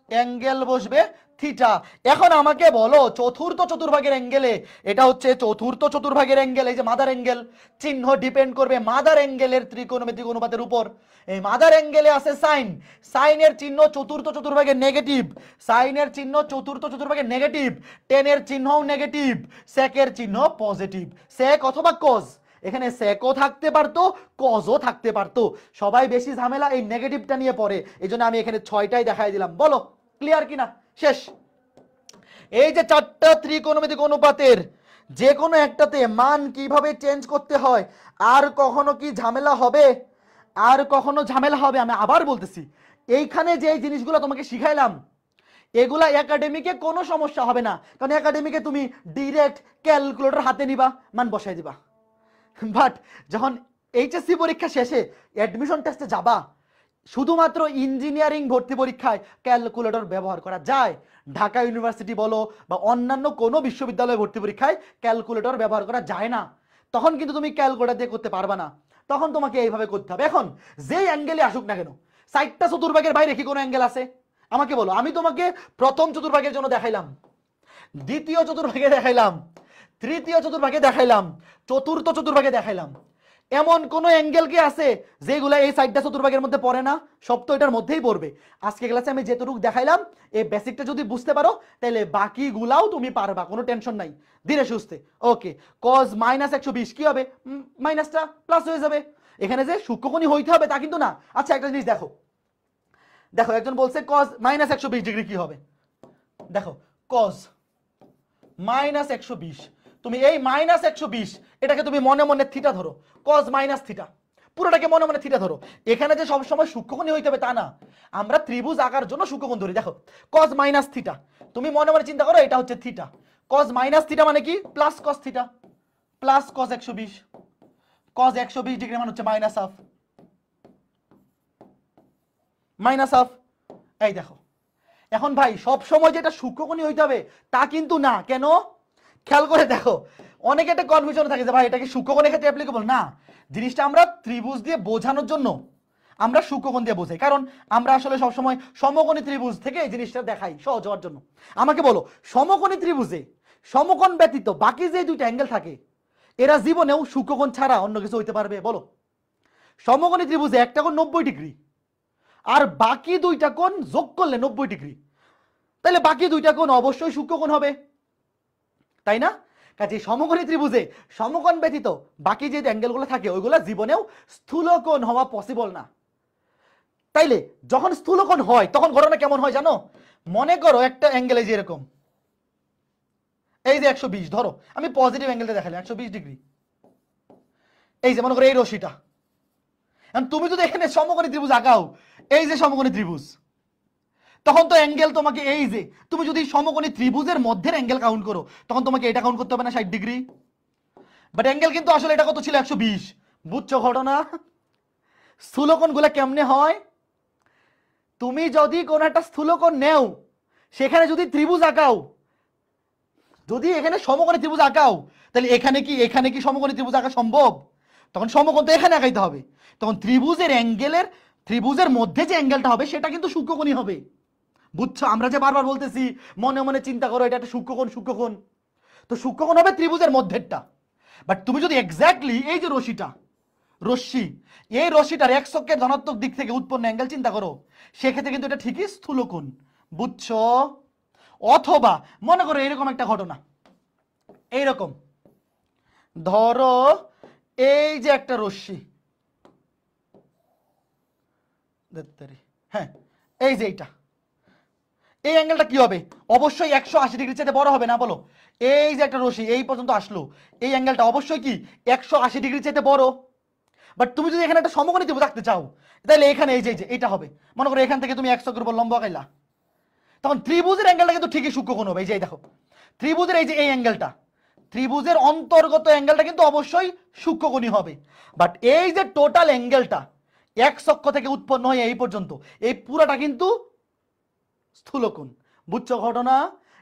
Speaker 1: অ্যাঙ্গেল বসবে থিটা। এখন আমাকে বলো, চতুর্থ চতুর্ভাগের অ্যাঙ্গেলে, এটা হচ্ছে চতুর্থ চতুর্ভাগের অ্যাঙ্গেল, এই যে মাদার অ্যাঙ্গেল, চিহ্ন ডিপেন্ড করবে মাদার অ্যাঙ্গেলের ত্রিকোণমিতিক অনুপাতের উপর। এই মাদার অ্যাঙ্গেলে আছে সাইন। সাইনের চিহ্ন চতুর্থ চতুর্ভাগের নেগেটিভ সাইনের চিহ্ন চতুর্থ চতুর্ভাগের নেগেটিভ টেনের চিহ্নও নেগেটিভ সেকের চিহ্ন পজিটিভ সেক অথবা কজ এখানে সেকও থাকতে পারতো কজও থাকতে পারতো। সবাই বেশি ঝামেলা এই নেগেটিভটা নিয়ে পড়ে। এই আমি এখানে ছয়টাই দেখাই দিলাম। বলো ক্লিয়ার কিনা? শেষ। এই যে চারটা ত্রিকোণমিতিক অনুপাতের যে কোনো একটাতে মান কীভাবে চেঞ্জ করতে হয়, আর কখনো কি ঝামেলা হবে? আর কখনো ঝামেলা হবে? আমি আবার বলতেছি, এইখানে যে জিনিসগুলো তোমাকে শিখাইলাম, এগুলা একাডেমিকে কোনো সমস্যা হবে না। কারণ একাডেমিকে তুমি ডিরেক্ট ক্যালকুলেটর হাতে নিবা, মান বসাই দিবা। বাট যখন এইচএসসি পরীক্ষা শেষে অ্যাডমিশন টেস্টে যাবা শুধুমাত্র ইঞ্জিনিয়ারিং ভর্তি পরীক্ষায় ক্যালকুলেটর ব্যবহার করা যায়। ঢাকা ইউনিভার্সিটি বলো বা অন্যান্য কোনো বিশ্ববিদ্যালয়ে ভর্তি পরীক্ষায় ক্যালকুলেটর ব্যবহার করা যায় না। তখন কিন্তু তুমি ক্যালকুলেটর দিয়ে করতে পারবা না। তখন তোমাকে এইভাবে করতে হবে। এখন, যেই অ্যাঙ্গেলে আসুক না কেন সাইটটা চতুর্ভাগের বাইরে কি কোনো অ্যাঙ্গেল আছে? আমাকে বলো, আমি তোমাকে প্রথম চতুর্ভাগের জন্য দেখাইলাম। দ্বিতীয় চতুর্ভাগে দেখাইলাম। তৃতীয় চতুর্ভাগে দেখাইলাম। চতুর্থ চতুর্ভাগে দেখাইলাম। এমন কোন অ্যাঙ্গেল কি আছে যেগুলো এই সাইডটা চতুর্ভাগের মধ্যে পড়ে না? সব তো এটার মধ্যেই পড়বে। আজকে ক্লাসে আমি যেটুকু দেখাইলাম, এই বেসিকটা যদি বুঝতে পারো তাহলে বাকিগুলাও তুমি পারবা, কোনো টেনশন নাই। ধীরে সুস্থে। ওকে কজ মাইনাস একশো বিশ, কি হবে? মাইনাসটা প্লাস হয়ে যাবে। এখানে যে সূক্ষ্মকণি হইতে হবে তা কিন্তু না। আচ্ছা একটা জিনিস দেখো। দেখো, একজন বলছে কজ মাইনাস একশো বিশ ডিগ্রি কি হবে? দেখো কজ মাইনাস একশো বিশ তুমি এই মাইনাস একশো বিশ, এটাকে তুমি মনে মনে থিটা ধরো কজ মাইনাস থিটা পুরোটাকে মনে মনে থিটা ধরো। এখানে যে সবসময় সূক্ষ্মকোণই হইতে হবে তা না। আমরা ত্রিভুজ আঁকার জন্য সূক্ষ্মকোণ ধরি। দেখো কজ মাইনাস থিটা তুমি মনে মনে চিন্তা করো, এটা হচ্ছে থিটা কজ মাইনাস থিটা মানে কি? Plus cos theta plus cos একশো বিশ। কজ একশো বিশ ডিগ্রি মানে হচ্ছে মাইনাস হাফ মাইনাস হাফ এই দেখো। এখন ভাই সব সময় যেটা সূক্ষ্মকণি হইতে হবে, তা কিন্তু না। কেন? খেয়াল করে দেখো, অনেকে একটা কনফিউশন থাকে যে ভাই এটা কি ক্ষেত্রে অ্যাপ্লিকেবল না। জিনিসটা আমরা ত্রিভুজ দিয়ে বোঝানোর জন্য আমরা সূক্ষ্মকোণ দিয়ে বোঝাই। কারণ আমরা আসলে সবসময় সমকোণী ত্রিভুজ থেকে এই জিনিসটা দেখাই সহজ হওয়ার জন্য। আমাকে বলো, সমকোণী ত্রিভুজে সমকোণ ব্যতীত বাকি যে দুইটা অ্যাঙ্গেল থাকে, এরা জীবনেও সূক্ষ্মকোণ ছাড়া অন্য কিছু হইতে পারবে? বলো। সমকোণী ত্রিভুজে একটা কোণ নব্বই ডিগ্রি, আর বাকি দুইটা কোণ যোগ করলে নব্বই ডিগ্রি। তাহলে বাকি দুইটা কোণ অবশ্যই সূক্ষ্মকোণ হবে। তাই না? কাজে সমকোণী ত্রিভুজে সমকোণ ব্যতীত বাকি যে অ্যাঙ্গেলগুলো থাকে, ওইগুলো জীবনেও স্থূলকোণ হওয়া পসিবল না। তাইলে যখন স্থূলকোণ হয়, তখন ঘটনা কেমন হয় জানো? মনে করো একটা অ্যাঙ্গেল যে এরকম। এই যে একশো বিশ, ধরো, আমি পজিটিভ অ্যাঙ্গেলটা দেখালাম, একশো বিশ ডিগ্রি এই যে মনে করো এই রশিটা তুমি যদি এখানে সমকোণী ত্রিভুজ আঁকাও, এই যে সমকোণী ত্রিভুজ তখন তো অ্যাঙ্গেল তোমাকে এই যে, তুমি যদি সমকোণী ত্রিভুজের মধ্যের অ্যাঙ্গেল কাউন্ট করো, তখন তোমাকে এটা কাউন্ট করতে হবে না ষাট ডিগ্রি। বাট অ্যাঙ্গেল কিন্তু আসলে এটা কত ছিল? একশো বিশ। বুঝছ ঘটনা? স্থূলকোণগুলা কেমনে হয়? তুমি যদি কোনো একটা স্থূলকোণ নেও, সেখানে যদি ত্রিভুজ আঁকাও, যদি এখানে সমকোণী ত্রিভুজ আঁকাও, তাহলে এখানে কি এখানে কি সমকোণী ত্রিভুজ আঁকা সম্ভব? তখন সমকোণ তো এখানে আঁকাইতে হবে। তখন ত্রিভুজের অ্যাঙ্গেলের, ত্রিভুজের মধ্যে যে অ্যাঙ্গেলটা হবে, সেটা কিন্তু সূক্ষ্মকোণী হবে। বুঝছ? আমরা যে বারবার বলতেছি, মনে মনে চিন্তা করো, এটা একটা সূক্ষ্মকোণ সূক্ষ্মকোণ তো সূক্ষ্মকোণ হবে ত্রিভুজের মধ্যেরটা। বাট তুমি যদি এক্স্যাক্টলি এই যে রশিটা রশ্মি, এই রশ্মিটার এক চক্রের ধনাত্মক দিক থেকে উৎপন্ন অ্যাঙ্গেল চিন্তা করো, সেক্ষেত্রে কিন্তু এটা ঠিকই স্থূলকোণ বুঝছ? অথবা, মনে করো এরকম একটা ঘটনা। এইরকম। ধরো, এই যে একটা রশ্মি। হ্যাঁ এই যে এইটা। এই অ্যাঙ্গেলটা কি হবে? অবশ্যই একশো আশি ডিগ্রি চাইতে বড় হবে না, বলো। এই যে একটা রশি এই পর্যন্ত আসলো। এই অ্যাঙ্গেলটা অবশ্যই কি? একশো আশি ডিগ্রি চাইতে বড়। বাট তুমি যদি এখানে একটা সমকোণী ত্রিভুজ রাখতে চাও, তাহলে এখানে এই যে এই যে এটা হবে। মনে করো এখান থেকে তুমি একশো উপর লম্ব আঁকাইলা। তখন ত্রিভুজের অ্যাঙ্গেলটা কিন্তু ঠিকই সূক্ষ্মকোণ হবে, এই যে দেখো। ত্রিভুজের এই যে, এই অ্যাঙ্গেলটা ত্রিভুজের অন্তর্গত অ্যাঙ্গেলটা কিন্তু অবশ্যই সূক্ষ্মকোণী হবে। বাট এই যে টোটাল অ্যাঙ্গেলটা এক চক্ষ থেকে উৎপন্ন হয় এই পর্যন্ত, এই পুরাটা কিন্তু স্থূলকোণ। বুঝছ ঘটনা?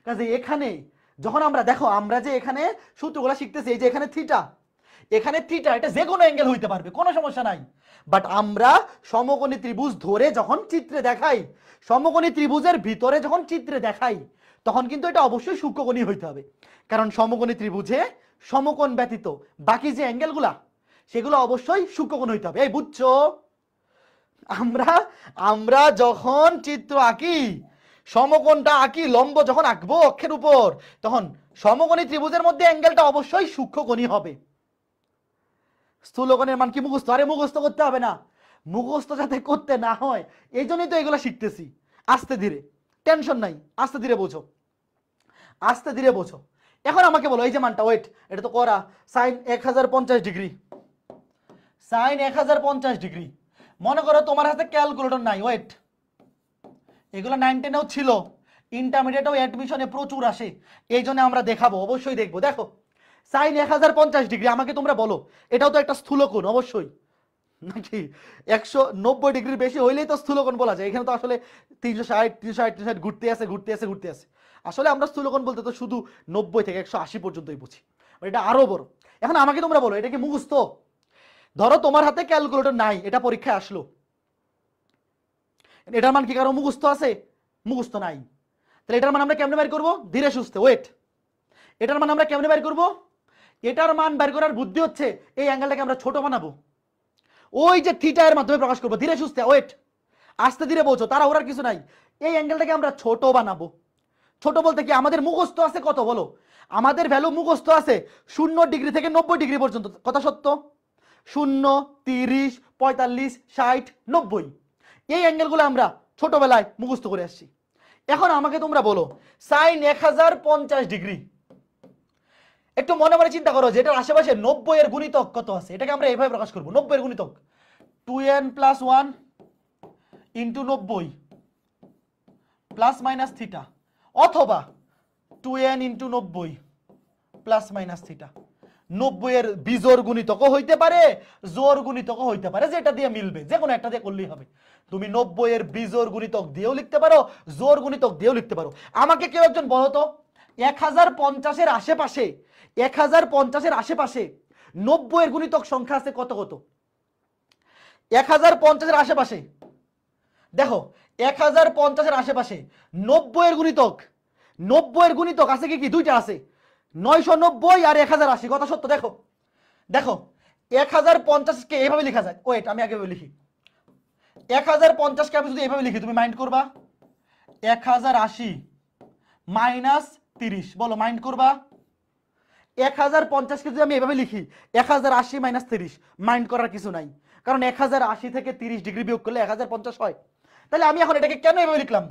Speaker 1: কাজে এখানে যখন আমরা দেখো, আমরা যে এখানে সূত্রগুলো শিখতেছি, এই যে এখানে থিটা এখানে থিটা এটা যে কোনো অ্যাঙ্গেল হইতে পারবে, কোনো সমস্যা নাই। বাট আমরা সমকোণী ত্রিভুজ ধরে যখন চিত্রে দেখাই, সমকোণী ত্রিভুজের ভিতরে যখন চিত্রে দেখাই, তখন কিন্তু এটা অবশ্যই সূক্ষ্মকোণী হইতে হবে। কারণ সমকোণী ত্রিভুজে সমকোণ ব্যতীত বাকি যে অ্যাঙ্গেলগুলা সেগুলো অবশ্যই সূক্ষ্মকোণ হইতে হবে। এই বুঝছ? আমরা আমরা যখন চিত্র আঁকি সমকোণটা আঁকি লম্ব যখন আঁকবো অক্ষের উপর, তখন সমকোণী ত্রিভুজের মধ্যে অ্যাঙ্গেলটা অবশ্যই সূক্ষ্মকোণী হবে। স্থূলকোণের মান কি মুখস্থ? আরে মুখস্থ করতে হবে না। মুখস্থ যাতে করতে না হয়, এই জন্যই তো এগুলো শিখতেছি। আস্তে ধীরে। টেনশন নাই। আস্তে ধীরে বোঝো। আস্তে ধীরে বোঝো। এখন আমাকে বলো, এই যে মানটা, ওয়েট, এটা তো করা। সাইন এক হাজার পঞ্চাশ ডিগ্রি। সাইন এক হাজার পঞ্চাশ ডিগ্রি। মনে করো তোমার হাতে ক্যালকুলেটর নাই। ওয়েট। এগুলো নাইন টেনেও ছিল ইন্টারমিডিয়েটেও অ্যাডমিশনে প্রচুর আসে। এই জন্য আমরা দেখাবো, অবশ্যই দেখব। দেখো সাইন এক হাজার পঞ্চাশ ডিগ্রি আমাকে তোমরা বলো, এটাও তো একটা স্থূলকোণ, অবশ্যই। নাকি? একশো নব্বই ডিগ্রির বেশি হইলেই তো স্থূলকোণ বলা যায়। এখানে তো আসলে তিনশো ষাট তিনশো ষাট তিনশো ষাট ঘুরতে আসে ঘুরতে আসে ঘুরতে আসে আসলে আমরা স্থূলকোণ বলতে তো শুধু নব্বই থেকে একশো আশি পর্যন্তই বুঝি। এটা আরও বড়। এখন আমাকে তোমরা বলো, এটা কি মুখস্থ? ধরো তোমার হাতে ক্যালকুলেটর নাই, এটা পরীক্ষায় আসলো। এটার মান কি কারও? মুখস্থ আছে? মুখস্থ নাই। তাহলে এটার মান আমরা কেমনে বের করব? ধীরে সুস্থে। ওয়েট এটার মান আমরা কেমনে বের করব? এটার মান বের করার বুদ্ধি হচ্ছে, এই অ্যাঙ্গেলটাকে আমরা ছোট বানাবো। ওই যে থিটা এর মাধ্যমে প্রকাশ করব। ধীরে সুস্থে। ওয়েট আস্তে ধীরে পৌঁছো তারা ওরার কিছু নাই। এই অ্যাঙ্গেলটাকে আমরা ছোট বানাবো। ছোট বলতে কি আমাদের মুখস্থ আছে কত? বলো। আমাদের ভ্যালু মুখস্থ আছে শূন্য ডিগ্রি থেকে নব্বই ডিগ্রি পর্যন্ত। কথা সত্য? শূন্য, তিরিশ, পঁয়তাল্লিশ, ষাট, নব্বই। এই অ্যাঙ্গেলগুলো আমরা ছোটবেলায় মুখস্থ করে আসছি। এখন আমাকে তোমরা বলো, সাইন এক হাজার পঞ্চাশ ডিগ্রি। একটু মনে মনে চিন্তা করো যে এটার আশেপাশে নব্বই এর গুণিতক কত আছে? এটাকে আমরা এইভাবে প্রকাশ করব নব্বই এর গুণিতক। Two N plus one into নব্বই প্লাস মাইনাস থিটা, অথবা টু এন ইন্টু নব্বই প্লাস মাইনাস থিটা। নব্বই এর বিজোর গুণিতকও হইতে পারে জোর গুণিতকও হইতে পারে, যেটা দিয়ে মিলবে, যে কোনো একটা দিয়ে করলেই হবে। তুমি নব্বই এর বিজোর গুণিতক দিয়েও লিখতে পারো জোর গুণিতক দিয়েও লিখতে পারো। আমাকে কেউ একজন বলো তো, এক হাজার পঞ্চাশের আশেপাশে, এক হাজার পঞ্চাশের আশেপাশে নব্বই এর গুণিতক সংখ্যা আছে কত কত? এক হাজার পঞ্চাশের আশেপাশে, দেখো, এক হাজার পঞ্চাশের আশেপাশে নব্বই এর গুণিতক নব্বই এর গুণিতক আছে কি কি? দুইটা আছে। নয়শো নব্বই আর এক হাজার আশি, কথা সত্য, দেখো। দেখো, এক হাজার পঞ্চাশকে এভাবে লেখা যায়। ওয়েট, আমি আগে লিখি এক হাজার পঞ্চাশকে আমি যদি এভাবে লিখি, তুমি মাইন্ড করবা? এক হাজার আশি মাইনাস তিরিশ, বলো মাইন্ড করবা? এক হাজার পঞ্চাশকে যদি আমি এভাবে লিখি, এক হাজার আশি মাইনাস তিরিশ মাইন্ড করার কিছু নাই। কারণ এক হাজার আশি থেকে তিরিশ ডিগ্রি বিয়োগ করলে এক হাজার পঞ্চাশ হয়। তাহলে আমি এখন এটাকে কেন এভাবে লিখলাম?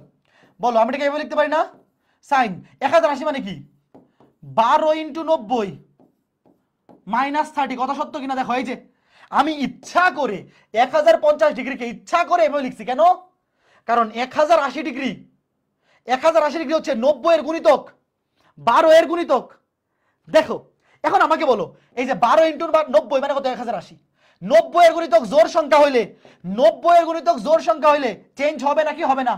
Speaker 1: বলো, আমি এটাকে এভাবে লিখতে পারি না? সাইন, এক হাজার আশি মানে কি? বারো ইন্টু নব্বই মাইনাস থার্টি কথা সত্য কিনা দেখো, এই যে, আমি ইচ্ছা করে এক হাজার পঞ্চাশ ডিগ্রিকে ইচ্ছা করে এভাবে লিখছি, কেন? কারণ এক হাজার আশি ডিগ্রি, এক হাজার আশি ডিগ্রি হচ্ছে নব্বই এর গুণিতক বারো এর গুণিতক। দেখো, এখন আমাকে বলো, এই যে বারো ইন্টু নব্বই মানে কত? এক হাজার আশি। নব্বই এর গুণিতক জোর সংখ্যা হইলে নব্বই এর গুণিতক জোর সংখ্যা হইলে চেঞ্জ হবে নাকি হবে না?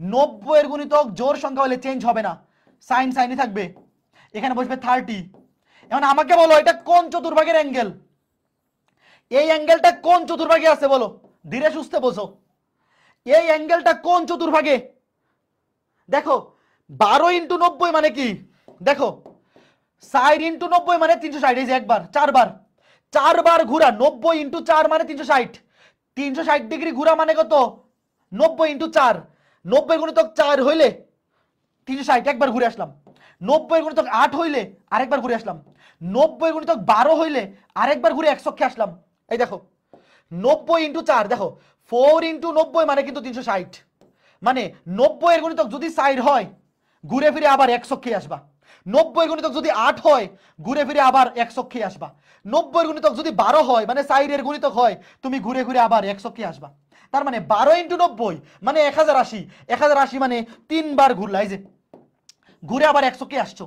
Speaker 1: নব্বই এর গুণিতক জোর সংখ্যা হলে চেঞ্জ হবে না। সাইন, সাইনই থাকবে। এখানে বসবে থার্টি এখন আমাকে বলো, এটা কোন চতুর্ভাগের অ্যাঙ্গেল এই অ্যাঙ্গেলটা কোন চতুর্ভাগে আছে বলো? ধীরে সুস্থে বোঝো। এই অ্যাঙ্গেলটা কোন চতুর্ভাগে? দেখো, বারো ইন্টু নব্বই মানে কি? দেখো, ষাট ইন্টু নব্বই মানে তিনশো ষাট, এই যে একবার, চারবার। চারবার ঘুরা, নব্বই ইন্টু চার মানে তিনশো ষাট। তিনশো ষাট ডিগ্রি ঘুরা মানে কত? নব্বই ইন্টু চার। নব্বই গুণিতক চার হইলে তিনশো ষাট, একবার ঘুরে আসলাম। নব্বই গুণিতক আট হইলে আরেকবার ঘুরে আসলাম। নব্বই গুণিতক বারো হইলে আরেকবার ঘুরে একশোকে আসলাম। এই দেখো, নব্বই ইন্টু চার, দেখো, ফোর ইন্টু নব্বই মানে কিন্তু তিনশো ষাট। মানে নব্বই এর গুণিতক যদি সাইড হয়, ঘুরে ফিরে আবার একশো খেয়ে আসবা। নব্বই গুণিতক যদি আট হয়, ঘুরে ফিরে আবার একশো খেয়ে আসবা। নব্বই গুণিতক যদি বারো হয় মানে সাইডের গুণিতক হয়, তুমি ঘুরে ঘুরে আবার একশো খেয়ে আসবা। তার মানে বারো ইন্টু নব্বই মানে এক হাজার আশি। এক হাজার আশি মানে তিনবার ঘুরলা, এই যে। ঘুরে আবার একশো কে আসছো?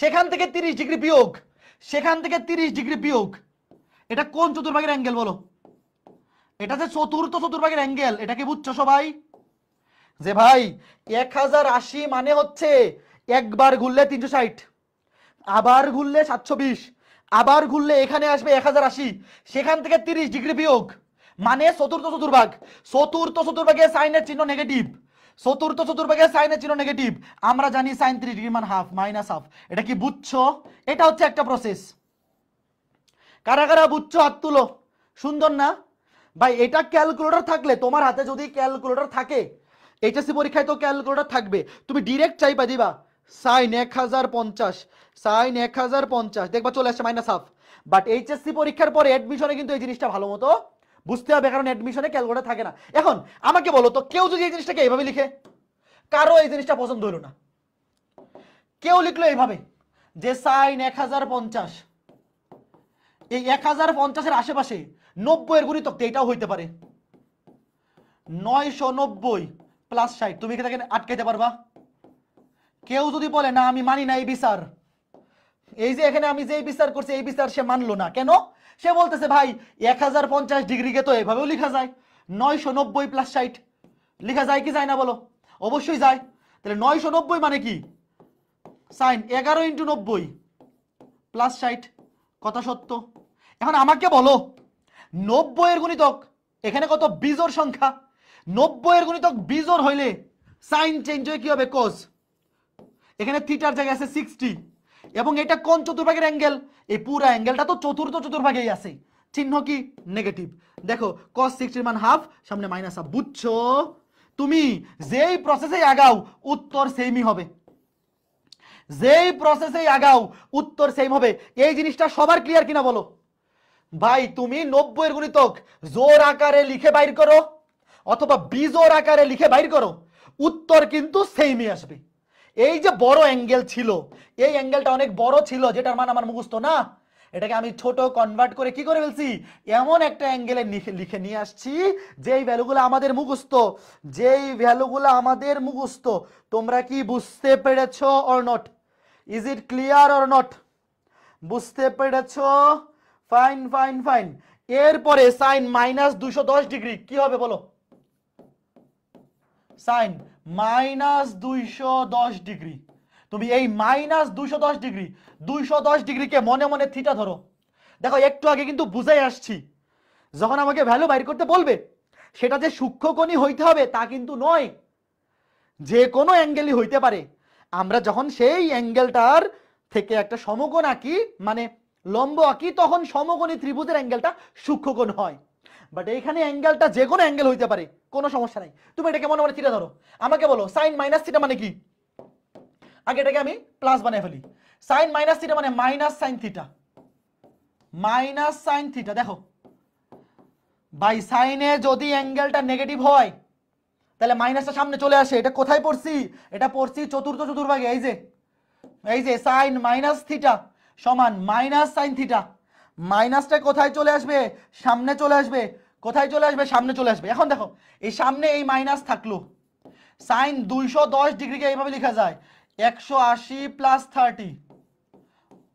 Speaker 1: সেখান থেকে তিরিশ ডিগ্রি বিয়োগ, সেখান থেকে তিরিশ ডিগ্রি বিয়োগ। এটা কোন চতুর্ভাগের অ্যাঙ্গেল বলো? এটা যে চতুর্থ চতুর্ভাগের অ্যাঙ্গেল, এটা কি বুঝছ সবাই? যে ভাই, এক হাজার আশি মানে হচ্ছে একবার ঘুরলে তিনশো ষাট, আবার ঘুরলে সাতশো বিশ, আবার ঘুরলে এখানে আসবে এক হাজার আশি, সেখান থেকে তিরিশ ডিগ্রি বিয়োগ। মানে চতুর্থ চতুর্ভাগ, চতুর্থ চতুর্ভাগে সাইনের চিহ্ন নেগেটিভ চতুর্থ চতুর্ভাগে সাইনের চিহ্ন নেগেটিভ আমরা জানি সাইন থ্রি ডিগ্রি মান হাফ মাইনাস হাফ এটা কি বুঝছ? এটা হচ্ছে একটা প্রসেস কারা কারা বুঝছ হাত তুলো? সুন্দর না? ভাই, এটা ক্যালকুলেটর থাকলে, তোমার হাতে যদি ক্যালকুলেটর থাকে এইচএসসি পরীক্ষায় তো ক্যালকুলেটর থাকবে। তুমি ডিরেক্ট চাইবা দিবা, সাইন এক হাজার পঞ্চাশ সাইন এক হাজার পঞ্চাশ দেখবা চলে আসছে মাইনাস হাফ বাট এইচএসসি পরীক্ষার পরে অ্যাডমিশনে কিন্তু এই জিনিসটা ভালো মতো বুঝতে হবে, কারণ অ্যাডমিশনে ক্যালকুলেটর থাকে না। এখন, আমাকে বলো তো, কেউ যদি এই জিনিসটাকে এইভাবে লিখে, কারও এই জিনিসটা পছন্দ হলো না। কেউ লিখলো এইভাবে, যে সাইন এক হাজার পঞ্চাশ, এই এক হাজার পঞ্চাশের আশেপাশে নব্বই এর গুণিতক এটাও হইতে পারে। নয়শো নব্বই প্লাস ষাট, তুমি তাকে আটকাইতে পারবা? কেউ যদি বলে, না, আমি মানি না, এই বিচার। এই যে এখানে আমি যে বিচার করছি, এই বিচার সে মানলো না। কেন? সে বলতেছে, ভাই, এক হাজার পঞ্চাশ ডিগ্রিকে তো এভাবেও লেখা যায়। নয়শো নব্বই প্লাস ষাট লেখা যায় কি যায় না বলো? অবশ্যই যায়। তাহলে নয়শো নব্বই মানে কি? সাইন এগারো ইন্টু নব্বই প্লাস ষাট কথা সত্য। এখন আমাকে বলো নব্বই এর গুণিতক এখানে কত? বিজোর সংখ্যা। নব্বই এর গুণিতক বিজোর হইলে সাইন চেঞ্জ হয়ে কি হবে? কোস এখানে থিটার জায়গায় আছে সিক্সটি এবং এটা কোন চতুর্ভাগের অ্যাঙ্গেল এই পুরো অ্যাঙ্গেলটা তো চতুর্থ চতুর্ভাগেই আছে। চিহ্ন কি? নেগেটিভ দেখো কস সিক্সটির মান হাফ সামনে মাইনাস হাফ বুঝছ? তুমি যেই প্রসেসে আগাও, উত্তর সেমই হবে। যেই প্রসেসে আগাও, উত্তর সেম হবে। এই জিনিসটা সবার ক্লিয়ার কিনা বলো? ভাই, তুমি নব্বই এর গুণিতক জোর আকারে লিখে বাইর করো, অথবা বিজোর আকারে লিখে বাইর করো, উত্তর কিন্তু সেমই আসবে। এই যে বড় অ্যাঙ্গেল ছিল এই অ্যাঙ্গেলটা অনেক বড় ছিল, যেটার মান আমার মুখস্থ না। এটাকে আমি ছোট কনভার্ট করে কি করে ফেলছি? এমন একটা অ্যাঙ্গেলে লিখে নিয়ে আসছি, যেই ভ্যালুগুলো আমাদের মুখস্থ। যেই ভ্যালুগুলো আমাদের মুখস্থ, তোমরা কি বুঝতে পেরেছ or not is it clear or not বুঝতে পেরেছ? ফাইন ফাইন ফাইন এরপরে সাইন মাইনাস দুশো দশ ডিগ্রি কি হবে বলো? সাইন মাইনাস দুইশো দশ ডিগ্রি তুমি এই মাইনাস দুইশো দশ ডিগ্রি দুইশো দশ ডিগ্রিকে মনে মনে থিটা ধরো। দেখো, একটু আগে কিন্তু বুঝাই আসছি। যখন আমাকে ভ্যালু বাইর করতে বলবে, সেটা যে সূক্ষ্মকণি হইতে হবে তা কিন্তু নয়। যে কোনো অ্যাঙ্গেলই হইতে পারে। আমরা যখন সেই অ্যাঙ্গেলটার থেকে একটা সমকোণ আঁকি মানে লম্ব আঁকি, তখন সমকোণী ত্রিভুজের অ্যাঙ্গেলটা সূক্ষ্মকোণ হয়। বাট এইখানে অ্যাঙ্গেলটা যে কোনো অ্যাঙ্গেল হইতে পারে, কোনো সমস্যা নাই। তুমি এটাকে মনে মনে থিটা ধরো। আমাকে বলো সাইন মাইনাস থিটা মানে কি? আগে এটাকে আমি প্লাস বানিয়ে ফেলি। সাইন মাইনাস থিটা মানে minus sine theta minus sine theta দেখো। বাই সাইনে যদি অ্যাঙ্গেলটা নেগেটিভ হয়, তাহলে মাইনাসটা সামনে চলে আসে। এটা কোথায় পড়ছি? এটা পড়ছি চতুর্থ চতুর্ভাগে, এই যে। এই যে সাইন মাইনাস থিটা সমান মাইনাস সাইন থিটা মাইনাসটা কোথায় চলে আসবে? সামনে চলে আসবে। কোথায় চলে আসবে? সামনে চলে আসবে। এখন দেখো, এই সামনে এই মাইনাস থাকল। সাইন দুইশো দশ ডিগ্রিকে এইভাবে লেখা যায়। একশো আশি প্লাস থার্টি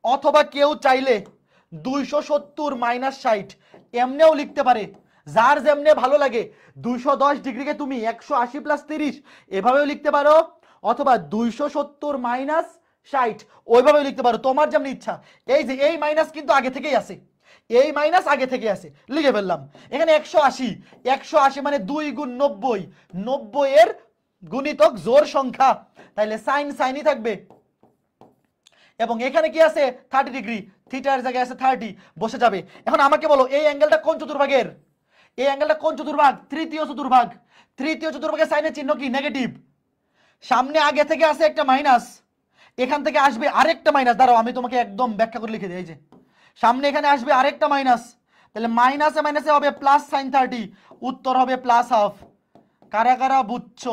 Speaker 1: অথবা কেউ চাইলে দুইশো সত্তর মাইনাস ষাট। এমনেও লিখতে পারে। যার যেমনে ভালো লাগে, দুইশো দশ ডিগ্রিকে তুমি একশো আশি প্লাস তিরিশ, এভাবেও লিখতে পারো। অথবা দুইশো সত্তর মাইনাস ষাট, ওইভাবেও লিখতে পারো। তোমার যেমন ইচ্ছা। এই যে, এই মাইনাস কিন্তু আগে থেকেই আছে। এই মাইনাস আগে থেকে আছে। লিখে ফেললাম। এখানে একশো আশি। একশো আশি মানে দুই গুণ নব্বই। নব্বই এর গুণিতক জোর সংখ্যা। তাইলে সাইন সাইনই থাকবে। এবং এখানে কি আছে? থার্টি ডিগ্রি থিটার জায়গায় আছে থার্টি বসে যাবে। এখন আমাকে বলো, এই অ্যাঙ্গেলটা কোন চতুর্ভাগের? এই অ্যাঙ্গেলটা কোন চতুর্ভাগ? তৃতীয় চতুর্ভাগ। তৃতীয় চতুর্ভাগের সাইনের চিহ্ন কি? নেগেটিভ সামনে আগে থেকে আছে একটা মাইনাস এখান থেকে আসবে আরেকটা মাইনাস দাঁড়াও, আমি তোমাকে একদম ব্যাখ্যা করে লিখে দিই যে। সামনে এখানে আসবে আরেকটা মাইনাস তাহলে মাইনাসে মাইনাসে হবে প্লাস সাইন থার্টি উত্তর হবে প্লাস হাফ কারা কারা বুঝছ?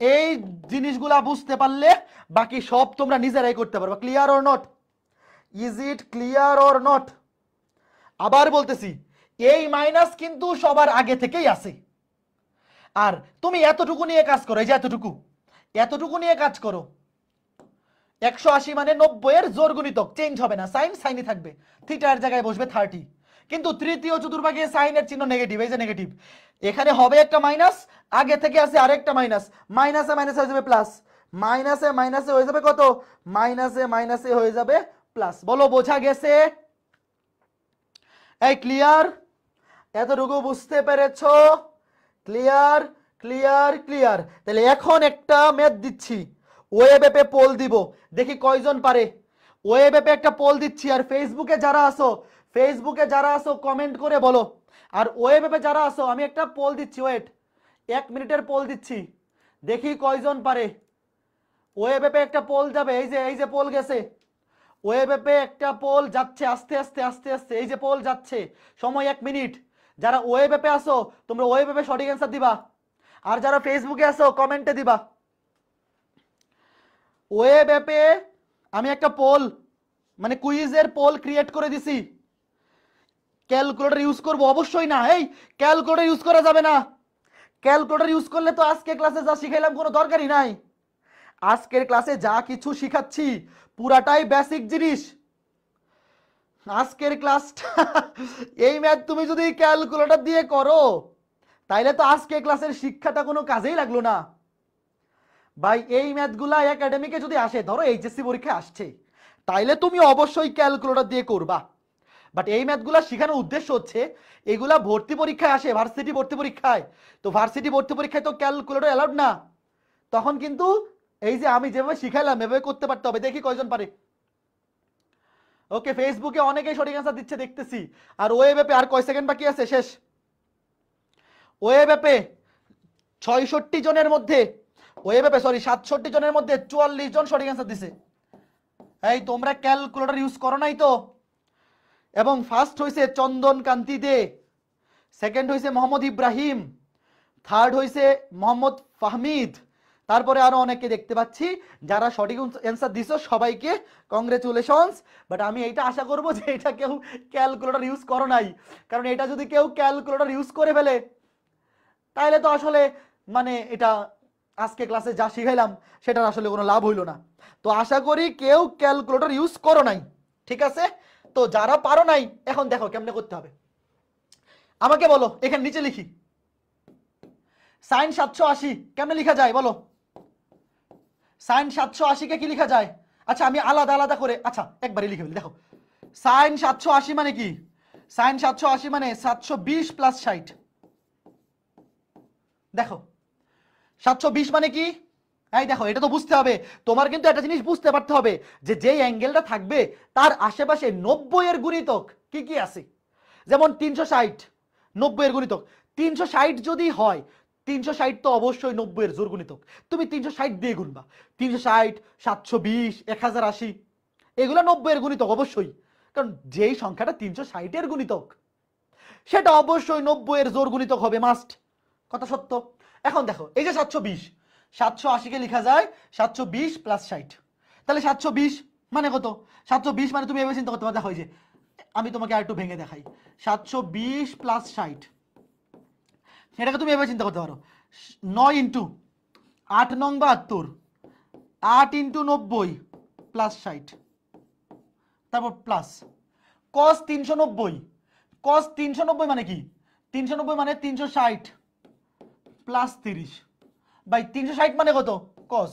Speaker 1: এই জিনিসগুলা বুঝতে পারলে বাকি সব তোমরা নিজেরাই করতে পারবে। Clear or not is it clear or not আবার বলতেছি, এই মাইনাস কিন্তু সবার আগে থেকেই আছে। আর তুমি এতটুকু নিয়ে কাজ করো, এই যে এতটুকু এতটুকু নিয়ে কাজ করো। একশো আশি মানে নব্বই এর জোর গুণিতক চেঞ্জ হবে না সাইন সাইনই থাকবে। থিটার জায়গায় বসবে থার্টি কিন্তু তৃতীয়, চতুর্ভাগে সাইনের চিহ্ন নেগেটিভ এই যে নেগেটিভ এখানে হবে একটা মাইনাস আগে থেকে আছে আরেকটা মাইনাস মাইনাসে মাইনাসে হয়ে যাবে প্লাস মাইনাসে মাইনাসে হয়ে যাবে কত? মাইনাসে মাইনাসে হয়ে যাবে প্লাস বলো, বোঝা গেছে? এই ক্লিয়ার এতটুকু বুঝতে পেরেছ? ক্লিয়ার ক্লিয়ার ক্লিয়ার তাহলে এখন একটা ম্যাথ দিচ্ছি। ওয়েব পোল দিব। দেখি কয়জন পারে। ওয়েব একটা পোল দিচ্ছি। আর ফেসবুকে যারা আসো ফেসবুকে যারা আসো কমেন্ট করে বলো। আর ওয়েব যারা আসো আমি একটা পোল দিচ্ছি ওয়েট এক মিনিটের পোল দিচ্ছি। দেখি কয়জন পারে। ওয়েব একটা পোল যাবে, এই যে এই যে পোল গেছে। ওয়েব একটা পোল যাচ্ছে, আস্তে আস্তে আস্তে আস্তে, এই যে পোল যাচ্ছে। সময় এক মিনিট। যারা ওয়েব আসো, তোমরা ওয়েব সঠিক অ্যান্সার দিবা। আর যারা ফেসবুকে আসো কমেন্টে দিবা। ওয়েব আমি একটা পোল মানে কুইজের পোল ক্রিয়েট করে দিছি। ক্যালকুলেটর ইউজ করব। অবশ্যই না। এই ক্যালকুলেটর ইউজ করা যাবে না। ক্যালকুলেটর ইউজ করলে তো আজকে ক্লাসে যা শিখাইলাম কোনো দরকারই নাই। আজকের ক্লাসে যা কিছু শিখাচ্ছি, পুরাটাই বেসিক জিনিস। আজকের ক্লাসটা, এই ম্যাথ তুমি যদি ক্যালকুলেটর দিয়ে করো, তাইলে তো আজকে ক্লাসের শিক্ষাটা কোনো কাজেই লাগল না। ভাই, এই ম্যাথগুলা একাডেমিকে যদি আসে, ধরো এইচএসসি পরীক্ষা আসছে, তাইলে তুমি অবশ্যই ক্যালকুলেটর দিয়ে করবা। বাট এই ম্যাথগুলা শেখানোর উদ্দেশ্য হচ্ছে, এগুলা ভর্তি পরীক্ষায় আসে ভার্সিটি ভর্তি পরীক্ষায়। তো ভার্সিটি ভর্তি পরীক্ষায় তো ক্যালকুলেটর অ্যালাউড না। তখন কিন্তু এই যে আমি যেভাবে শিখাইলাম, এভাবে করতে পারতে হবে। দেখি কয়জন পারে। ওকে ফেসবুকে অনেকেই সঠিক অ্যান্সার দিচ্ছে, দেখতেছি। আর ওয়েব অ্যাপে আর কয় সেকেন্ড বাকি আছে? শেষ। ওয়েব অ্যাপে ছয়ষট্টি জনের মধ্যে ওয়েব অ্যাপে সরি সাতষট্টি জনের মধ্যে চুয়াল্লিশ জন সঠিক অ্যান্সার দিছে। এই, তোমরা ক্যালকুলেটর ইউজ করো নাই তো? এবং ফার্স্ট হয়েছে চন্দন কান্তি দে সেকেন্ড হয়েছে মোহাম্মদ ইব্রাহিম থার্ড হয়েছে মোহাম্মদ ফাহমিদ। তারপরে আরও অনেকে দেখতে পাচ্ছি, যারা সঠিক অ্যান্সার দিছো, সবাইকে কংগ্রেচুলেশনস বাট আমি এইটা আশা করব যে এটা কেউ ক্যালকুলেটর ইউজ করো নাই। কারণ এটা যদি কেউ ক্যালকুলেটর ইউজ করে ফেলে তাহলে তো আসলে মানে এটা আজকে ক্লাসে যা শিখাইলাম, সেটার আসলে কোনো লাভ হইল না। তো আশা করি কেউ ক্যালকুলেটর ইউজ করো নাই। ঠিক আছে? তো যারা পারো নাই, এখন দেখো কেমনে করতে হবে। আমাকে বলো, এখানে নিচে লিখি। সাইন সাতশো আশি, কেমনে লিখা যায় বলো? সাইন সাতশো আশিকে কি লিখা যায়? আচ্ছা আমি আলাদা আলাদা করে আচ্ছা একবারই লিখে ফেলি, দেখো। সাইন সাতশো আশি মানে কি? সাইন সাতশো আশি মানে সাতশো বিশ প্লাস ষাট। দেখো, সাতশো বিশ মানে কি? এই দেখো, এটা তো বুঝতে হবে। তোমার কিন্তু একটা জিনিস বুঝতে পারতে হবে যে যেই অ্যাঙ্গেলটা থাকবে, তার আশেপাশে নব্বই এর গুণিতক কি কি আছে? যেমন তিনশো ষাট, নব্বই এর গুণিতক। তিনশো ষাট যদি হয়, তিনশো ষাট তো অবশ্যই নব্বইয়ের জোর গুণিতক। তুমি তিনশো ষাট দিয়ে গুনবা। তিনশো ষাট, সাতশো বিশ, এক হাজার আশি, এগুলো নব্বইয়ের গুণিতক অবশ্যই। কারণ যেই সংখ্যাটা তিনশো ষাটের গুণিতক, সেটা অবশ্যই নব্বইয়ের জোর গুণিতক হবে মাস্ট কথা সত্য? এখন দেখো, এই যে সাতশো বিশ সাতশো আশিকে লেখা যায়, সাতশো বিশ প্লাস ষাট। তাহলে সাতশো বিশ মানে কত? সাতশো বিশ মানে তুমি এভাবে চিন্তা করতে পারো যে, আমি তোমাকে আর একটু ভেঙে দেখাই। সাতশো বিশ প্লাস ষাট। এটাকে তুমি এভাবে চিন্তা করতে পারো। নয় ইন্টু আট নং বাহাত্তর আট ইন্টু নব্বই প্লাস ষাট। তারপর প্লাস কস তিনশো নব্বই। কস তিনশো নব্বই মানে কি? তিনশো নব্বই মানে তিনশো ষাট প্লাস তিরিশ। বাই তিনশো ষাট মানে কত? কস।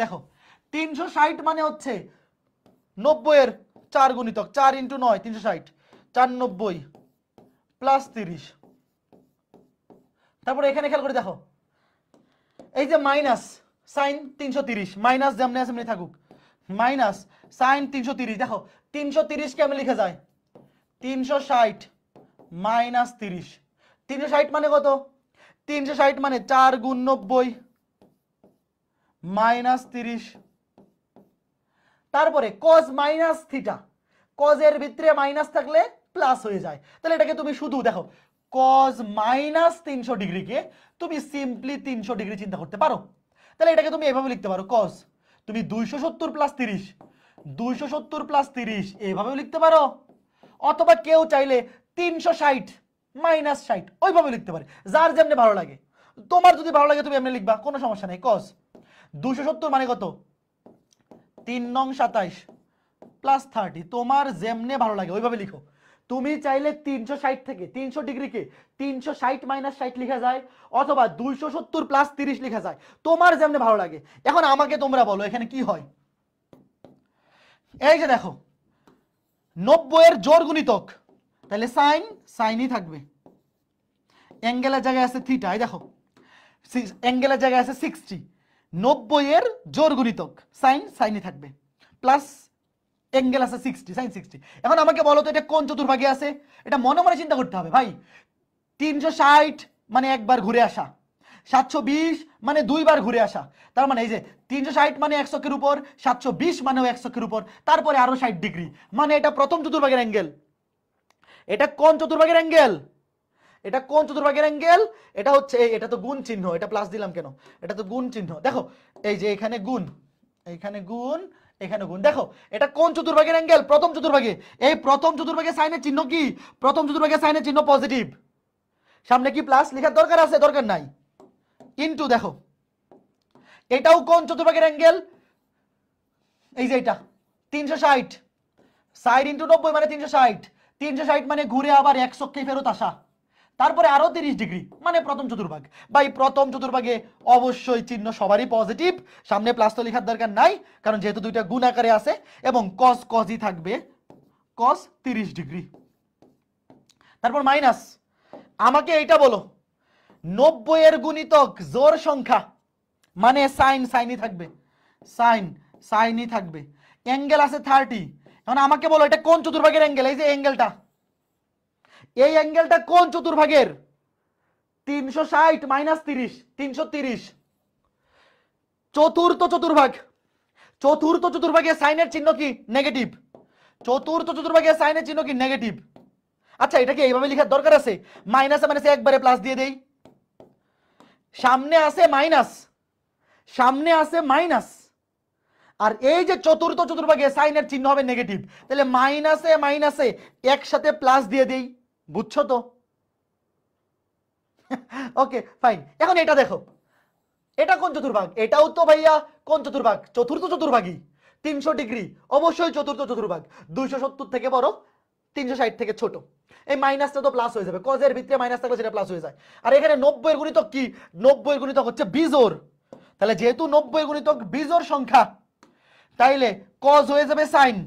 Speaker 1: দেখো, তিনশো ষাট মানে হচ্ছে নব্বইয়ের চার গুণিতক, চার ইন্টু নয়, তিনশো ষাট। চার নব্বই প্লাস তিরিশ। তারপরে এখানে খেয়াল করে দেখো। এই যে মাইনাস সাইন তিনশো তিরিশ, মাইনাস যেমনি আছে থাকুক। মাইনাস সাইন তিনশো তিরিশ, দেখো, তিনশো তিরিশ কেমন লিখে যায় তিনশো ষাট মাইনাস তিরিশ। তিনশো ষাট মানে কত? তিনশো ষাট মানে চার গুণ নব্বই, মাইনাস তিরিশ। তারপরে কজ মাইনাস থিটা কজের ভিতরে মাইনাস থাকলে প্লাস হয়ে যায়। তাহলে এটাকে তুমি শুধু দেখো কজ মাইনাস তিনশো ডিগ্রিকে তুমি সিম্পলি তিনশো ডিগ্রি চিন্তা করতে পারো। তাহলে এটাকে তুমি এভাবে লিখতে পারো কজ তুমি দুইশো সত্তর প্লাস তিরিশ, দুইশো সত্তর প্লাস তিরিশ, এভাবেও লিখতে পারো। অথবা কেউ চাইলে তিনশো ষাট মাইনাস ষাট, ওইভাবে লিখতে পারে। যার যেমনি ভালো লাগে। তোমার যদি ভালো লাগে তুমি এমনি লিখবা, কোনো সমস্যা নেই কজ দুশো সত্তর মানে কত? তিন নং সাতাইশ প্লাস থার্টি তোমার যেমনে ভালো লাগে, ওইভাবে লিখো। তুমি চাইলে তিনশো ষাট থেকে, তিনশো ডিগ্রিকে তিনশো ষাট মাইনাস ষাট লেখা যায়, অথবা দুইশো সত্তর প্লাস তিরিশ লেখা যায়। তোমার যেমনে ভালো লাগে। এখন আমাকে তোমরা বলো, এখানে কি হয়? এই যে দেখো, নব্বইয়ের জোর গুণিতক। তাহলে সাইন সাইনই থাকবে। অ্যাঙ্গেলের জায়গায় আছে থিটা এই দেখো। অ্যাঙ্গেলের জায়গায় আছে সিক্সটি নব্বইয়ের জোর গুণিতক সাইন সাইনই থাকবে। প্লাস অ্যাঙ্গেল আছে সিক্সটি সাইন সিক্সটি এখন আমাকে বলো তো, এটা কোন চতুর্ভাগে আছে? এটা মনে মনে চিন্তা করতে হবে, ভাই। তিনশো ষাট মানে একবার ঘুরে আসা। সাতশো বিশ মানে দুইবার ঘুরে আসা। তার মানে এই যে, তিনশো ষাট মানে একশোকের উপর, সাতশো বিশ মানেও একশোকের উপর। তারপরে আরও ষাট ডিগ্রি। মানে এটা প্রথম চতুর্ভাগের অ্যাঙ্গেল এটা কোন চতুর্ভাগের অ্যাঙ্গেল? এটা কোন চতুর্ভাগের অ্যাঙ্গেল? এটা হচ্ছে এটা তো গুণ চিহ্ন, এটা প্লাস দিলাম কেন? এটা তো গুণ চিহ্ন। দেখো, এই যে এখানে গুণ এখানে গুণ এখানে গুণ। দেখো, এটা কোন চতুর্ভাগের অ্যাঙ্গেল? প্রথম চতুর্ভাগে। এই প্রথম চতুর্ভাগের সাইনের চিহ্ন কি? প্রথম চতুর্ভাগের সাইনের চিহ্ন পজিটিভ সামনে কি প্লাস লেখার দরকার আছে? দরকার নাই। ইনটু দেখো, এটাও কোন চতুর্ভাগের অ্যাঙ্গেল? এই যে এটা, তিনশো ষাট। ষাট ইন্টু নব্বই মানে তিনশো ষাট। তিনশো ষাট মানে ঘুরে আবার একশোকে ফেরত আসা। তারপরে আরও তিরিশ ডিগ্রি মানে প্রথম চতুর্ভাগ। বা এই প্রথম চতুর্ভাগে অবশ্যই চিহ্ন সবারই পজিটিভ সামনে প্লাস তো লেখার দরকার নাই, কারণ যেহেতু দুইটা গুণ আকারে আছে, এবং কস কসই থাকবে কস তিরিশ ডিগ্রি। তারপর মাইনাস আমাকে এইটা বলো, নব্বই এর গুণিতক জোর সংখ্যা মানে সাইন, সাইনই থাকবে। সাইন, সাইনই থাকবে। অ্যাঙ্গেল আছে থার্টি এখন আমাকে বলো, এটা কোন চতুর্ভাগের অ্যাঙ্গেল এই যে অ্যাঙ্গেলটা এই অ্যাঙ্গেলটা কোন চতুর্ভাগের? তিনশো ষাট মাইনাস তিরিশ, তিনশো তিরিশ। চতুর্থ চতুর্ভাগ। চতুর্থ চতুর্ভাগে সাইনের চিহ্ন কি? নেগেটিভ চতুর্থ চতুর্ভাগে সাইনের চিহ্ন কি? নেগেটিভ আচ্ছা এটা কি এইভাবে লেখার দরকার আছে? মাইনাসে মাইনাসে একবারে প্লাস দিয়ে দেই। সামনে আছে মাইনাস সামনে আছে মাইনাস আর এই যে চতুর্থ চতুর্ভাগে সাইনের চিহ্ন হবে নেগেটিভ তাহলে মাইনাসে মাইনাসে একসাথে প্লাস দিয়ে দেই, বুঝছ তো? (laughs) ওকে ফাইন এখন এটা দেখো। এটা কোন চতুর্ভাগ? এটাও তো ভাইয়া কোন চতুর্ভাগ? চতুর্থ চতুর্ভাগই। তিনশো ডিগ্রি, অবশ্যই চতুর্থ চতুর্ভাগ। দুইশো সত্তর থেকে বড়, তিনশো ষাট থেকে ছোট। এই মাইনাসটা তো প্লাস হয়ে যাবে। কজের ভিতরে মাইনাস থাকলে সেটা প্লাস হয়ে যায়। আর এখানে নব্বই গুণিতক কি? নব্বই গুণিতক হচ্ছে বিজোর তাহলে যেহেতু নব্বই গুণিতক বিজোর সংখ্যা তাইলে কজ হয়ে যাবে সাইন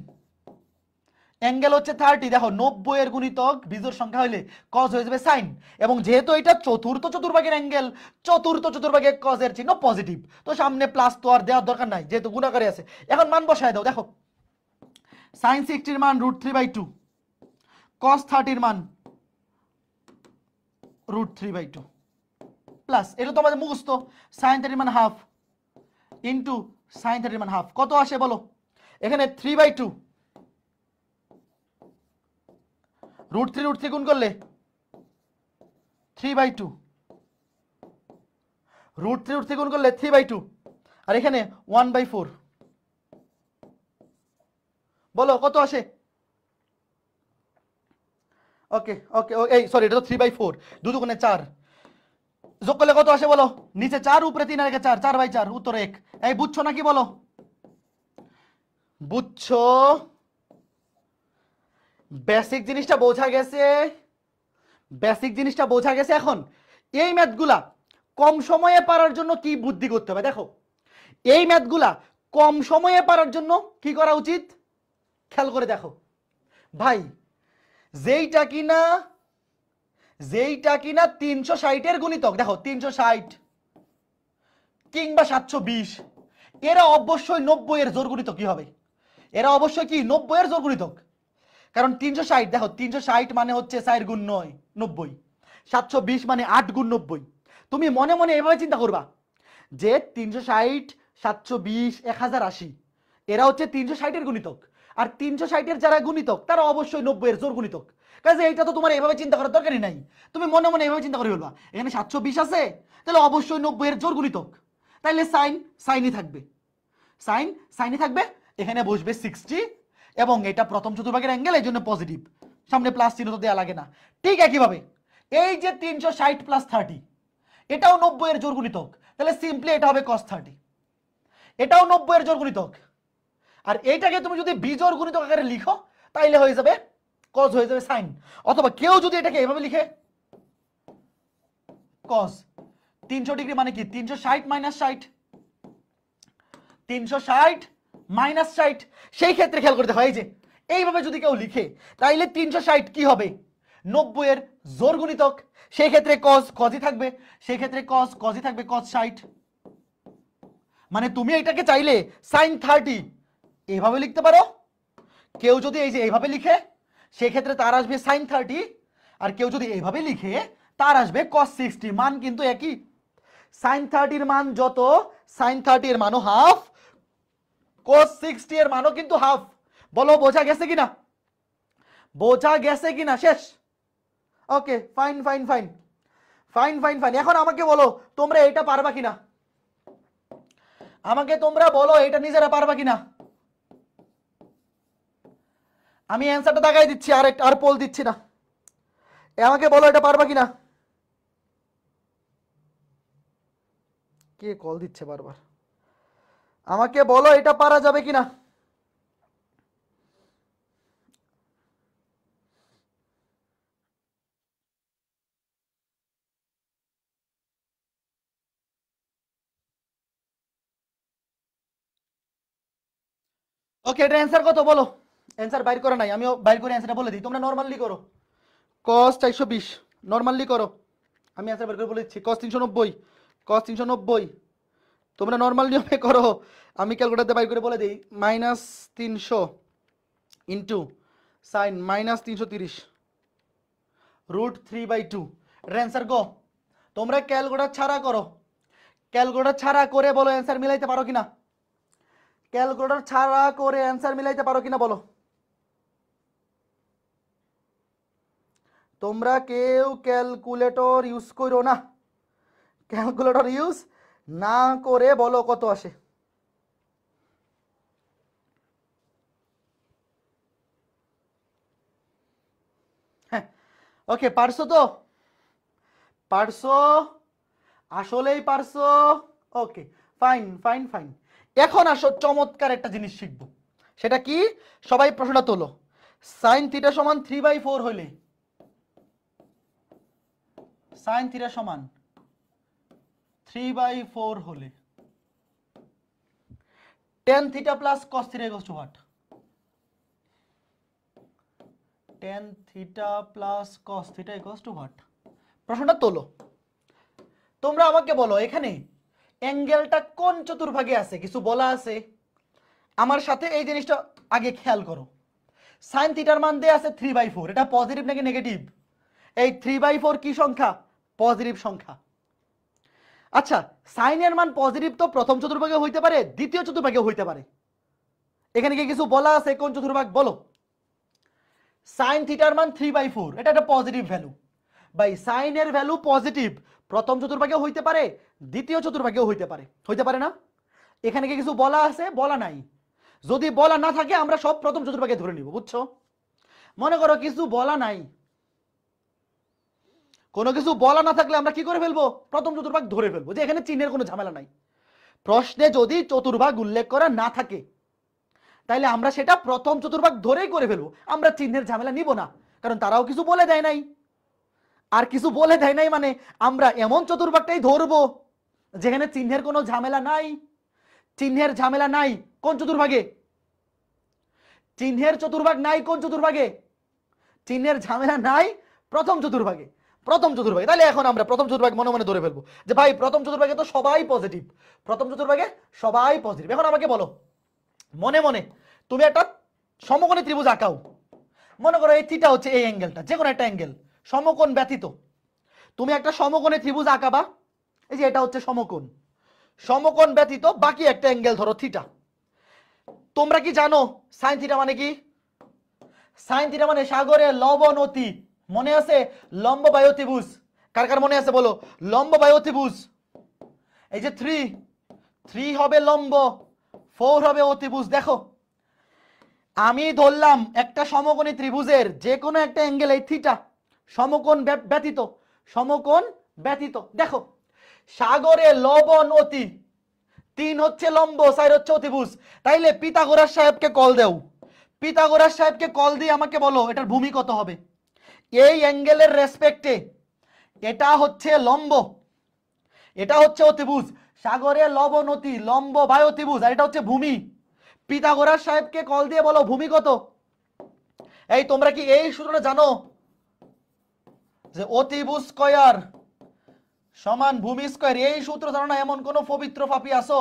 Speaker 1: অ্যাঙ্গেল হচ্ছে থার্টি দেখো নব্বই এর গুণিতক বিজোর সংখ্যা হইলে কজ হয়ে যাবে সাইন এবং যেহেতু এটা চতুর্থ চতুর্ভাগের অ্যাঙ্গেল চতুর্থ চতুর্ভাগে কজের চিহ্ন পজিটিভ তো সামনে প্লাস তো আর দেওয়ার দরকার নাই, যেহেতু গুণাকারে আছে। এখন মান বসায় দাও, দেখো। সাইন সিক্সটির মান root three by two cos থার্টির মান root three by two plus এটা তো আমাদের মুখস্থ। সাইন থার্টির মান হাফ ইন্টু সাইন থার্টির মান হাফ কত আসে বলো? এখানে three by two root three root three গুণ করলে three by two root three root three গুণ করলে থ্রি বাই টু আর এখানে ওয়ান বাই ফোর বলো, কত আসে? ওকে ওকে এই সরি এটা তো থ্রি বাই ফোর দু দুগুণে চার। যোগ করলে কত আসে বলো? নিচে চার, উপরে তিন, আর একে চার চার বাই চার, উত্তর এক। এই বুঝছ নাকি বলো? বুঝছ বেসিক জিনিসটা বোঝা গেছে। বেসিক জিনিসটা বোঝা গেছে এখন। এই ম্যাথগুলা কম সময়ে পারার জন্য কি বুদ্ধি করতে হবে? দেখো, এই ম্যাথগুলা কম সময়ে পারার জন্য কি করা উচিত? খেয়াল করে দেখো। ভাই, যেইটা কিনা যেইটা কিনা তিনশো ষাটের গুণিতক। দেখো, তিনশো ষাট কিংবা সাতশো বিশ। এরা অবশ্যই নব্বই এর জোর গুণিতক, কি হবে? এরা অবশ্যই কি? নব্বই এর জোর গুণিতক। কারণ তিনশো ষাট, দেখো, তিনশো ষাট মানে হচ্ছে চার গুণ নয়, নব্বই। সাতশো বিশ মানে আট গুণ নব্বই। তুমি মনে মনে এভাবে চিন্তা করবা যে তিনশো ষাট, সাতশো বিশ, এক হাজার আশি, এরা হচ্ছে তিনশো ষাটের গুণিতক। আর তিনশো ষাটের যারা গুণিতক, তারা অবশ্যই নব্বই এর জোর গুণিতক। কাজে এইটা তো তোমার এভাবে চিন্তা করার দরকারই নাই। তুমি মনে মনে এভাবে চিন্তা করে বলবা এখানে সাতশো বিশ আছে, তাহলে অবশ্যই নব্বই এর জোর গুণিতক। তাইলে সাইন, সাইনই থাকবে। সাইন, সাইনই থাকবে, এখানে বসবে সিক্সটি এবং এটা প্রথম চতুর্ভাগের অ্যাঙ্গেল এই জন্য পজিটিভ সামনে প্লাস চিহ্ন তো দেওয়া লাগে না। ঠিক একইভাবে, এই যে তিনশো ষাট প্লাস থার্টি এটাও নব্বই এর জোর গুণিতক। তাহলে সিম্পলি এটা হবে কস থার্টি এটাও নব্বই এর জোর গুণিতক। আর এইটাকে তুমি যদি বিজোর গুণিতক আকারে লিখো, তাইলে হয়ে যাবে কজ হয়ে যাবে সাইন অথবা কেউ যদি এটাকে এভাবে লিখে কজ তিনশো ডিগ্রি মানে কি? তিনশো ষাট মাইনাস ষাট, তিনশো ষাট মাইনাস ষাট। সেই ক্ষেত্রে খেয়াল করতে হয় যে, এইভাবে যদি কেউ লিখে, তাইলে তিনশো ষাট কি হবে? নব্বই এর জোর গুণিতক। সেই ক্ষেত্রে কজ কজই থাকবে। সেই ক্ষেত্রে কজ কজই থাকবে কজ ষাট। মানে তুমি এটাকে চাইলে সাইন থার্টি এইভাবে লিখতে পারো। কেউ যদি এই যে এইভাবে লিখে সেক্ষেত্রে তার আসবে সাইন থার্টি আর কেউ যদি এইভাবে লিখে, তার আসবে কস সিক্সটি মান কিন্তু একই। সাইন থার্টির মান যত সাইন থার্টি এর মানও হাফ কোস সিক্সটি এর মানও কিন্তু হাফ বলো, বোঝা গেছে কিনা? বোঝা গেছে কিনা? শেষ। Okay fine fine fine fine fine fine এখন আমাকে বলো, তোমরা এটা পারবা কিনা? আমাকে তোমরা বলো, এটা নিজেরা পারবা কিনা? আমি অ্যান্সারটা দেখাই দিচ্ছি, আর আর পোল দিচ্ছি না। আমাকে বলো, এটা পারবা কিনা? কে কল দিচ্ছে বারবার? আমাকে বলো, এটা পারা যাবে কিনা? ওকে এটা অ্যান্সার কত? বলো। অ্যান্সার বাইর করে নাই, আমিও বাইর করে অ্যান্সারটা বলে দিই। তোমরা নর্মালি করো। কস চারশো বিশ নর্মালি করো। আমি অ্যান্সার বের করে বলে দিচ্ছি। কস তিনশো নব্বই কস তিনশো নব্বই। তোমরা নর্মাল নিয়মে করো। আমি ক্যালকুলেটারতে বাইর করে বলে দিই মাইনাস তিনশো ইন্টু সাইন মাইনাস তিনশো তিরিশ root three by two answer গো। তোমরা ক্যালকুলেটার ছাড়া করো। ক্যালকুলেটার ছাড়া করে বলো অ্যান্সার মিলাইতে পারো কিনা? ক্যালকুলেটর ছাড়া করে অ্যান্সার মিলাইতে পারো কিনা বলো? তোমরা কেউ ক্যালকুলেটর ইউজ করো না। ক্যালকুলেটর ইউজ না করে বলো কত আসে। হ্যাঁ ওকে, পারছ তো? পারছ? আসলেই পারছ? Okay, fine fine fine. এখন আসো, চমৎকার একটা জিনিস শিখব। সেটা কি? সবাই প্রশ্নটা তোলো। সাইন থিটা সমান থ্রি বাই ফোর হলে সাইন থিটা সমান থ্রি বাই ফোর হলে tan theta plus cos theta equals to what tan theta plus cos theta equals to what প্রশ্নটা তোলো। তোমরা আমাকে বলো, এখানে অ্যাঙ্গেলটা কোন চতুর্ভাগে আছে? কিছু বলা আছে? আমার সাথে এই জিনিসটা আগে খেয়াল করো। সাইন থিটার মান দেয়া আছে থ্রি বাই ফোর এটা পজিটিভ নাকি নেগেটিভ এই থ্রি বাই ফোর কি সংখ্যা? পজিটিভ সংখ্যা। আচ্ছা সাইনের মান পজিটিভ তো প্রথম চতুর্ভাগে হইতে পারে, দ্বিতীয় চতুর্ভাগে হইতে পারে। এখানে কি কিছু বলা আছে, কোন চতুর্ভাগ? বলো। সাইন থিটার মান থ্রি বাই ফোর, এটা একটা পজিটিভ ভ্যালু। বাই সাইনের ভ্যালু পজিটিভ, প্রথম চতুর্ভাগেও হইতে পারে, দ্বিতীয় চতুর্ভাগেও হইতে পারে। হইতে পারে না? এখানে কি কিছু বলা আছে, বলা নাই। যদি বলা না থাকে, আমরা সব প্রথম চতুর্ভাগে ধরে নিব, বুঝছ? মনে করো কিছু বলা নাই। কোনো কিছু বলা না থাকলে আমরা কি করে ফেলব? প্রথম চতুর্ভাগ ধরে ফেলব, যে এখানে চিহ্নের কোনো ঝামেলা নাই। প্রশ্নে যদি চতুর্ভাগ উল্লেখ করা না থাকে, তাইলে আমরা সেটা প্রথম চতুর্ভাগ ধরেই করে ফেলব। আমরা চিহ্নের ঝামেলা নিব না, কারণ তারাও কিছু বলে দেয় নাই। আর কিছু বলে দেয় নাই মানে আমরা এমন চতুর্ভাগটাই ধরবো, যেখানে চিহ্নের কোনো ঝামেলা নাই। চিহ্নের ঝামেলা নাই কোন চতুর্ভাগে? চিহ্নের চতুর্ভাগ নাই কোন চতুর্ভাগে? চিহ্নের ঝামেলা নাই প্রথম চতুর্ভাগে। প্রথম চতুর্ভাগে। তাহলে এখন আমরা প্রথম চতুর্ভাগ মনে মনে ধরে ফেলব যে ভাই, প্রথম চতুর্ভাগে তো সবাই পজিটিভ প্রথম চতুর্ভাগে সবাই পজিটিভ এখন আমাকে বলো, মনে মনে তুমি একটা সমকোণী ত্রিভুজ আঁকাও। মনে করো এই থিটা হচ্ছে এই অ্যাঙ্গেলটা যে কোনো একটা অ্যাঙ্গেল সমকোণ ব্যতীত। তুমি একটা সমকোণে ত্রিভুজ আঁকাবা, এই যে এটা হচ্ছে সমকোণ। সমকোণ ব্যতীত বাকি একটা অ্যাঙ্গেল ধরো থিটা তোমরা কি জানো সাইন থিটা মানে কি? সাইন থিটা মানে সাগরে লবণ অতি মনে আছে লম্ব বায়ু কার কার মনে আছে বলো? লম্ব বায়ু এই যে থ্রি থ্রি হবে লম্ব ফোর হবে অতিভুজ, দেখো। আমি ধরলাম একটা সমকোণী ত্রিভুজের যে কোনো একটা অ্যাঙ্গেল এই থিটা সমকোণ ব্য- ব্যতীত, সমকোণ ব্যতীত। দেখো, সাগরে লবণ অতি, তিন হচ্ছে লম্ব, চার হচ্ছে অতিভুজ। তাইলে পিতাগোরাস সাহেবকে কল দেও। পিতাগোরাস সাহেবকে কল দিয়ে আমাকে বলো, এটার ভূমি কত হবে। এই অ্যাঙ্গেলের রেসপেক্টে এটা হচ্ছে লম্ব। এটা হচ্ছে অতিভুজ। সাগরে লবণ অতি লম্ব বায় অতিভুজ আর এটা হচ্ছে ভূমি। পিতাগোরাস সাহেবকে কল দিয়ে বলো, ভূমি কত? এই, তোমরা কি এই সূত্রটা জানো? যে অতিভুজ স্কয়ার সমান ভূমি স্কয়ার। এই সূত্র জানো না, এমন কোন পবিত্র পাপি আসো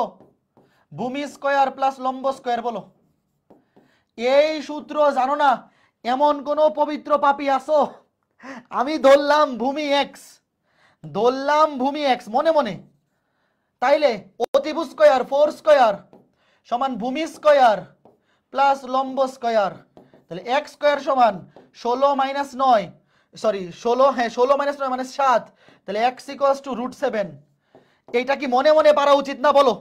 Speaker 1: ভূমি স্কয়ার প্লাস লম্ব স্কয়ার বলো। এই সূত্র জানো না, এমন কোন পবিত্র পাপি আসো আমি ধরলাম ভূমি এক্স ধরলাম ভূমি এক্স মনে মনে। তাইলে অতিভুজ স্কোয়ার, ফোর স্কোয়ার সমান ভূমি স্কোয়ার প্লাস লম্ব স্কোয়ার। তাহলে এক্স স্কোয়ার সমান ষোলো মাইনাস নয়, সরি, ষোলো হ্যাঁ ষোলো মাইনাস নয় মানে সাত। তাহলে x equals to root seven এইটা কি মনে মনে পারা উচিত না বলো?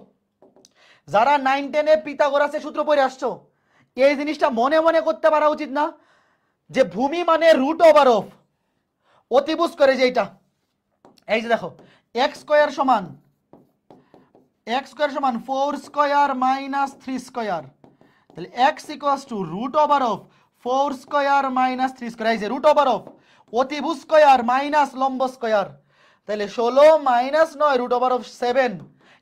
Speaker 1: যারা নাইন টেনে পিতাগোরাসের সূত্র পড়ে আসছো, এই জিনিসটা মনে মনে করতে পারা উচিত না যে ভূমি মানে রুট ওভার অফ অতিভুজ করে যে এইটা। এই যে দেখো এক্স স্কয়ার সমান এক্স স্কয়ার সমান four square minus three square তাহলে x equals to root over of four square minus three square এই যে রুট ওভার অফ অতিভুজ স্কয়ার মাইনাস লম্ব স্কয়ার তাহলে ষোলো মাইনাস নয় রুট ওভার অফ সেভেন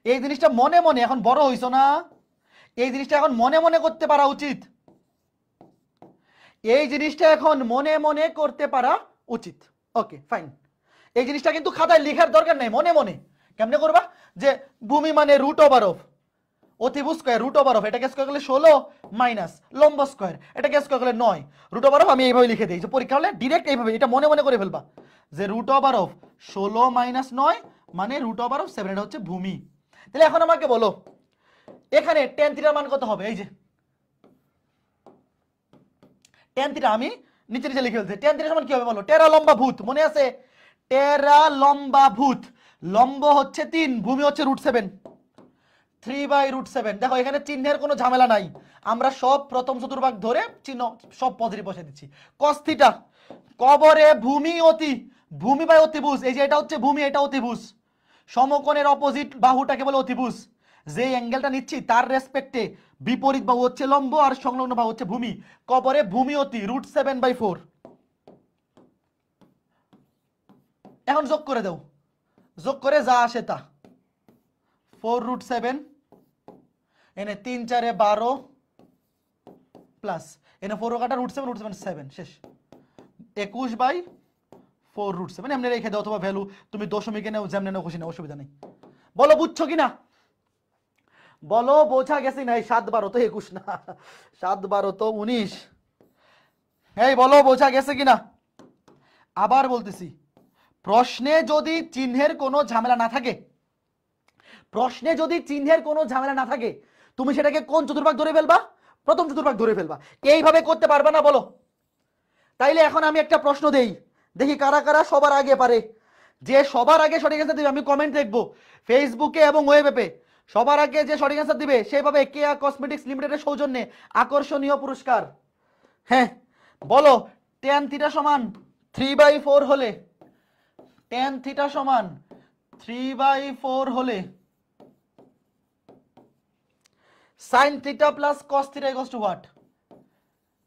Speaker 1: এই জিনিসটা মনে মনে এখন বড় হইছো না? এই জিনিসটা এখন মনে মনে করতে পারা উচিত। এই জিনিসটা এখন মনে মনে করতে পারা উচিত। ওকে ফাইন এই জিনিসটা কিন্তু খাতায় লেখার দরকার নেই, মনে মনে। কেমনে করবা? যে ভূমি মানে রুট ওভার অফ অতিভুজ স্কোয়ার রুট ওভার অফ এটাকে স্কয়ার করলে ষোলো মাইনাস লম্ব স্কোয়ার এটাকে স্কয়ার করলে নয়। রুট ওভার অফ আমি এইভাবে লিখে দিই, যে পরীক্ষা হলে ডিরেক্ট এইভাবে, এটা মনে মনে করে ফেলবা। যে রুট ওভার অফ ষোলো মাইনাস নয় মানে রুট ওভার অফ সেভেন এটা হচ্ছে ভূমি। তাহলে এখন আমাকে বলো, এখানে টেন থিটার মান কত হবে? এই যে টেন থিটা আমি নিচে নিচে লিখে ফেলছি টেন থিটার সমান কি হবে বলো? টেরা লম্বা ভূত, মনে আছে? টেরা লম্বা ভূত, লম্ব হচ্ছে তিন, ভূমি হচ্ছে root seven three by root seven দেখো, এখানে চিহ্নের কোনো ঝামেলা নাই। আমরা সব প্রথম চতুর্ভাগ ধরে চিহ্ন সব পজিটিভ বসে দিচ্ছি। কস্থিটা কবরে ভূমি অতি, ভূমি বাই অতিভুজ। এই যে এটা হচ্ছে ভূমি, এটা অতিভুজ। সমকোণের অপোজিট বাহুটাকে বলে অতিভুজ। যে অ্যাঙ্গেলটা নিচ্ছি, তার রেসপেক্টে বিপরীত বাহু হচ্ছে লম্ব আর সংলগ্ন বাহু হচ্ছে ভূমি। কবরে ভূমি অতি রুট সেভেন বাই ফোর এখন যোগ করে দাও। যোগ করে যা আসে তা। ফোর রুট সেভেন এনে তিন চারে বারো প্লাস এনে ফোর কাটা root seven root seven seven শেষ। একুশ বাই ফোর রুট সেভেন এমনি রেখে দাও অথবা ভ্যালু তুমি দশমিকে নেও, যেমনি নেও, খুশি নেও, অসুবিধা নেই। বলো, বুঝছ কি না বলো, বোঝা গেছে না সাত বারো তো একুশ না। সাত বারো তো উনিশ। এই বলো, বোঝা গেছে কিনা? আবার বলতেছি, প্রশ্নে যদি চিহ্নের কোনো ঝামেলা না থাকে, প্রশ্নে যদি চিহ্নের কোনো ঝামেলা না থাকে, তুমি সেটাকে কোন চতুর্ভাগ ধরে ফেলবা? প্রথম চতুর্ভাগ ধরে ফেলবা। এইভাবে করতে পারবে না, বলো। তাইলে এখন আমি একটা প্রশ্ন দেই। দেখি কারা কারা সবার আগে পারে। যে সবার আগে সঠিক দিবে, আমি কমেন্ট দেখব। ফেসবুকে এবং ওয়েবে সবার আগে যে সঠিক অ্যান্সার দিবে পাবে কেয়া কসমেটিক্স লিমিটেডের সৌজন্যে আকর্ষণীয় পুরস্কার। হ্যাঁ বলো টেন থিটা সমান থ্রি বাই ফোর হলে টেন থিটা সমান থ্রি বাই ফোর হলে sine theta plus cos theta equals to what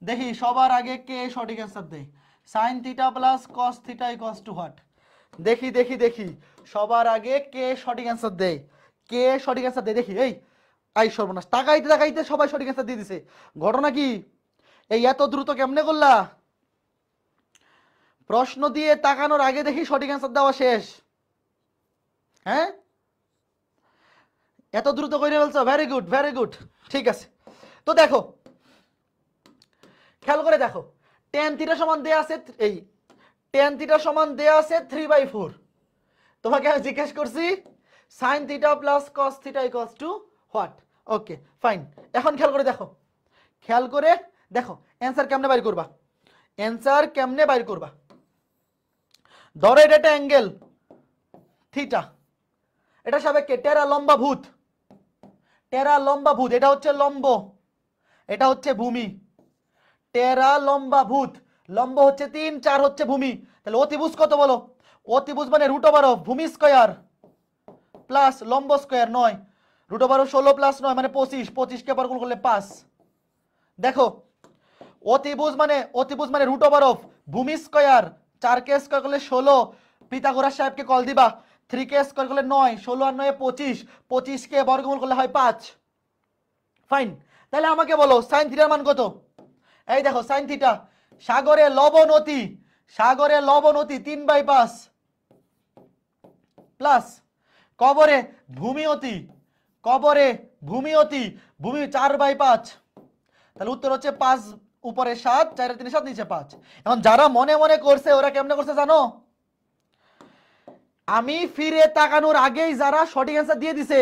Speaker 1: দেখি, সবার আগে কে সঠিক অ্যান্সার দেয় sine theta plus cos theta equals to what দেখি দেখি দেখি, সবার আগে কে সঠিক অ্যান্সার দেয় কে সঠিক অ্যান্সার দেয়? দেখি, এই, আই সর্বনাশ, তাকাইতে তাকাইতে সবাই সঠিক অ্যান্সার দিয়ে দিছে। ঘটনা কি? এই এত দ্রুত কেমনে করলা? প্রশ্ন দিয়ে তাকানোর আগে দেখি সঠিক অ্যান্সার দেওয়া শেষ। হ্যাঁ? এত দ্রুত করে বলছো ভেরি গুড ভেরি গুড ঠিক আছে। তো দেখো, খেয়াল করে দেখো টেন থিটা সমান দেয়া আছে এই টেন থিটা সমান দেয়া আছে থ্রি বাই ফোর তোমাকে আমি জিজ্ঞেস করছি sine theta plus cos theta equals to what okay fine এখন খেয়াল করে দেখো। খেয়াল করে দেখো অ্যান্সার কেমনে বাইর করবা? অ্যান্সার কেমনে বাইর করবা? ধরো এটা একটা অ্যাঙ্গেল থিটা এটা সাবেককে টেরা লম্বা ভূত। টেরা লম্বা ভূত, এটা হচ্ছে লম্ব। এটা হচ্ছে ভূমি। টেরা লম্বা ভূত। লম্ব হচ্ছে তিন, চার হচ্ছে ভূমি। তাহলে অতিভুজ কত বলো? অতিভুজ মানে রুট ওভার অফ ভূমি স্কয়ার প্লাস লম্ব স্কোয়ার নয়। রুট ওভার ষোলো প্লাস নয় মানে পঁচিশ। পঁচিশকে আবার পার করলে পাঁচ। দেখো, অতিভুজ মানে অতিভুজ মানে রুট ওভার অফ ভূমি স্কোয়ার। চার কে স্কয়ার করলে ষোলো। পিতাগোরাস সাহেবকে কল দিবা। থ্রি কে স্কয়ার করলে নয়, ষোলো আর নয় পঁচিশ। পঁচিশকে বর্গমূল করলে হয় পাঁচ। ফাইন তাহলে আমাকে বলো সাইন থিটার মান কত? এই দেখো সাইন থিটা সাগরে লবণতি সাগরে লবণতি তিন বাই পাঁচ। প্লাস কবরে ভূমিয়তি কবরে ভূমিয়তি ভূমি চার বাই পাঁচ। তাহলে উত্তর হচ্ছে পাঁচ, উপরে সাত চারের তিনে সাত, নিচে পাঁচ। এখন যারা মনে মনে করছে, ওরা কেমনে করছে জানো? আমি ফিরে তাকানোর আগেই যারা সঠিক অ্যান্সার দিয়ে দিছে,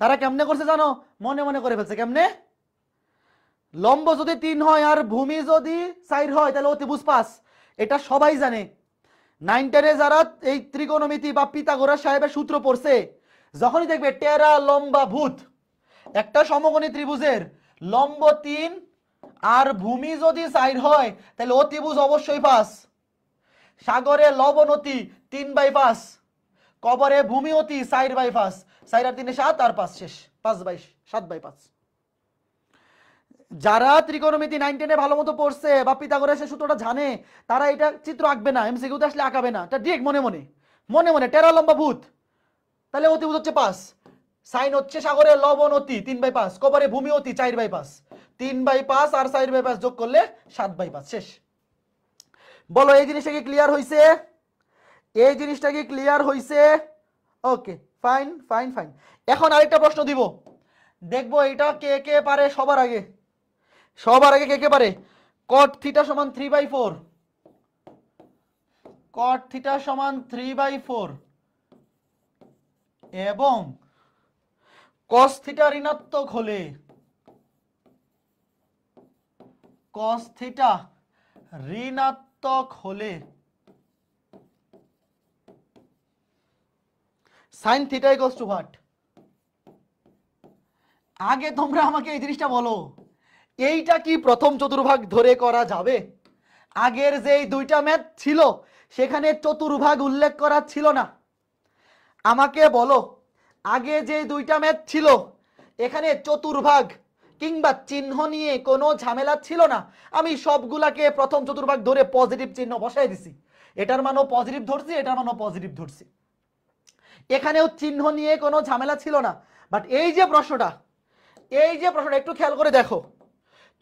Speaker 1: তারা কেমনে করছে জানো? মনে মনে করে ফেলছে। কেমনে? লম্ব যদি তিন হয় আর ভূমি যদি সাইড হয়, তাহলে অতিভুজ পাঁচ এটা সবাই জানে। নাইন যারা এই ত্রিকোণমিতি বা পিতাগোরাস সাহেবের সূত্র পড়ছে, যখনই দেখবে টেরা লম্বা ভূত, একটা সমকোণী ত্রিভুজের লম্ব তিন, আর ভূমি যদি সাইড হয়, তাহলে অতিভুজ অবশ্যই পাঁচ। সাগরে লবণতি তিন বাই পাঁচ, কবরে ভূমি অতি সাইড বাই পাঁচ সাইড আর তিনে সাত, আর পাঁচ শেষ, পাঁচ বাই সাত বাই পাঁচ। যারা ত্রিকোণমিতি নাইন টেনে ভালো মতো পড়ছে বা পিতাগোরাসের সূত্রটা জানে, তারা এটা চিত্র আঁকবে না এমসিকিউতে আসলে আঁকাবে না। এটা ডিরেক্ট মনে মনে মনে মনে, টেরা লম্বা ভূত। তাহলে অতিভূত হচ্ছে পাঁচ। সাইন হচ্ছে সাগরে লবণ অতি, তিন বাই পাঁচ। কবরে ভূমি অতি, চার বাই পাঁচ। তিন বাই পাঁচ আর চার বাই পাঁচ যোগ করলে সাত বাই পাঁচ। শেষ। বলো, এই জিনিসটা কি ক্লিয়ার হয়েছে এই জিনিসটা কি ক্লিয়ার হয়েছে ওকে ফাইন ফাইন ফাইন এখন আরেকটা প্রশ্ন দিব। দেখব এটা কে কে পারে সবার আগে। সবার আগে কে কে পারে? কট থিটা সমান three by four cot theta সমান থ্রি বাই ফোর এবং কস থিটা ঋণাত্মক হলে কস থিটা ঋণাত্মক হলে sine theta equals to what আগে তোমরা আমাকে এই জিনিসটা বলো। এইটা কি প্রথম চতুর্ভাগ ধরে করা যাবে? আগের যেই দুইটা ম্যাথ ছিল, সেখানে চতুর্ভাগ উল্লেখ করা ছিল না। আমাকে বলো, আগে যে দুইটা ম্যাথ ছিল, এখানে চতুর্ভাগ কিংবা চিহ্ন নিয়ে কোনো ঝামেলা ছিল না? আমি সবগুলাকে প্রথম চতুর্ভাগ ধরে পজিটিভ চিহ্ন বসাই দিছি। এটার মানও পজিটিভ ধরছি, এটার মানও পজিটিভ ধরছি। এখানেও চিহ্ন নিয়ে কোনো ঝামেলা ছিল না। বাট এই যে প্রশ্নটা, এই যে প্রশ্নটা, একটু খেয়াল করে দেখো।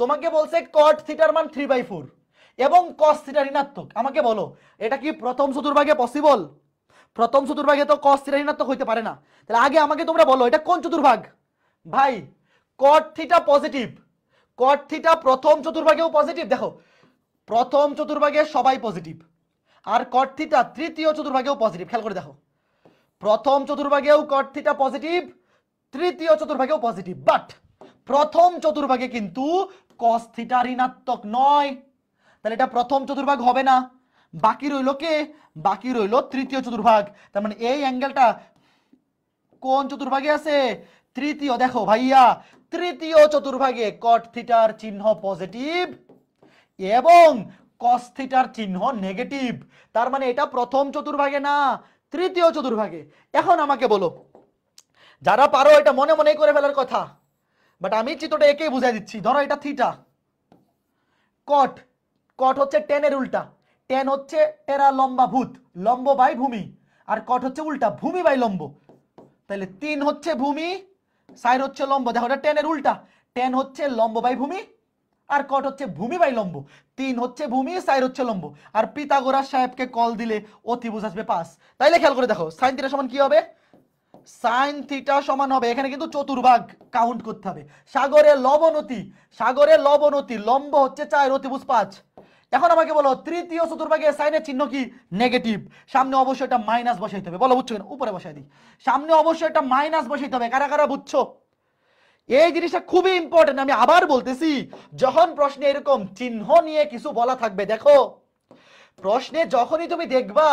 Speaker 1: তোমাকে বলছে কট থিটার মান থ্রি বাই ফোর এবং কস থিটা ঋণাত্মক। আমাকে বলো, এটা কি প্রথম চতুর্ভাগে পসিবল প্রথম চতুর্ভাগে তো কস থিটা ঋণাত্মক হইতে পারে না। তাহলে আগে আমাকে তোমরা বলো, এটা কোন চতুর্ভাগ? ভাই cot theta positive cot theta প্রথম চতুর্ভাগেও পজিটিভ দেখো, প্রথম চতুর্ভাগে সবাই পজিটিভ আর কট থিটা তৃতীয় চতুর্ভাগেও পজিটিভ খেয়াল করে দেখো। প্রথম চতুর্ভাগেও কট থিটা পজিটিভ তৃতীয় চতুর্ভাগেও পজিটিভ বাট প্রথম চতুর্ভাগে কিন্তু কস থিটা ঋণাত্মক নয়। তাহলে এটা প্রথম চতুর্ভাগ হবে না। বাকি রইল কে? বাকি রইল তৃতীয় চতুর্ভাগ। তার মানে এই অ্যাঙ্গেলটা কোন চতুর্ভাগে আছে? তৃতীয়। দেখো ভাইয়া, তৃতীয় চতুর্ভাগে কট থিটার চিহ্ন পজিটিভ এবং কস থিটার চিহ্ন নেগেটিভ তার মানে এটা প্রথম চতুর্ভাগে না, তৃতীয় চতুর্ভাগে। এখন আমাকে বলো, যারা পারো এটা মনে মনে করে ফেলার কথা। বাট আমি চিত্রটা একেই বুঝাই দিচ্ছি। ধরো এটা থিটা কট কট হচ্ছে টেনের উল্টা। টেন হচ্ছে টেরা লম্বা ভূত। লম্ব বাই ভূমি। আর কট হচ্ছে উল্টা। ভূমি বাই লম্ব। তাহলে তিন হচ্ছে ভূমি সাইর হচ্ছে লম্ব। দেখো এটা টেনের উল্টা। টেন হচ্ছে লম্ব বাই ভূমি, আর কট হচ্ছে ভূমি বাই লম্ব। তিন হচ্ছে ভূমি সাইর হচ্ছে লম্ব। আর পিতাগোরা সাহেবকে কল দিলে অতিভুজ আসবে পাস তাইলে খেয়াল করে দেখো, সাইন থিটা সমান কি হবে? সাইন থিটা সমান হবে। এখানে কিন্তু চতুর্ভাগ কাউন্ট করতে হবে। সাগরে লবনতি সাগরে লবনতি লম্ব হচ্ছে চার অতিভুজ পাঁচ। এখন আমাকে বলো, তৃতীয় চতুর্ভাগে সাইনের চিহ্ন কি? নেগেটিভ সামনে অবশ্যই এটা মাইনাস বসাইতে হবে। বলো, বুঝছ কিনা? উপরে বসাই দিই। সামনে অবশ্যই এটা মাইনাস বসাইতে হবে। কারা কারা বুঝছ? এই জিনিসটা খুবই ইম্পর্টেন্ট আমি আবার বলতেছি, যখন প্রশ্নে এরকম চিহ্ন নিয়ে কিছু বলা থাকবে, দেখো। প্রশ্নে যখনই তুমি দেখবা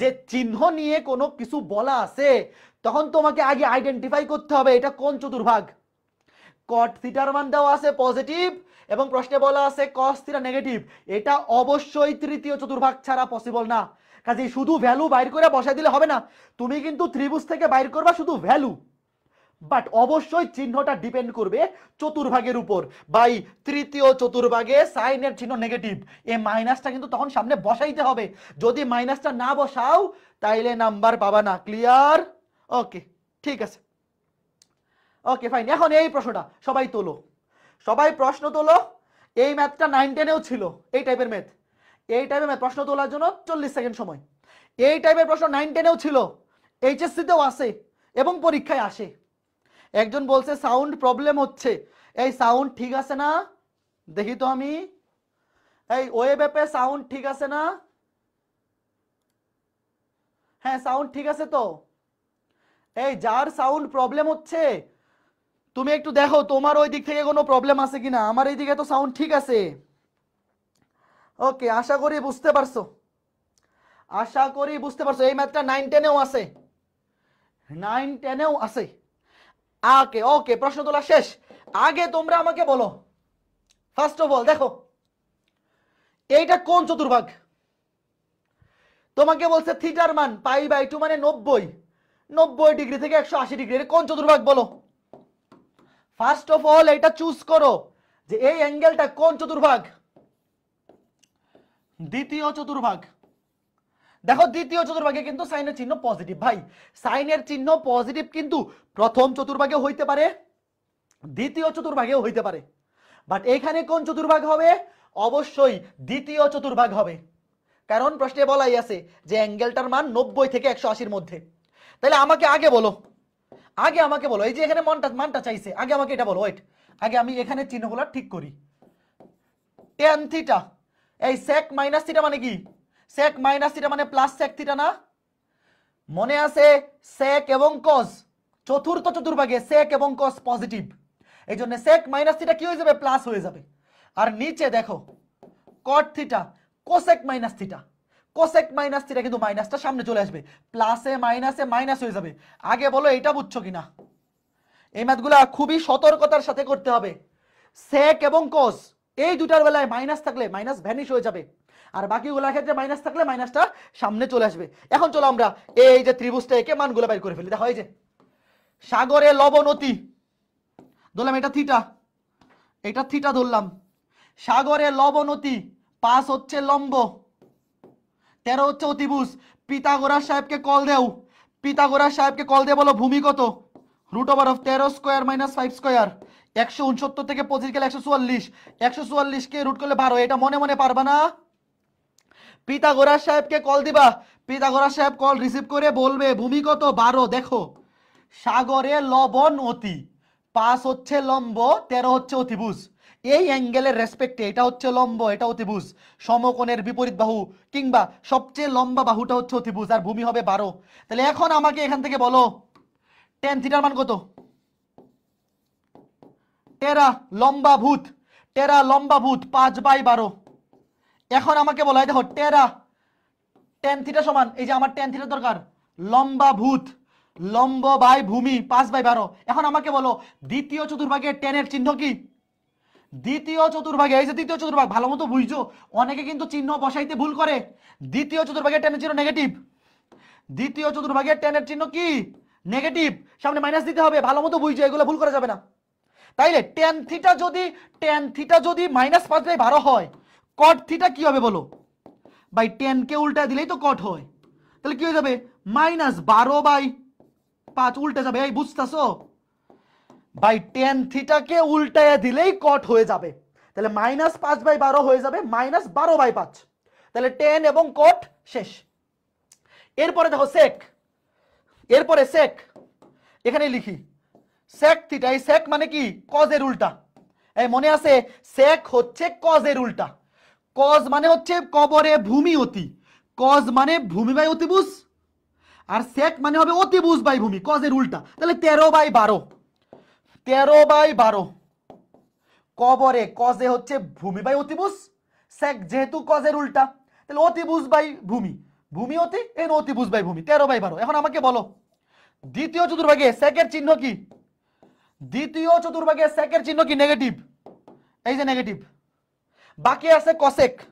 Speaker 1: যে চিহ্ন নিয়ে কোনো কিছু বলা আছে, তখন তোমাকে আগে আইডেন্টিফাই করতে হবে এটা কোন চতুর্ভাগ। কট থিটার মান দেওয়া আছে পজিটিভ এবং প্রশ্নে বলা আছে কস থিটা নেগেটিভ এটা অবশ্যই তৃতীয় চতুর্ভাগ ছাড়া পসিবল না। কাজে শুধু ভ্যালু বাইর করে বসাই দিলে হবে না। তুমি কিন্তু ত্রিভুজ থেকে বাইর করবা শুধু ভ্যালু বাট অবশ্যই চিহ্নটা ডিপেন্ড করবে চতুর্ভাগের উপর। বাই তৃতীয় চতুর্ভাগে সাইনের চিহ্ন নেগেটিভ এই মাইনাসটা কিন্তু তখন সামনে বসাইতে হবে। যদি মাইনাসটা না বসাও, তাইলে নাম্বার পাবা না। ক্লিয়ার ওকে ঠিক আছে। ওকে ফাইন এখন এই প্রশ্নটা সবাই তোলো। সবাই প্রশ্ন তোলো। এই ম্যাথটা নাইন টেনেও ছিল। এই টাইপের ম্যাথ এই টাইপের ম্যাথ প্রশ্ন তোলার জন্য চল্লিশ সেকেন্ড সময়। এই টাইপের প্রশ্ন নাইন টেনেও ছিল। এইচএসসিতেও আসে এবং পরীক্ষায় আসে। একজন বলছে সাউন্ড প্রবলেম হচ্ছে। এই সাউন্ড ঠিক আছে না? দেখি তো আমি। এই ওয়েব অ্যাপে সাউন্ড ঠিক আছে না? হ্যাঁ সাউন্ড ঠিক আছে তো। এই যার সাউন্ড প্রবলেম হচ্ছে, তুমি একটু দেখো, তোমার ওই দিক থেকে কোনো প্রবলেম আছে কিনা? আমার এই দিকে তো সাউন্ড ঠিক আছে। ওকে আশা করি বুঝতে পারছ। আশা করি বুঝতে পারছ। এই ম্যাথটা নাইন টেনেও আছে। নাইন টেনেও আছে। ওকে ওকে প্রশ্ন তোলা শেষ। আগে তোমরা আমাকে বলো। ফার্স্ট অফ অল দেখো, এইটা কোন চতুর্ভাগ? তোমাকে বলছে থিটার মান পাই বাই টু মানে নব্বই। নব্বই ডিগ্রি থেকে একশো আশি ডিগ্রি, এটা কোন চতুর্ভাগ বলো? ফার্স্ট অফ অল এটা চুজ করো যে এই অ্যাঙ্গেলটা কোন চতুর্ভাগ? দ্বিতীয় চতুর্ভাগ। দেখো, দ্বিতীয় চতুর্ভাগে কিন্তু সাইনের চিহ্ন পজিটিভ ভাই। সাইনের চিহ্ন পজিটিভ কিন্তু প্রথম চতুর্ভাগে হইতে পারে, দ্বিতীয় চতুর্ভাগেও হইতে পারে। বাট এখানে কোন চতুর্ভাগ হবে? অবশ্যই দ্বিতীয় চতুর্ভাগ হবে। কারণ প্রশ্নে বলাই আছে যে অ্যাঙ্গেলটার মান নব্বই থেকে একশো আশির মধ্যে। তাহলে আমাকে আগে বলো। আগে আমাকে বলো। এই যে এখানে মনটা, মানটা চাইছে। আগে আমাকে এটা বলো ওয়েট আগে আমি এখানে চিহ্নগুলো ঠিক করি। টেন থিটা এই সেক মাইনাস থিটা মানে কি? সেক মাইনাস থিটা মানে প্লাস সেক থিটা না? মনে আছে সেক এবং কস চতুর্থ চতুর্ভাগে সেক এবং কস পজিটিভ এই জন্য সেক মাইনাস থিটা কি হয়ে যাবে? প্লাস হয়ে যাবে। আর নিচে দেখো cot theta cosec minus theta cosec minus theta কিন্তু মাইনাসটা সামনে চলে আসবে। প্লাসে মাইনাসে মাইনাস হয়ে যাবে। আগে বলো এটা বুঝছ কিনা? এই ম্যাথগুলা খুবই সতর্কতার সাথে করতে হবে। সেক এবং কোস এই দুটার বেলায় মাইনাস থাকলে মাইনাস ভ্যানিশ হয়ে যাবে। আর বাকিগুলোর ক্ষেত্রে মাইনাস থাকলে মাইনাসটা সামনে চলে আসবে। এখন চলো আমরা এই যে ত্রিভুজটা একে মানগুলো বাইর করে ফেলি। দেখো, এই যে সাগরে লবণতি ধরলাম, এটা থিটা এটা থিটা ধরলাম। সাগরে লবণতি পাঁচ হচ্ছে লম্ব। তেরো হচ্ছে অতিভুজ। পিতাগোরা সাহেবকে কল দেও। পিতাগোরা সাহেবকে কল দিয়ে বলো, ভূমি কত? রুট ওভার অফ তেরো স্কোয়ার মাইনাস ফাইভ স্কোয়ার একশো উনসত্তর থেকে পঁচিশ গেলে একশো চুয়াল্লিশ। একশো চুয়াল্লিশকে রুট করলে বারো। এটা মনে মনে পারবা না? পিতাগোরাস সাহেবকে কল দিবা। পিতাগোরাস সাহেব কল রিসিভ করে বলবে ভূমি কত বারো, দেখো, সাগরে লবণ অতি, পাঁচ হচ্ছে লম্ব, তেরো হচ্ছে অতিভুজ। এই অ্যাঙ্গেলের রেসপেক্টে এটা হচ্ছে লম্ব, এটা অতিভুজ। সমকোণের বিপরীত বাহু, কিংবা সবচেয়ে লম্বা বাহুটা হচ্ছে অতিভুজ, আর ভূমি হবে বারো। তাহলে এখন আমাকে এখান থেকে বলো টেন থিটার মান কত? টেরা লম্বা ভূত টেরা লম্বা ভূত, পাঁচ বাই বারো। এখন আমাকে বলা হয় দেখো, টেরা। টেন থিটা সমান, এই যে আমার টেন থিটার দরকার। লম্বা ভূত, লম্ব বাই ভূমি, পাঁচ বাই বারো। এখন আমাকে বলো, দ্বিতীয় চতুর্ভাগে টেনের চিহ্ন কি? দ্বিতীয় চতুর্ভাগে, এই যে দ্বিতীয় চতুর্ভাগ, ভালো মতো বুঝছ? অনেকে কিন্তু চিহ্ন বসাইতে ভুল করে। দ্বিতীয় চতুর্ভাগে টেনের চিহ্ন নেগেটিভ দ্বিতীয় চতুর্ভাগে টেনের চিহ্ন কি? নেগেটিভ সামনে মাইনাস দিতে হবে, ভালো মতো বুঝছ, এগুলো ভুল করা যাবে না। তাইলে টেন থিটা যদি টেন থিটা যদি মাইনাস পাঁচ বাই বারো হয় কট থিটা কি হবে বলো? বাই টেন কে উল্টা দিলেই তো কট হয়। তাহলে কি হয়ে যাবে? মাইনাস বারো বাই পাঁচ উল্টে যাবে, এই বুঝতেছো? বাই টেন থিটাকে উল্টায় দিলেই কট হয়ে যাবে। তাহলে মাইনাস পাঁচ বাই বারো হয়ে যাবে মাইনাস বারো বাই পাঁচ। তাহলে টেন এবং কট শেষ। এরপরে দেখো সেক এরপরে সেক এখানে লিখি। সেক থিটা এই সেক মানে কি? কজের উল্টা। এই মনে আছে? সেক হচ্ছে কজের উল্টা। কজ মানে হচ্ছে কবরে ভূমি অতি। কজ মানে ভূমি বাই অতিভুজ। আর সেক মানে হবে অতিভুজ বাই ভূমি, কজের উল্টা। তাহলে তেরো বাই বারো। তেরো বাই বারো। কবরে, কজে হচ্ছে ভূমি বাই অতিভুজ। সেক যেহেতু কজের উল্টা, তাহলে অতিভুজ বাই ভূমি। ভূমি অতি, এন অতিভুজ বাই ভূমি। তেরো বাই বারো। এখন আমাকে বলো, দ্বিতীয় চতুর্ভাগে সেকের চিহ্ন কি? দ্বিতীয় চতুর্ভাগে সেকের চিহ্ন কি? নেগেটিভ। এই যে নেগেটিভ। বাকি আছে কসেক।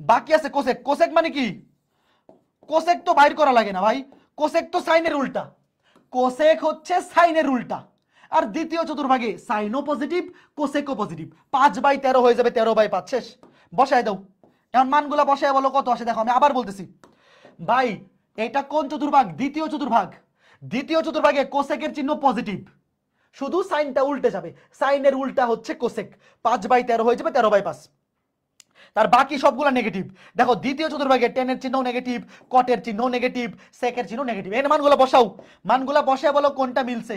Speaker 1: বাকি আছে কোসেক। কোসেক মানে কি? কোসেক তো বাইর করা লাগে না ভাই। কোসেক তো সাইনের উল্টা। কোসেক হচ্ছে সাইনের উল্টা। আর দ্বিতীয় চতুর্ভাগে সাইনও পজিটিভ কোসেকও পজিটিভ পাঁচ বাই তেরো হয়ে যাবে, তেরো বাই পাঁচ, শেষ। বসায় দাও। এখন মানগুলা বসায় বলো, কত আসে? দেখো, আমি আবার বলতেছি। ভাই, এটা কোন চতুর্ভাগ? দ্বিতীয় চতুর্ভাগ। দ্বিতীয় চতুর্ভাগে কোসেকের চিহ্ন পজিটিভ শুধু সাইনটা উল্টে যাবে। সাইনের উল্টা হচ্ছে কোসেক। পাঁচ বাই তেরো হয়ে যাবে, তেরো বাই পাঁচ। তার বাকি সবগুলো নেগেটিভ দেখো, দ্বিতীয় চতুর্ভাগে টেনের চিহ্ন নেগেটিভ কটের চিহ্ন নেগেটিভ সেকের চিহ্ন নেগেটিভ এর মানগুলো বসাও। মানগুলো বসে বলো কোনটা মিলছে?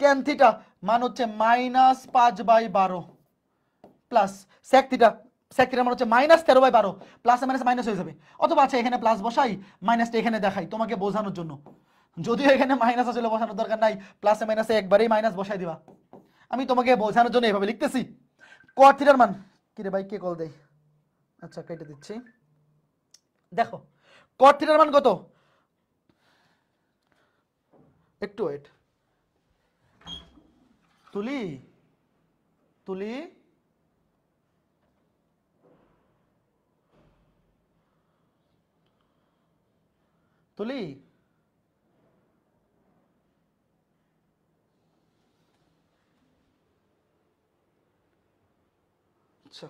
Speaker 1: টেন থিটা মান হচ্ছে মাইনাস পাঁচ বাই বারো। Plus sec theta sec theta মান হচ্ছে মাইনাস তেরো বাই বারো। প্লাস মাইনাস মাইনাস হয়ে যাবে। অথবা আচ্ছা এখানে প্লাস বসাই মাইনাসটা এখানে দেখাই, তোমাকে বোঝানোর জন্য। যদিও এখানে মাইনাস আসলে বসানোর দরকার নাই প্লাসে মাইনাসে একবারেই মাইনাস বসাই দিবা। আমি তোমাকে বোঝানোর জন্য এভাবে লিখতেছি। কট থিটার মান। কিরে ভাই, কে কল দেয়? আচ্ছা কেটে দিচ্ছি। দেখো কট থিটার মান কত? একটু ওয়েট তুলি তুলি। তুলি আচ্ছা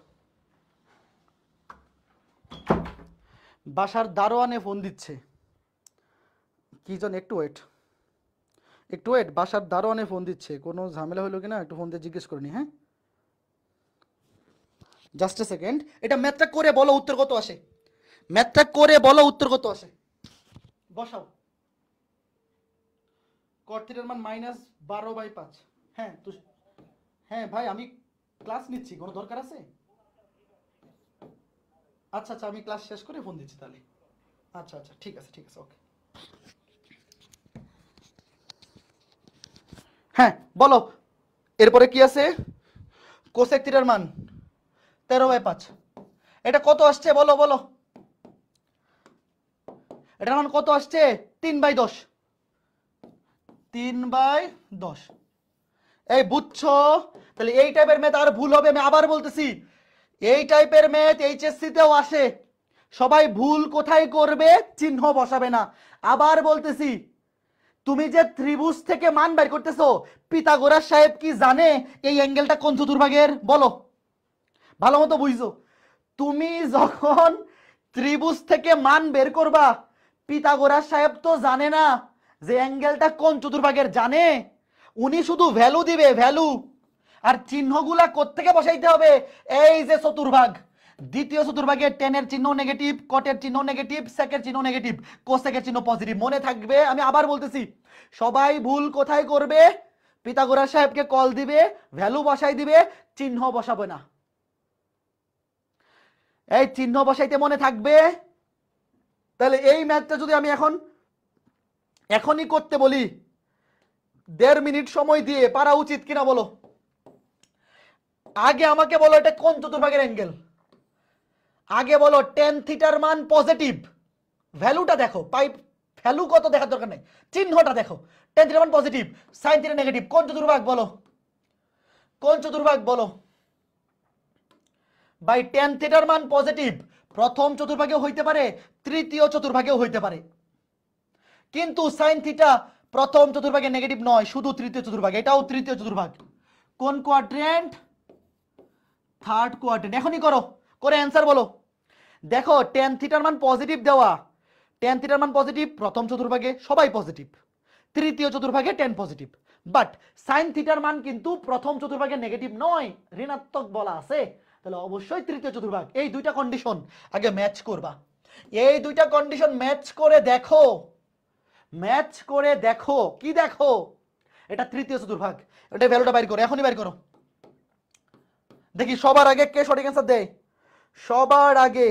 Speaker 1: বাসার দারোয়ানে ফোন দিচ্ছে। কি জন একটু ওয়েট একটু ওয়েট বাসার দারোয়ানে ফোন দিচ্ছে। কোনো ঝামেলা হলো কিনা? একটু ফোন দিয়ে জিজ্ঞেস করিনি হ্যাঁ? জাস্ট এ সেকেন্ড এটা ম্যাথটা করে বলো উত্তর কত আসে? ম্যাথটা করে বলো উত্তর কত আসে? বসাও। কট থিটার মান মাইনাস বারো বাই পাঁচ। হ্যাঁ তো হ্যাঁ ভাই, আমি ক্লাস নিচ্ছি। কোনো দরকার আছে? আচ্ছা আচ্ছা আমি ক্লাস শেষ করে ফোন দিচ্ছি তাহলে। আচ্ছা আচ্ছা ঠিক আছে ঠিক আছে ওকে হ্যাঁ বলো, এরপরে কি আছে? কোসেক থিটার মান, তেরো বাই পাঁচ। এটা কত আসছে? বলো বলো। এটার মান কত আসছে? তিন বাই দশ। তিন বাই দশ। এই বুঝছ? তাহলে এই টাইপের মেয়ে আর ভুল হবে, আমি আবার বলতেছি। এই টাইপের ম্যাথ এইচএসসি তেও আসে। সবাই ভুল কোথায় করবে চিহ্ন বসাবে না। আবার বলতেছি, তুমি যে ত্রিভুজ থেকে মান বের করতেছো পিতাগোরাস সাহেব কি জানে এই অ্যাঙ্গেলটা কোন চতুর্ভাগের? বলো। ভালো মতো বুঝছ। তুমি যখন ত্রিভুজ থেকে মান বের করবা পিতাগোরাস সাহেব তো জানে না যে অ্যাঙ্গেলটা কোন চতুর্ভাগের, জানে? উনি শুধু ভ্যালু দিবে, ভ্যালু। আর চিহ্নগুলা কোত্থেকে বসাইতে হবে? এই যে চতুর্ভাগ। দ্বিতীয় চতুর্ভাগে টেনের চিহ্ন নেগেটিভ কটের চিহ্ন নেগেটিভ সেকের চিহ্ন নেগেটিভ কোসেকের চিহ্ন পজিটিভ মনে থাকবে, আমি আবার বলতেছি, সবাই ভুল কোথায় করবে? পিতাগোরাস সাহেবকে কল দিবে ভ্যালু বসাই দিবে, চিহ্ন বসাবে না। এই চিহ্ন বসাইতে মনে থাকবে? তাহলে এই ম্যাথটা যদি আমি এখন, এখনই করতে বলি, দেড় মিনিট সময় দিয়ে পারা উচিত কিনা বলো? আগে আমাকে বলো এটা কোন চতুর্ভাগের অ্যাঙ্গেল আগে বলো টেন থিটার মান পজিটিভ ভ্যালুটা দেখো পাইপ ভ্যালু কত দেখার দরকার নেই। চিহ্নটা দেখো টেন থিটার মান পজিটিভ সাইন থিটা নেগেটিভ কোন চতুর্ভাগ বলো? কোন চতুর্ভাগ বলো? বাই টেন থিটার মান পজিটিভ প্রথম চতুর্ভাগেও হইতে পারে, তৃতীয় চতুর্ভাগেও হইতে পারে। কিন্তু সাইন থিটা প্রথম চতুর্ভাগে নেগেটিভ নয়, শুধু তৃতীয় চতুর্ভাগ, এটাও তৃতীয় চতুর্ভাগ। কোন কোয়াড্রেন্ট থার্ড কোয়াড্রেন্ট এখনই করো, করে অ্যান্সার বলো। দেখো টেন থিটার মান পজিটিভ দেওয়া। টেন থিটার মান পজিটিভ প্রথম চতুর্ভাগে সবাই পজিটিভ তৃতীয় চতুর্ভাগে টেন পজিটিভ বাট সাইন থিটার মান কিন্তু প্রথম চতুর্ভাগে নেগেটিভ নয়, ঋণাত্মক বলা আছে। তাহলে অবশ্যই তৃতীয় চতুর্ভাগ। এই দুইটা কন্ডিশন আগে ম্যাচ করবা। এই দুইটা কন্ডিশন ম্যাচ করে দেখো। ম্যাচ করে দেখো। কি দেখো? এটা তৃতীয় চতুর্ভাগ। এটা ভ্যালুটা বাইর করো। এখনই বাইর করো। দেখি সবার আগে কে সঠিক অ্যান্সার দেয়? সবার আগে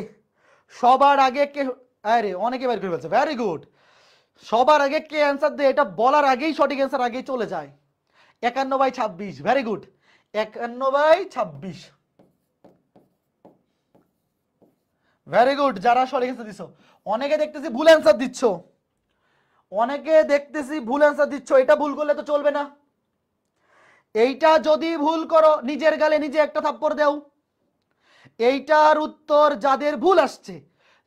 Speaker 1: সবার আগে কে, আরে অনেকে বের করে ফেলছে। ভেরি গুড সবার আগে কে অ্যান্সার দেয়? এটা বলার আগেই সঠিক অ্যান্সার আগেই চলে যায়। একান্ন বাই ছাব্বিশ। ভেরি গুড একান্ন বাই ছাব্বিশ। ভেরি গুড যারা সঠিক অ্যান্সার দিছো, অনেকে দেখতেছি ভুল অ্যান্সার দিচ্ছ। অনেকে দেখতেছি ভুল অ্যান্সার দিচ্ছ। এটা ভুল করলে তো চলবে না। এইটা যদি ভুল করো, নিজের গালে নিজে একটা থাপ্পড় দেও। এইটার উত্তর যাদের ভুল আসছে,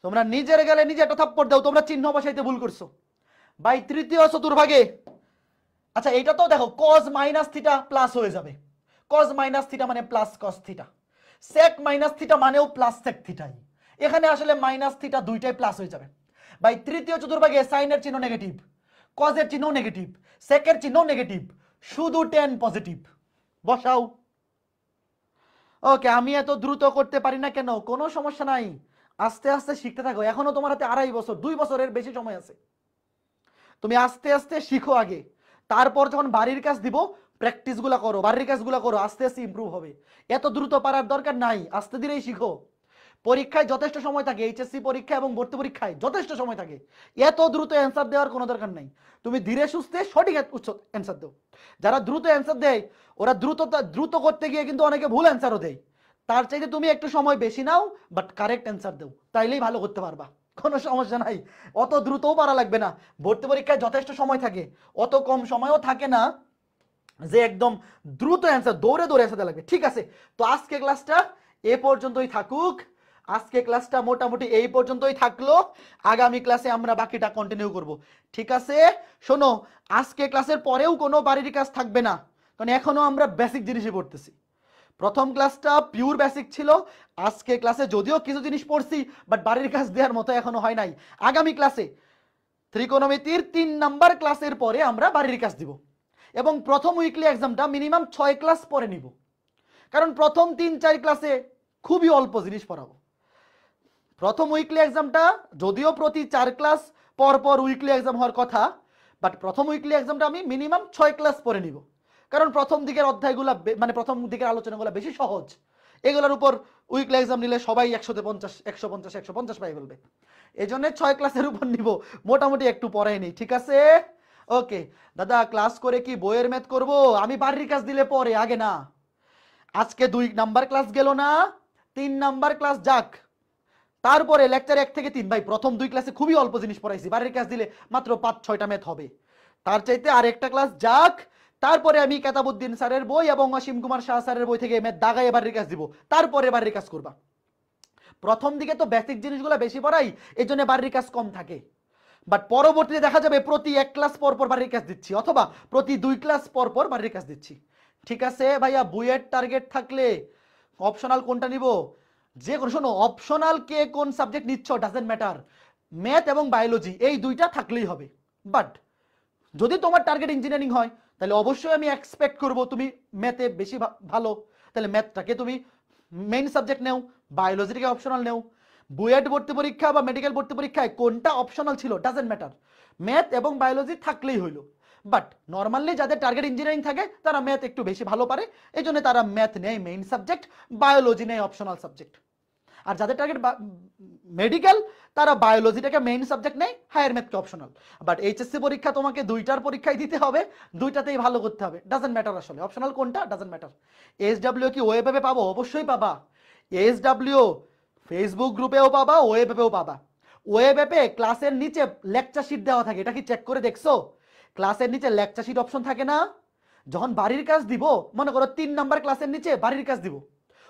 Speaker 1: তোমরা নিজের গালে নিজে একটা থাপ্পড় দাও, তোমরা চিহ্ন বসাইতে ভুল করছ। বাই তৃতীয় চতুর্ভাগে আচ্ছা এইটা তো দেখো কজ মাইনাস থিটা প্লাস হয়ে যাবে। কজ মাইনাস থিটা মানে plus cos theta sec minus theta মানেও প্লাস সেক থিটাই এখানে আসলে মাইনাস থিটা দুইটাই প্লাস হয়ে যাবে। বাই তৃতীয় চতুর্ভাগে সাইনের চিহ্ন নেগেটিভ কজের চিহ্ন নেগেটিভ সেকের চিহ্ন নেগেটিভ শুধু টেন পজিটিভ বসাও। ওকে আমি এত দ্রুত করতে পারি না কেন? কোনো সমস্যা নাই। আস্তে আস্তে শিখতে থাকো। এখনও তোমার হাতে আড়াই বছর, দুই বছরের বেশি সময় আছে। তুমি আস্তে আস্তে শিখো আগে। তারপর যখন বাড়ির কাজ দিব প্র্যাকটিসগুলা করো, বাড়ির কাজগুলা করো, আস্তে আস্তে ইমপ্রুভ হবে। এত দ্রুত পারার দরকার নাই। আস্তে ধীরেই শিখো। পরীক্ষায় যথেষ্ট সময় থাকে এইচএসসি পরীক্ষা এবং ভর্তি পরীক্ষায় যথেষ্ট সময় থাকে। এত দ্রুত অ্যান্সার দেওয়ার কোনো দরকার নাই। তুমি ধীরে সুস্থে সঠিক অ্যান্সার দাও। যারা দ্রুত অ্যান্সার দেয়, ওরা দ্রুত দ্রুত করতে গিয়ে কিন্তু অনেকে ভুল অ্যান্সারও দেয়। তার চাইতে তুমি একটু সময় বেশি নাও বাট কারেক্ট অ্যান্সার দেও। তাইলেই ভালো করতে পারবা। কোনো সমস্যা নাই। অত দ্রুতও পারা লাগবে না। ভর্তি পরীক্ষায় যথেষ্ট সময় থাকে। অত কম সময়ও থাকে না যে একদম দ্রুত অ্যান্সার দৌড়ে দৌড়ে অ্যান্সার লাগবে। ঠিক আছে। তো আজকে ক্লাসটা এ পর্যন্তই থাকুক। আজকে ক্লাসটা মোটামুটি এই পর্যন্তই থাকল। আগামী ক্লাসে আমরা বাকিটা কন্টিনিউ করব। ঠিক আছে? শোনো, আজকে ক্লাসের পরেও কোনো বাড়ির কাজ থাকবে না। কারণ এখনও আমরা বেসিক জিনিসই পড়তেছি। প্রথম ক্লাসটা পিওর বেসিক ছিল। আজকে ক্লাসে যদিও কিছু জিনিস পড়ছি বাট বাড়ির কাজ দেওয়ার মতো এখনও হয় নাই। আগামী ক্লাসে ত্রিকোণমিতির তিন নাম্বার ক্লাসের পরে আমরা বাড়ির কাজ দিব। এবং প্রথম উইকলি এক্সামটা মিনিমাম ছয় ক্লাস পরে নিব। কারণ প্রথম তিন চার ক্লাসে খুবই অল্প জিনিস পড়াবো। প্রথম উইকলি এক্সামটা যদিও প্রতি চার ক্লাস পর পর উইকলি এক্সাম হওয়ার কথা বাট প্রথম উইকলি এক্সামটা আমি মিনিমাম ছয় ক্লাস পরে নিব। কারণ প্রথম দিকের অধ্যায়গুলো মানে প্রথম দিকের আলোচনাগুলো বেশি সহজ। এগুলোর উপর উইকলি এক্সাম নিলে সবাই একশোতে পঞ্চাশ, একশো পঞ্চাশ একশো পঞ্চাশ পাই বলবে এই জন্য ছয় ক্লাসের উপর নিব, মোটামুটি একটু পরে নিই, ঠিক আছে? ওকে দাদা ক্লাস করে কি বইয়ের ম্যাথ করব? আমি বাড়ির কাজ দিলে পরে, আগে না। আজকে দুই নাম্বার ক্লাস গেল না, তিন নাম্বার ক্লাস যাক। তারপরে লেকচার এক থেকে তিন, ভাই, প্রথম দুই ক্লাসে খুবই অল্প জিনিস পড়াইছি। বাড়ির ক্লাস দিলে মাত্র পাঁচ, ছয়টা ম্যাথ হবে। তার চাইতে আর একটা ক্লাস যাক, তারপরে আমি কেতাবুদ্দিন স্যারের বই এবং অসীম কুমার শাহ স্যারের বই থেকে ম্যাথ দাগাই বাড়ির কাজ দিব। তারপরে বাড়ির কাজ করবা। প্রথম দিকে তো বেসিক জিনিসগুলো বেশি পড়াই, এই জন্য বাড়ির কাজ কম থাকে। বাট পরবর্তীতে দেখা যাবে প্রতি এক ক্লাস পর পর বাড়ির কাজ দিচ্ছি, অথবা প্রতি দুই ক্লাস পর পর বাড়ির কাজ দিচ্ছি। ঠিক আছে, ভাইয়া, বইয়ের টার্গেট থাকলে অপশনাল কোনটা নিব? যে কোনো শোনো অপশনাল কে কোন সাবজেক্ট নিচ্ছ ডাজেন্ট ম্যাটার ম্যাথ এবং বায়োলজি এই দুইটা থাকলেই হবে। বাট যদি তোমার টার্গেট ইঞ্জিনিয়ারিং হয়, তাহলে অবশ্যই আমি এক্সপেক্ট করব তুমি ম্যাথে বেশি ভালো। তাহলে ম্যাথটাকে তুমি মেইন সাবজেক্ট নেও বায়োলজিটাকে অপশনাল নেও। বুয়েট ভর্তি পরীক্ষা বা মেডিকেল ভর্তি পরীক্ষায় কোনটা অপশনাল ছিল ডাজেন্ট ম্যাটার ম্যাথ এবং বায়োলজি থাকলেই হইল। বাট নর্মালি যাদের টার্গেট ইঞ্জিনিয়ারিং থাকে, তারা ম্যাথ একটু বেশি ভালো পারে। এই জন্য তারা ম্যাথ নেয় মেইন সাবজেক্ট বায়োলজি নেয় অপশনাল সাবজেক্ট আর যাদের টার্গেট মেডিকেল তারা বায়োলজিটাকে মেইন সাবজেক্ট নেয় হায়ার ম্যাথকে অপশনাল বাট এইচএসসি পরীক্ষা তোমাকে দুইটার পরীক্ষায় দিতে হবে, দুইটাতেই ভালো করতে হবে। ডাজেন্ট ম্যাটার আসলে অপশনাল কোনটা ডাজেন্ট ম্যাটার এস ডাব্লিউ কি ওয়েবে পাবো? অবশ্যই পাবা। এস ডাব্লিউ ফেসবুক গ্রুপেও পাবা ওয়েব অ্যাপেও পাবা। ওয়েব অ্যাপে ক্লাসের নিচে লেকচার শিট দেওয়া থাকে, এটা কি চেক করে দেখছ? ক্লাসের নিচে লেকচার শিট অপশন থাকে না? যখন বাড়ির কাজ দিব, মনে করো তিন নাম্বার ক্লাসের নিচে বাড়ির কাজ দিব।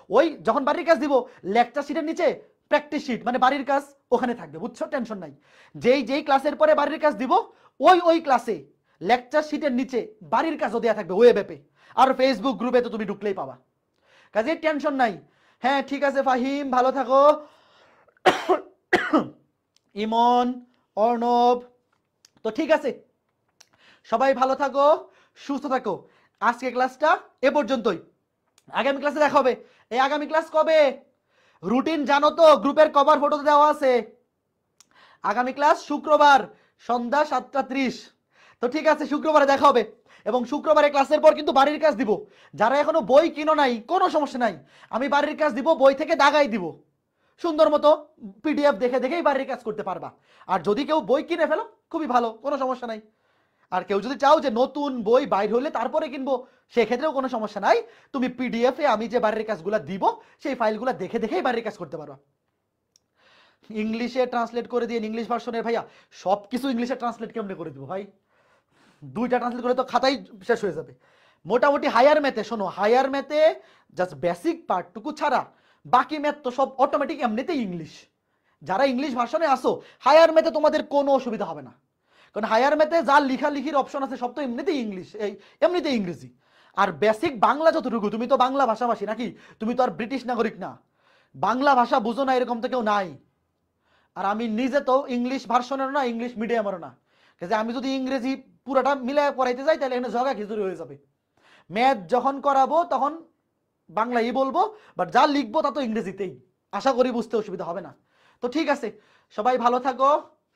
Speaker 1: ওই যখন বাড়ির কাজ দিব লেকচার শিটের নিচে প্র্যাকটিস শিট মানে বাড়ির কাজ ওখানে থাকবে, বুঝছ? টেনশন নাই। যেই যেই ক্লাসের পরে বাড়ির কাজ দিব, ওই ওই ক্লাসে লেকচার শিটের নিচে বাড়ির কাজও দেওয়া থাকবে ওয়েব অ্যাপে আর ফেসবুক গ্রুপে তো তুমি ঢুকলেই পাবা। কাজে টেনশন নাই। হ্যাঁ ঠিক আছে ফাহিম, ভালো থাকো। (coughs) ইমন, অর্ণব, তো ঠিক আছে। সবাই ভালো থাকো, সুস্থ থাকো। আজকে ক্লাসটা এ পর্যন্তই। আগামী ক্লাসে দেখা হবে। এই আগামী ক্লাস কবে? রুটিন জানো তো, গ্রুপের কভার ফটো দেওয়া আছে। আগামী ক্লাস শুক্রবার, সন্ধ্যা সাতটা ত্রিশ। তো ঠিক আছে, শুক্রবারে দেখা হবে। এবং শুক্রবারে ক্লাসের পর কিন্তু বাড়ির কাজ দিব। যারা এখনও বই কিনো নাই, কোনো সমস্যা নাই। আমি বাড়ির কাজ দিব, বই থেকে দাগাই দিব। সুন্দর মতো পিডিএফ দেখে দেখেই বাড়ির কাজ করতে পারবা। আর যদি কেউ বই কিনে ফেলো, খুবই ভালো, কোনো সমস্যা নাই। আর কেউ যদি চাও যে নতুন বই বাইর হলে তারপরে কিনবো, সেক্ষেত্রেও কোনো সমস্যা নাই। তুমি পিডিএফ আমি যে বাড়ির কাজগুলো দিব, সেই ফাইলগুলো দেখে দেখেই বাড়ির কাজ করতে পারবা। ইংলিশে ট্রান্সলেট করে দিয়ে ইংলিশ ভার্সনের ভাইয়া সব কিছু ইংলিশে ট্রান্সলেট কেমনে করে দিব ভাই? দুইটা ট্রান্সলেট করে তো খাতাই শেষ হয়ে যাবে। মোটামুটি হায়ার ম্যাথে, শোনো, হায়ার ম্যাথে জাস্ট বেসিক পার্টটুকু ছাড়া, বাকি ম্যাথ তো সব অটোমেটিক এমনিতেই ইংলিশ। যারা ইংলিশ ভার্সনে আসো, হায়ার ম্যাথে তোমাদের কোনো অসুবিধা হবে না। কারণ হায়ার ম্যাথে যা লিখালিখির অপশন আছে সব তো এমনিতেই ইংলিশ এই এমনিতেই ইংরেজি। আর বেসিক বাংলা যতটুকু, তুমি তো বাংলা ভাষাভাষী নাকি? তুমি তো আর ব্রিটিশ নাগরিক না। বাংলা ভাষা বুঝো না, এরকম তো কেউ নাই। আর আমি নিজে তো ইংলিশ ভার্সনেরও না ইংলিশ মিডিয়ামেরও না। কাজে আমি যদি ইংরেজি পুরোটা মিলায় পড়াইতে যাই, তাহলে এখানে জগা খিচুড়ি হয়ে যাবে। ম্যাথ যখন করাবো, তখন বাংলাই বলব বাট যা লিখব তা তো ইংরেজিতেই। আশা করি বুঝতে অসুবিধা হবে না। তো ঠিক আছে, সবাই ভালো থাকো,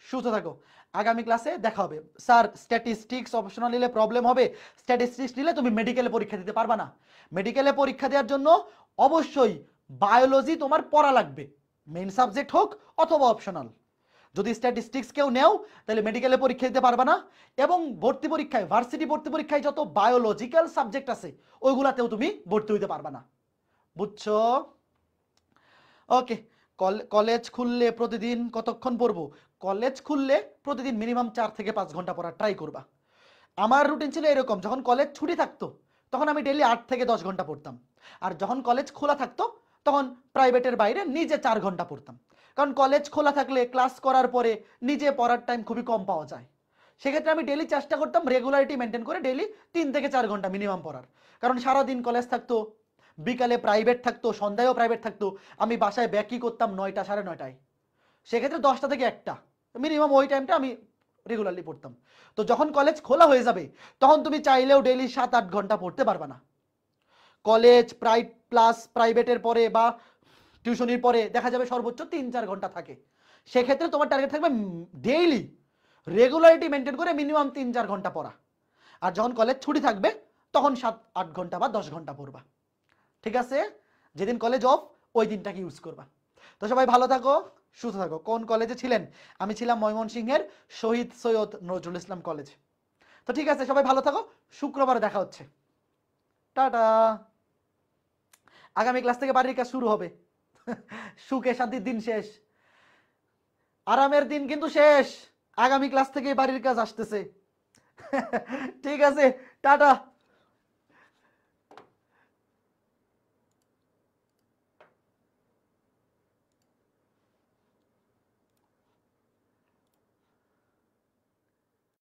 Speaker 1: সুস্থ থাকো। আগামী ক্লাসে দেখা হবে। স্যার স্ট্যাটিস্টিক্স অপশনাল নিলে প্রবলেম হবে। স্ট্যাটিস্টিক্স নিলে তুমি মেডিকেলে পরীক্ষা দিতে পারবা না। মেডিকেলে পরীক্ষা দেওয়ার জন্য অবশ্যই বায়োলজি তোমার পড়া লাগবে। মেইন সাবজেক্ট হোক অথবা অপশনাল যদি স্ট্যাটিস্টিক্স কেউ নেও, তাহলে মেডিকেলে পরীক্ষা দিতে পারবে না। এবং ভর্তি পরীক্ষায় ভার্সিটি ভর্তি পরীক্ষায় যত বায়োলজিক্যাল সাবজেক্ট আছে, ওইগুলাতেও তুমি ভর্তি হইতে পারবে না। বুঝছ? ওকে কলেজ খুললে প্রতিদিন কতক্ষণ পড়ব? কলেজ খুললে প্রতিদিন মিনিমাম চার থেকে পাঁচ ঘণ্টা পড়ার ট্রাই করবা। আমার রুটিন ছিল এরকম, যখন কলেজ ছুটি থাকতো, তখন আমি ডেলি আট থেকে দশ ঘণ্টা পড়তাম। আর যখন কলেজ খোলা থাকতো, তখন প্রাইভেটের বাইরে নিজে চার ঘণ্টা পড়তাম। কারণ কলেজ খোলা থাকলে ক্লাস করার পরে নিজে পড়ার টাইম খুবই কম পাওয়া যায়। সেক্ষেত্রে আমি ডেলি চেষ্টা করতাম রেগুলারিটি মেনটেন করে ডেলি তিন থেকে চার ঘণ্টা মিনিমাম পড়ার। কারণ সারাদিন কলেজ থাকতো, বিকালে প্রাইভেট থাকতো, সন্ধ্যায়ও প্রাইভেট থাকতো, আমি বাসায় ব্যাকই করতাম নয়টা, সাড়ে নয়টায়। সেক্ষেত্রে দশটা থেকে একটা। মিনিমাম ওই টাইমটা আমি রেগুলারলি পড়তাম। তো যখন কলেজ খোলা হয়ে যাবে, তখন তুমি চাইলেও ডেলি সাত আট ঘণ্টা পড়তে পারবে না। কলেজ প্রাই প্লাস প্রাইভেটের পরে বা টিউশনির পরে দেখা যাবে সর্বোচ্চ তিন চার ঘণ্টা থাকে। সেক্ষেত্রে তোমার টার্গেট থাকবে ডেইলি রেগুলারিটি মেনটেন করে মিনিমাম তিন চার ঘণ্টা পড়া। আর যখন কলেজ ছুটি থাকবে, তখন সাত আট ঘণ্টা বা দশ ঘণ্টা পড়বা। ঠিক আছে? যেদিন কলেজ অফ ওই দিনটাকে ইউজ করবা। তো সবাই ভালো থাকো। সুস্থ থাকো। কোন কলেজে ছিলেন? আমি ছিলাম ময়মনসিংহের শহীদ সৈয়দ নজরুল ইসলাম কলেজ তো ঠিক আছে, সবাই ভালো থাকো। শুক্রবারে দেখা হচ্ছে। টাটা। আগামী ক্লাস থেকে বাড়ির কাজ শুরু হবে। (laughs) সুখে শান্তির দিন শেষ। আরামের দিন কিন্তু শেষ। আগামী ক্লাস থেকে বাড়ির কাজ আসতেছে। (laughs) ঠিক আছে, টাটা।